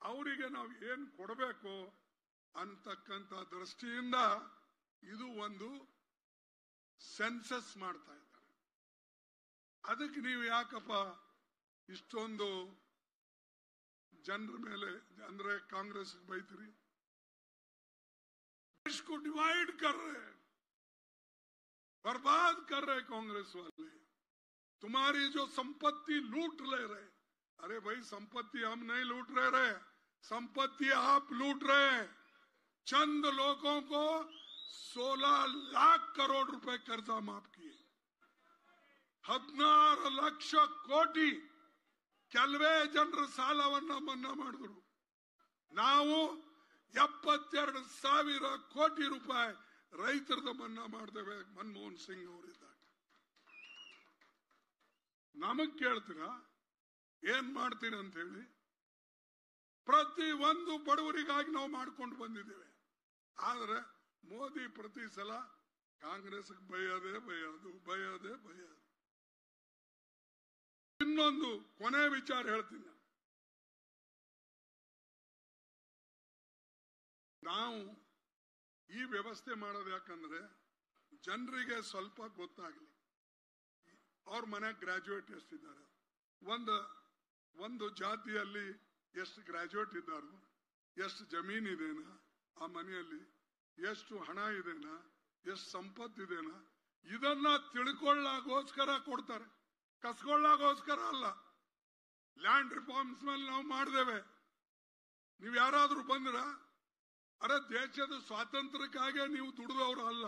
ಅವರಿಗೆ ನಾವು ಏನ್ ಕೊಡಬೇಕು ಅಂತಕ್ಕಂಥ ದೃಷ್ಟಿಯಿಂದ ಇದು ಒಂದು ಸೆನ್ಸಸ್ ಮಾಡ್ತಾ ಇದ್ದಾರೆ. ಅದಕ್ಕೆ ನೀವು ಯಾಕಪ್ಪ ಇಷ್ಟೊಂದು ಜನರ ಮೇಲೆ ಅಂದ್ರೆ ಕಾಂಗ್ರೆಸ್ ಬೈತೀರಿ देश को डिवाइड कर रहे हैं बर्बाद कर रहे कांग्रेस वाले तुम्हारी जो संपत्ति लूट ले रहे अरे भाई संपत्ति हम नहीं लूट रहे रहे संपत्ति आप लूट रहे हैं चंद लोगों को 16 लाख करोड़ रुपए कर्जा माफ किए ಹದಿನಾರು ಲಕ್ಷ ಕೋಟಿ ಕೆಲವೇ ಜನರು ಸಾಲವನ್ನ ಮನ್ನಾ ಮಾಡಿದ್ರು. ನಾವು ಎಪ್ಪತ್ತೆರಡು ಸಾವಿರ ಕೋಟಿ ರೂಪಾಯಿ ರೈತರದ ಮನ್ನಾ ಮಾಡ್ತೇವೆ ಮನಮೋಹನ್ ಸಿಂಗ್ ಅವರಿದ್ದಾಗ. ನಮಗ್ ಕೇಳ್ತೀರಾ? ಏನ್ ಮಾಡ್ತೀರ ಅಂತ ಹೇಳಿ ಪ್ರತಿ ಒಂದು ಬಡವರಿಗಾಗಿ ನಾವು ಮಾಡ್ಕೊಂಡು ಬಂದಿದ್ದೇವೆ. ಆದ್ರೆ ಮೋದಿ ಪ್ರತಿ ಸಲ ಕಾಂಗ್ರೆಸ್ ಬೈಯೋದೇ ಬೈಯೋದು ಬೈಯೋದೇ ಬೈಯೋದು. ಇನ್ನೊಂದು ಕೊನೆ ವಿಚಾರ ಹೇಳ್ತೀನಿ. ನಾವು ಈ ವ್ಯವಸ್ಥೆ ಮಾಡೋದು ಯಾಕಂದ್ರೆ ಜನರಿಗೆ ಸ್ವಲ್ಪ ಗೊತ್ತಾಗಲಿ. ಅವ್ರ ಮನೆ ಗ್ರಾಜುಯೇಟ್ ಎಷ್ಟಿದ್ದಾರೆ? ಒಂದು ಒಂದು ಜಾತಿಯಲ್ಲಿ ಎಷ್ಟು ಗ್ರಾಜುಯೇಟ್ ಇದ್ದಾರೋ, ಎಷ್ಟು ಜಮೀನ್ ಇದೆನಾ? ಆ ಮನೆಯಲ್ಲಿ ಎಷ್ಟು ಹಣ ಇದೇನಾ? ಎಷ್ಟು ಸಂಪತ್ತು ಇದೆನಾ? ಇದನ್ನ ತಿಳ್ಕೊಳ್ಳಾಗೋಸ್ಕರ ಕೊಡ್ತಾರೆ. ಕಸ್ಕೊಳ್ಳಾಗೋಸ್ಕರ ಅಲ್ಲ. ಲ್ಯಾಂಡ್ ರಿಫಾರ್ಮ್ಸ್ ಮೇಲೆ ನಾವು ಮಾಡಿದೇವೆ. ನೀವು ಯಾರಾದರೂ ಬಂದ್ರ? ಅರೆ ದೇಶದ ಸ್ವಾತಂತ್ರ್ಯಕ್ಕಾಗೆ ನೀವು ದುಡಿದವರು ಅಲ್ಲ.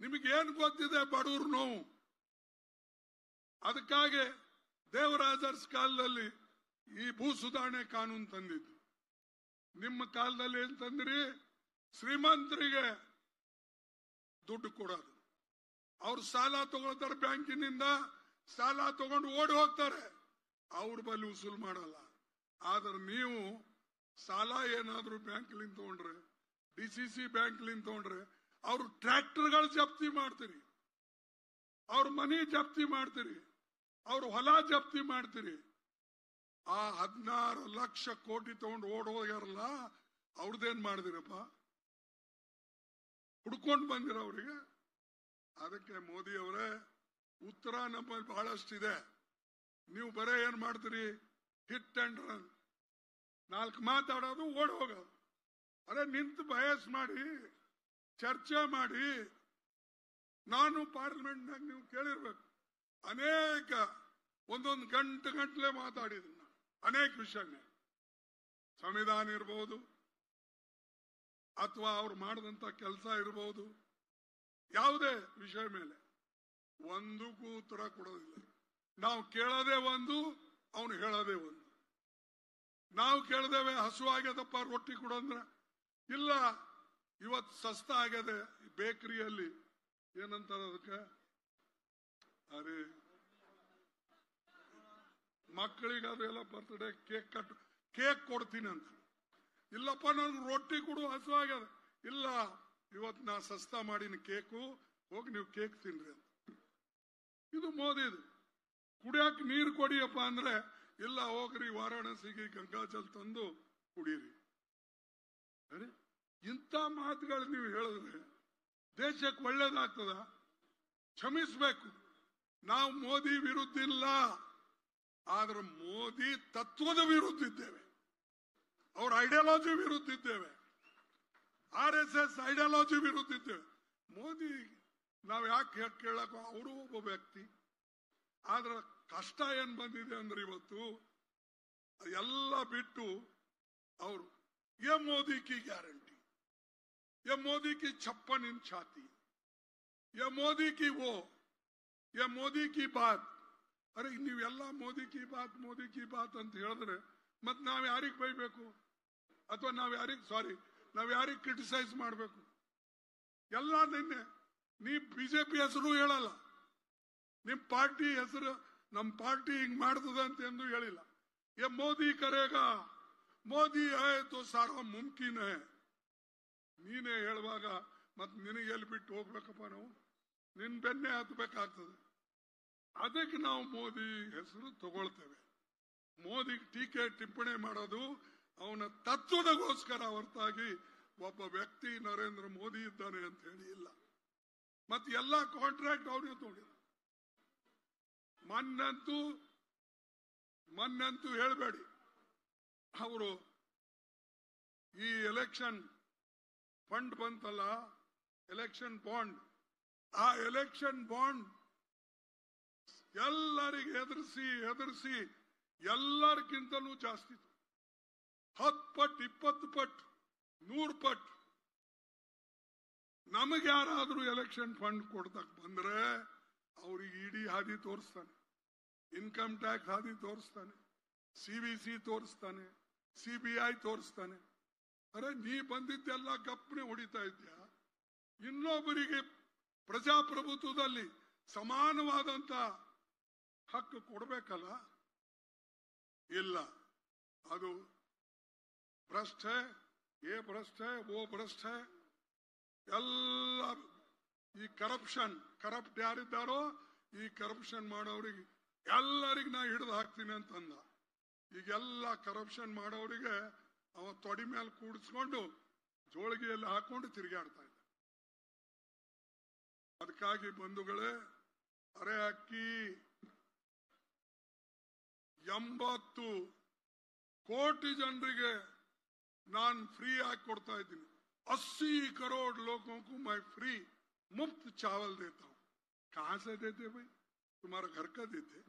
ನಿಮಗೇನು ಗೊತ್ತಿದೆ ಬಡವ್ರ ನೋವು? ಅದಕ್ಕಾಗಿ ದೇವರಾಜರ್ಸ್ ಕಾಲದಲ್ಲಿ ಈ ಭೂ ಸುಧಾರಣೆ ಕಾನೂನು ತಂದಿದ್ದು. ನಿಮ್ಮ ಕಾಲದಲ್ಲಿ ಏನ್ ತಂದ್ರಿ? ಶ್ರೀಮಂತರಿಗೆ ದುಡ್ಡು ಕೊಡೋದು. ಅವ್ರು ಸಾಲ ತಗೊಳ್ತಾರೆ ಬ್ಯಾಂಕಿನಿಂದ ಸಾಲ ತಗೊಂಡು ಓಡಿ ಹೋಗ್ತಾರೆ. ಅವ್ರ ಬಲ್ಲಿ ಉಸುಲ್ ಮಾಡಲ್ಲ. ಆದ್ರೆ ನೀವು ಸಾಲ ಏನಾದ್ರೂ ಬ್ಯಾಂಕ್ಲಿಂದ ತಗೊಂಡ್ರೆ, ಡಿ ಸಿ ಸಿ ಬ್ಯಾಂಕ್ಲಿಂದ ತಗೊಂಡ್ರೆ, ಅವ್ರು ಟ್ರ್ಯಾಕ್ಟರ್ಗಳು ಜಪ್ತಿ ಮಾಡ್ತೀರಿ. ಅವ್ರ ಮನಿ ಜಪ್ತಿ ಮಾಡ್ತೀರಿ. ಅವ್ರ ಹೊಲ ಜಪ್ತಿ ಮಾಡ್ತೀರಿ. ಆ ಹದಿನಾರು ಲಕ್ಷ ಕೋಟಿ ತಗೊಂಡು ಓಡ್ ಹೋಗ್ಯಾರಲ್ಲ ಅವ್ರದ್ದೇನ್ ಮಾಡಿದಿರಪ್ಪ? ಹುಡ್ಕೊಂಡು ಬಂದಿರ ಅವರಿಗೆ? ಅದಕ್ಕೆ ಮೋದಿ ಅವರೇ ಉತ್ತರ ನಮ್ಮಲ್ಲಿ ಬಹಳಷ್ಟಿದೆ. ನೀವು ಬರೇ ಏನ್ ಮಾಡ್ತೀರಿ? ಹಿಟ್ ಅಂಡ್ ರನ್ ನಾಲ್ಕು ಮಾತಾಡೋದು ಓಡ್ ಹೋಗೋದು. ಅರೆ ನಿಂತು ಬಯಸ್ ಮಾಡಿ, ಚರ್ಚೆ ಮಾಡಿ. ನಾನು ಪಾರ್ಲಿಮೆಂಟ್ನಾಗ ನೀವು ಕೇಳಿರ್ಬೇಕು. ಅನೇಕ, ಒಂದೊಂದು ಗಂಟೆ ಗಂಟ್ಲೆ ಮಾತಾಡಿದ್ದೀನಿ ಅನೇಕ ವಿಷಯ ಸಂವಿಧಾನ ಇರಬಹುದು ಅಥವಾ ಅವ್ರು ಮಾಡಿದಂತ ಕೆಲಸ ಇರಬಹುದು ಯಾವುದೇ ವಿಷಯ ಮೇಲೆ. ಒಂದಕ್ಕೂ ಉತ್ತರ ಕೊಡೋದಿಲ್ಲ. ನಾವು ಕೇಳೋದೇ ಒಂದು, ಅವನು ಹೇಳೋದೇ ಒಂದು. ನಾವು ಕೇಳ್ದೇವೆ ಹಸು ಆಗ್ಯದಪ್ಪ, ರೊಟ್ಟಿ ಕೊಡಂದ್ರ. ಇಲ್ಲ, ಇವತ್ತು ಸಸ್ತ ಆಗ್ಯದೆ ಬೇಕರಿಯಲ್ಲಿ. ಏನಂತಾರ ಅದಕ್ಕೆ? ಅರೆ, ಮಕ್ಕಳಿಗೆ ಅದೆಲ್ಲ ಬರ್ತಡೇ ಕೇಕ್ ಕಟ್, ಕೇಕ್ ಕೊಡ್ತೀನಿ ಅಂತ. ಇಲ್ಲಪ್ಪ, ನನ್ಗೆ ರೊಟ್ಟಿ ಕೊಡು, ಹಸು ಇಲ್ಲ, ಇವತ್ತು ನಾ ಸಸ್ತ ಮಾಡಿನ ಕೇಕು, ಹೋಗಿ ನೀವು ಕೇಕ್ ತಿನ್ರಿ ಅಂತ. ಇದು ಮೋದಿದು ಕುಡಿಯಕ್ ನೀರು ಕೊಡಿಯಪ್ಪ ಅಂದ್ರೆ, ಇಲ್ಲ ಹೋಗ್ರಿ, ವಾರಾಣಸಿಗೆ ಗಂಗಾಜಲ್ ತಂದು ಕುಡೀರಿ. ಇಂಥ ಮಾತುಗಳು ನೀವು ಹೇಳಿದ್ರೆ ದೇಶಕ್ಕೆ ಒಳ್ಳೇದಾಗ್ತದ? ಕ್ಷಮಿಸ್ಬೇಕು. ನಾವು ಮೋದಿ ವಿರುದ್ಧ ಇಲ್ಲ. ಆದ್ರೆ ಮೋದಿ ತತ್ವದ ವಿರುದ್ಧ ಇದ್ದೇವೆ. ಅವ್ರ ಐಡಿಯಾಲಜಿ ವಿರುದ್ಧ ಇದ್ದೇವೆ. ಆರ್ ಎಸ್ ಎಸ್ ಐಡಿಯಾಲಜಿ ವಿರುದ್ಧ ಇದ್ದೇವೆ. ಮೋದಿ ನಾವ್ ಯಾಕೆ ಕೇಳಕ ಅವರು ಒಬ್ಬ ವ್ಯಕ್ತಿ ಆದ್ರ ಕಷ್ಟ ಏನ್ ಬಂದಿದೆ ಅಂದ್ರೆ ಇವತ್ತು ಎಲ್ಲ ಬಿಟ್ಟು ಅವರು ये मोदी की गारंटी ये मोदी की छप्पन इंच छाती ये मोदी की वो ये मोदी की बात ಅರೆ ನೀವೆಲ್ಲ ಮೋದಿ ಕಿ ಬಾತ್ ಮೋದಿ ಕಿ ಬಾತ್ ಅಂತ ಹೇಳಿದ್ರೆ ಮತ್ ನಾವ್ ಯಾರಿಗ್ ಬೈಬೇಕು ಅಥವಾ ನಾವ್ ಯಾರಿಗ್ ಸಾರಿ ನಾವ್ ಯಾರಿಗ್ ಕ್ರಿಟಿಸೈಸ್ ಮಾಡ್ಬೇಕು ಎಲ್ಲ ನಿನ್ನೆ ನೀ ಬಿಜೆಪಿ ಹೆಸರು ಹೇಳಲ್ಲ. ನಿಮ್ ಪಾರ್ಟಿ ಹೆಸರು, ನಮ್ ಪಾರ್ಟಿ ಹಿಂಗ್ ಮಾಡ್ತದೆ ಅಂತ ಎಂದು ಹೇಳಿಲ್ಲ. ಏ ಮೋದಿ ಕರೆಗ, ಮೋದಿ ಆಯ್ತು ತೋ ಸಾರಾ ನೀನೇ ಹೇಳುವಾಗ, ಮತ್ ನಿನಗೆ ಎಲ್ಲಿ ಬಿಟ್ಟು ಹೋಗ್ಬೇಕಪ್ಪ ನಾವು? ನಿನ್ ಬೆನ್ನೆ ಹತ್ಬೇಕಾಗ್ತದೆ. ಅದಕ್ಕೆ ನಾವು ಮೋದಿ ಹೆಸರು ತಗೊಳ್ತೇವೆ. ಮೋದಿ ಟೀಕೆ, ಟಿಪ್ಪಣಿ ಮಾಡೋದು ಅವನ ತತ್ವದಗೋಸ್ಕರ ಹೊರತಾಗಿ ಒಬ್ಬ ವ್ಯಕ್ತಿ ನರೇಂದ್ರ ಮೋದಿ ಇದ್ದಾನೆ ಅಂತ ಹೇಳಿ ಇಲ್ಲ. ಮತ್ತೆ ಎಲ್ಲ ಕಾಂಟ್ರಾಕ್ಟ್ ಅವ್ರಿಗೆ ತಗೊಂಡಿದ್ದ. ಮನ್ನಂತೂ ಮನ್ನಂತೂ ಹೇಳಬೇಡಿ. ಅವರು ಈ ಎಲೆಕ್ಷನ್ ಫಂಡ್ ಬಂತಲ್ಲ ಎಲೆಕ್ಷನ್ ಬಾಂಡ್ ಆ ಎಲೆಕ್ಷನ್ ಬಾಂಡ್ ಎಲ್ಲರಿಗೆ ಹೆದರಿಸಿ ಹೆದರಿಸಿ ಎಲ್ಲರಿಗಿಂತಲೂ ಜಾಸ್ತಿ ಹತ್ತು ಪಟ್ಟು ಇಪ್ಪತ್ತು ಪಟ್ಟು ನೂರು ಪಟ್ಟು ನಮಗೆ ಯಾರಾದ್ರೂ ಎಲೆಕ್ಷನ್ ಫಂಡ್ ಕೊಡ್ತಕ್ ಬಂದ್ರೆ ಅವ್ರಿಗೆ ಇಡಿ ಹಾದಿ ತೋರಿಸ್ತಾನೆ, ಇನ್ಕಮ್ ಟ್ಯಾಕ್ಸ್ ಹಾದಿ ತೋರಿಸ್ತಾನೆ, ಸಿ ಬಿ ಸಿ ತೋರಿಸ್ತಾನೆ, ಸಿ ಬಿ ಐ ತೋರಿಸ್ತಾನೆ. ಅರೆ, ನೀ ಬಂದಿದ್ದೆಲ್ಲ ಗಪ್ಪನೆ ಹೊಡಿತಾ ಇದ್ಯಾ? ಇನ್ನೊಬ್ಬರಿಗೆ ಪ್ರಜಾಪ್ರಭುತ್ವದಲ್ಲಿ ಸಮಾನವಾದಂತ ಹಕ್ಕು ಕೊಡಬೇಕಲ್ಲ? ಇಲ್ಲ. ಅದು ಭ್ರಷ್ಟ, ಏ ಭ್ರಷ್ಟ, ಓ ಭ್ರಷ್ಟ. ಎಲ್ಲ ಈ ಕರಪ್ಷನ್ ಕರಪ್ಟ್ ಯಾರಿದ್ದಾರೋ ಈ ಕರಪ್ಷನ್ ಮಾಡೋರಿಗೆ ಎಲ್ಲರಿಗೆ ನಾ ಹಿಡಿದು ಹಾಕ್ತೀನಿ ಅಂತಂದ. ಈಗೆಲ್ಲ ಕರಪ್ಷನ್ ಮಾಡೋರಿಗೆ ಅವ ತೊಡಿ ಮೇಲೆ ಕೂಡಿಸ್ಕೊಂಡು ಜೋಳಿಗೆಯಲ್ಲಿ ಹಾಕೊಂಡು ತಿರುಗಾಡ್ತಾ ಇದ್ದ. ಅದಕ್ಕಾಗಿ ಬಂಧುಗಳೇ, ಅರೆ ಅಕ್ಕಿ ಎಂಬತ್ತು ಕೋಟಿ ಜನರಿಗೆ ನಾನು ಫ್ರೀ ಆಗಿ ಕೊಡ್ತಾ ಇದ್ದೀನಿ. अस्सी करोड़ लोगों को मैं फ्री मुफ़्त चावल देता हूँ। कहाँ से देते भाई? तुम्हारा घर का देते।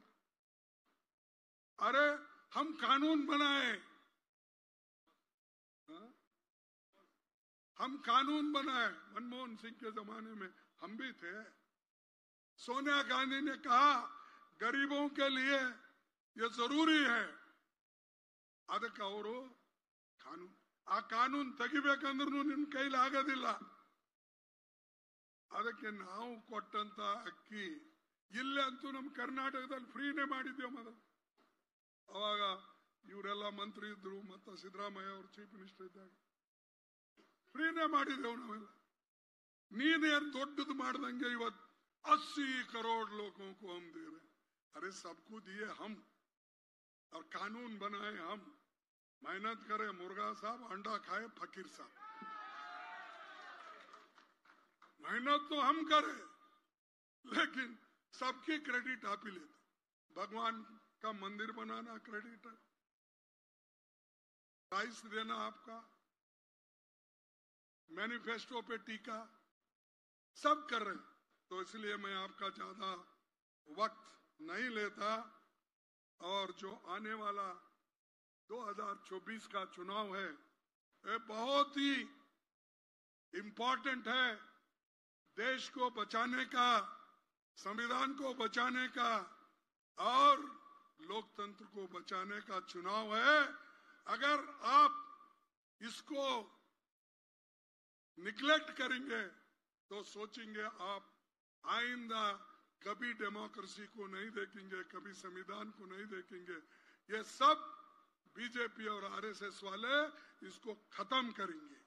अरे, हम कानून बनाए। हाँ? हम कानून बनाए। मनमोहन सिंह के जमाने में हम भी थे। सोनिया गांधी ने कहा, गरीबों के लिए ये ज़रूरी है। अद कौरो कानून। ಆ ಕಾನೂನು ತೆಗಿಬೇಕಂದ್ರೂ ನಿನ್ ಕೈಲಿ ಆಗೋದಿಲ್ಲ ಅದಕ್ಕೆ ನಾವು ಕೊಟ್ಟಂತ ಅಕ್ಕಿ ಇಲ್ಲೇ ಅಂತೂ ನಮ್ಮ ಕರ್ನಾಟಕದಲ್ಲಿ ಫ್ರೀನೇ ಮಾಡಿದ್ದೇವೆ ಮೊದಲು ಅವಾಗ ಇವರೆಲ್ಲ ಮಂತ್ರಿ ಇದ್ರು ಮತ್ತೆ ಸಿದ್ದರಾಮಯ್ಯ ಅವರು ಚೀಫ್ ಮಿನಿಸ್ಟರ್ ಇದ್ದಾಗ ಫ್ರೀನೇ ಮಾಡಿದೆವು ನಾವೆಲ್ಲ ನೀನೇನ್ ದೊಡ್ಡದು ಮಾಡ್ದಂಗೆ ಇವತ್ತು अस्सी करोड़ लोगों को हम दे रहे हैं। अरे सबको दिए हम और कानून बनाए हम मेहनत करे, मुर्गा साहब, अंडा खाए, फकीर साहब। मेहनत तो हम करें, लेकिन सबकी क्रेडिट आप ही लेते। भगवान का मंदिर बनाना क्रेडिट है। प्राइस देना आपका। मैनिफेस्टो पे टीका। सब कर रहे तो इसलिए मैं आपका ज़्यादा वक्त नहीं लेता। और जो आने वाला 2024 का चुनाव है। ये बहुत ही इम्पोर्टेंट है देश को बचाने का, संविधान को बचाने का और लोकतंत्र को बचाने का चुनाव है। अगर आप इसको निग्लेक्ट करेंगे तो सोचेंगे आप आइंदा कभी डेमोक्रेसी को नहीं देखेंगे, कभी संविधान को नहीं देखेंगे। ये सब बीजेपी और आरएसएस वाले इसको खत्म करेंगे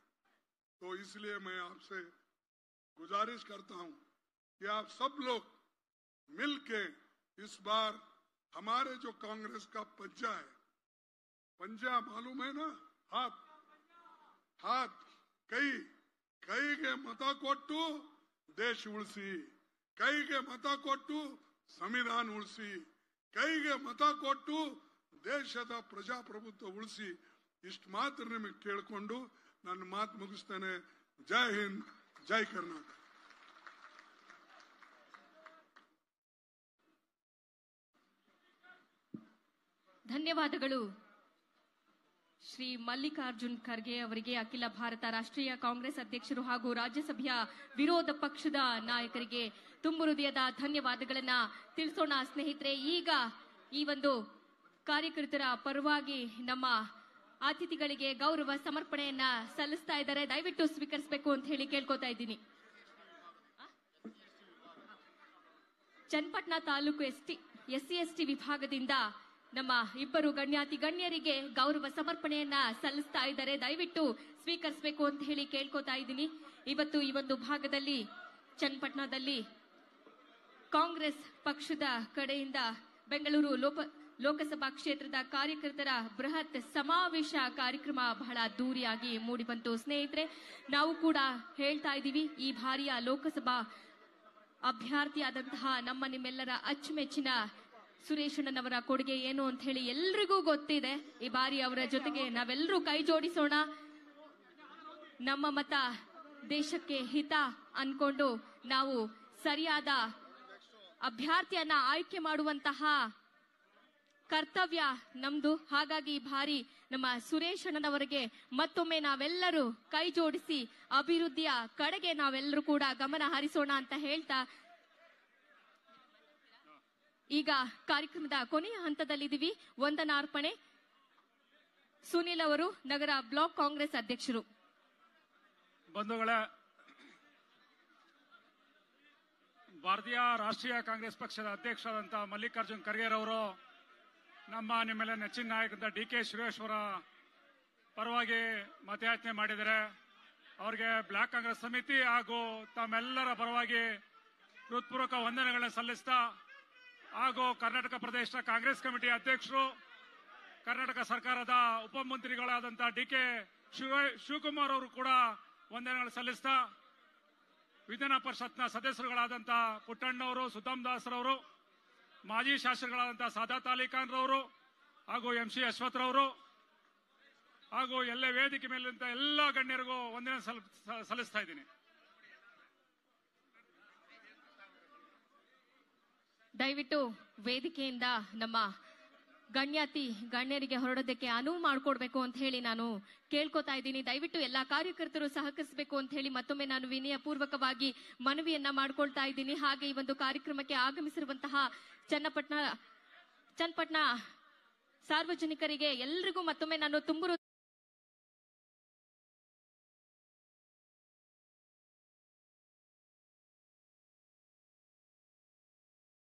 तो इसलिए मैं आपसे गुजारिश करता हूं कि आप सब लोग मिलके इस बार हमारे जो कांग्रेस का पंजा है पंजा मालूम है ना हाथ हाथ कई ಕೈಗೆ ಮತ ಕೊಟ್ಟು ದೇಶ ಉಳಿಸಿ ಕೈಗೆ ಮತ ಕೊಟ್ಟು ಸಂವಿಧಾನ ಉಳಿಸಿ ಕೈಗೆ ಮತ ಕೊಟ್ಟು ದೇಶದ ಪ್ರಜಾಪ್ರಭುತ್ವ ಉಳಿಸಿ ಇಷ್ಟು ಮಾತ್ರ ನಿಮಗೆ ಕೇಳಿಕೊಂಡು ನನ್ನ ಮಾತು ಮುಗಿಸ್ತೇನೆ. ಜೈ ಹಿಂದ್, ಜೈ ಕರ್ನಾಟಕ. ಧನ್ಯವಾದಗಳು. ಶ್ರೀ ಮಲ್ಲಿಕಾರ್ಜುನ್ ಖರ್ಗೆ ಅವರಿಗೆ, ಅಖಿಲ ಭಾರತ ರಾಷ್ಟ್ರೀಯ ಕಾಂಗ್ರೆಸ್ ಅಧ್ಯಕ್ಷರು ಹಾಗೂ ರಾಜ್ಯಸಭೆಯ ವಿರೋಧ ಪಕ್ಷದ ನಾಯಕರಿಗೆ ತುಂಬು ಹೃದಯದ ಧನ್ಯವಾದಗಳನ್ನ ತಿಳಿಸೋಣ ಸ್ನೇಹಿತರೆ. ಈಗ ಈ ಒಂದು ಕಾರ್ಯಕರ್ತರ ಪರವಾಗಿ ನಮ್ಮ ಅತಿಥಿಗಳಿಗೆ ಗೌರವ ಸಮರ್ಪಣೆಯನ್ನ ಸಲ್ಲಿಸ್ತಾ ಇದ್ದಾರೆ. ದಯವಿಟ್ಟು ಸ್ವೀಕರಿಸಬೇಕು ಅಂತ ಹೇಳಿ ಕೇಳ್ಕೊತಾ ಇದ್ದೀನಿ. Channapatna taluk ST SC ST ವಿಭಾಗದಿಂದ ನಮ್ಮ ಇಬ್ಬರು ಗಣ್ಯಾತಿ ಗಣ್ಯರಿಗೆ ಗೌರವ ಸಮರ್ಪಣೆಯನ್ನ ಸಲ್ಲಿಸ್ತಾ ಇದ್ದಾರೆ. ದಯವಿಟ್ಟು ಸ್ವೀಕರಿಸಬೇಕು ಅಂತ ಹೇಳಿ ಕೇಳ್ಕೊತಾ ಇದ್ದೀನಿ. ಇವತ್ತು ಈ ಒಂದು ಭಾಗದಲ್ಲಿ, ಚನ್ನಪಟ್ಟಣದಲ್ಲಿ ಕಾಂಗ್ರೆಸ್ ಪಕ್ಷದ ಕಡೆಯಿಂದ ಬೆಂಗಳೂರು ಲೋಪ ಲೋಕಸಭಾ ಕ್ಷೇತ್ರದ ಕಾರ್ಯಕರ್ತರ ಬೃಹತ್ ಸಮಾವೇಶ ಕಾರ್ಯಕ್ರಮ ಬಹಳ ದೂರಿಯಾಗಿ ಮೂಡಿಬಂತು. ಸ್ನೇಹಿತರೆ, ನಾವು ಕೂಡ ಹೇಳ್ತಾ ಇದ್ದೀವಿ, ಈ ಬಾರಿಯ ಲೋಕಸಭಾ ಅಭ್ಯರ್ಥಿಯಾದಂತಹ ನಮ್ಮ ನಿಮ್ಮೆಲ್ಲರ ಅಚ್ಚುಮೆಚ್ಚಿನ ಸುರೇಶಣ್ಣನವರ ಕೊಡುಗೆ ಏನು ಅಂತ ಹೇಳಿ ಎಲ್ರಿಗೂ ಗೊತ್ತಿದೆ. ಈ ಬಾರಿ ಅವರ ಜೊತೆಗೆ ನಾವೆಲ್ಲರೂ ಕೈ ಜೋಡಿಸೋಣ. ನಮ್ಮ ಮತ ದೇಶಕ್ಕೆ ಹಿತ ಅನ್ಕೊಂಡು ನಾವು ಸರಿಯಾದ ಅಭ್ಯರ್ಥಿಯನ್ನ ಆಯ್ಕೆ ಮಾಡುವಂತಹ ಕರ್ತವ್ಯ ನಮ್ದು. ಹಾಗಾಗಿ ಭಾರಿ ನಮ್ಮ ಸುರೇಶ್ ಅಣ್ಣನವರಿಗೆ ಮತ್ತೊಮ್ಮೆ ನಾವೆಲ್ಲರೂ ಕೈ ಜೋಡಿಸಿ ಅಭಿವೃದ್ಧಿಯ ಕಡೆಗೆ ನಾವೆಲ್ಲರೂ ಕೂಡ ಗಮನ ಹರಿಸೋಣ ಅಂತ ಹೇಳ್ತಾ ಈಗ ಕಾರ್ಯಕ್ರಮದ ಕೊನೆಯ ಹಂತದಲ್ಲಿದ್ದೀವಿ. ವಂದನಾರ್ಪಣೆ. ಸುನಿಲ್ ಅವರು ನಗರ ಬ್ಲಾಕ್ ಕಾಂಗ್ರೆಸ್ ಅಧ್ಯಕ್ಷರು. ಬಂಧುಗಳ, ಭಾರತೀಯ ರಾಷ್ಟ್ರೀಯ ಕಾಂಗ್ರೆಸ್ ಪಕ್ಷದ ಅಧ್ಯಕ್ಷರಾದಂತಹ ಮಲ್ಲಿಕಾರ್ಜುನ್ ಖರ್ಗೆರವರು ನಮ್ಮ ನಿಮ್ಮೆಲ್ಲ ನೆಚ್ಚಿನ ನಾಯಕ ಡಿ ಕೆ ಸುರೇಶ್ವರ ಪರವಾಗಿ ಮತಯಾಚನೆ ಮಾಡಿದರೆ ಅವರಿಗೆ ಬ್ಲಾಕ್ ಕಾಂಗ್ರೆಸ್ ಸಮಿತಿ ಹಾಗೂ ತಮ್ಮೆಲ್ಲರ ಪರವಾಗಿ ಹೃತ್ಪೂರ್ವಕ ವಂದನೆಗಳನ್ನು ಸಲ್ಲಿಸ್ತಾ ಹಾಗೂ ಕರ್ನಾಟಕ ಪ್ರದೇಶ ಕಾಂಗ್ರೆಸ್ ಕಮಿಟಿ ಅಧ್ಯಕ್ಷರು, ಕರ್ನಾಟಕ ಸರ್ಕಾರದ ಉಪಮಂತ್ರಿಗಳಾದಂತಹ ಡಿ ಕೆ ಶಿವ ಶಿವಕುಮಾರ್ ಅವರು ಕೂಡ ವಂದನೆಗಳನ್ನು ಸಲ್ಲಿಸ್ತಾ ವಿಧಾನ ಪರಿಷತ್ನ ಸದಸ್ಯರುಗಳಾದಂತಹ ಪುಟ್ಟಣ್ಣವರು ಸುಧಾಮ್ ದಾಸ್ರವರು ಮಾಜಿ ಶಾಸಕರಾದಂತಹ ಸಾದಾತ್ ಅಲಿ ರವರು ಹಾಗೂ ಎಂ ಸಿ ಅಶ್ವಥ್ರವರು ಹಾಗೂ ಎಲ್ಲ ವೇದಿಕೆ ಮೇಲಿಂದ ಎಲ್ಲ ಗಣ್ಯರಿಗೂ ಒಂದಿನ ಸಲ್ಲಿಸ್ತಾ ಇದ್ದೀನಿ. ದಯವಿಟ್ಟು ವೇದಿಕೆಯಿಂದ ನಮ್ಮ ಗಣ್ಯಾತಿ ಗಣ್ಯರಿಗೆ ಹೊರಡೋದಕ್ಕೆ ಅನುವು ಮಾಡಿಕೊಡ್ಬೇಕು ಅಂತ ಹೇಳಿ ನಾನು ಕೇಳ್ಕೊತಾ ಇದ್ದೀನಿ. ದಯವಿಟ್ಟು ಎಲ್ಲಾ ಕಾರ್ಯಕರ್ತರು ಸಹಕರಿಸಬೇಕು ಅಂತ ಹೇಳಿ ಮತ್ತೊಮ್ಮೆ ನಾನು ವಿನಯ ಪೂರ್ವಕವಾಗಿ ಮನವಿಯನ್ನ ಮಾಡ್ಕೊಳ್ತಾ ಇದ್ದೀನಿ. ಹಾಗೆ ಈ ಒಂದು ಕಾರ್ಯಕ್ರಮಕ್ಕೆ ಆಗಮಿಸಿರುವಂತಹ ಚನ್ನಪಟ್ಟಣ ಚನ್ನಪಟ್ಟಣ ಸಾರ್ವಜನಿಕರಿಗೆ ಎಲ್ರಿಗೂ ಮತ್ತೊಮ್ಮೆ ನಾನು ತುಂಬು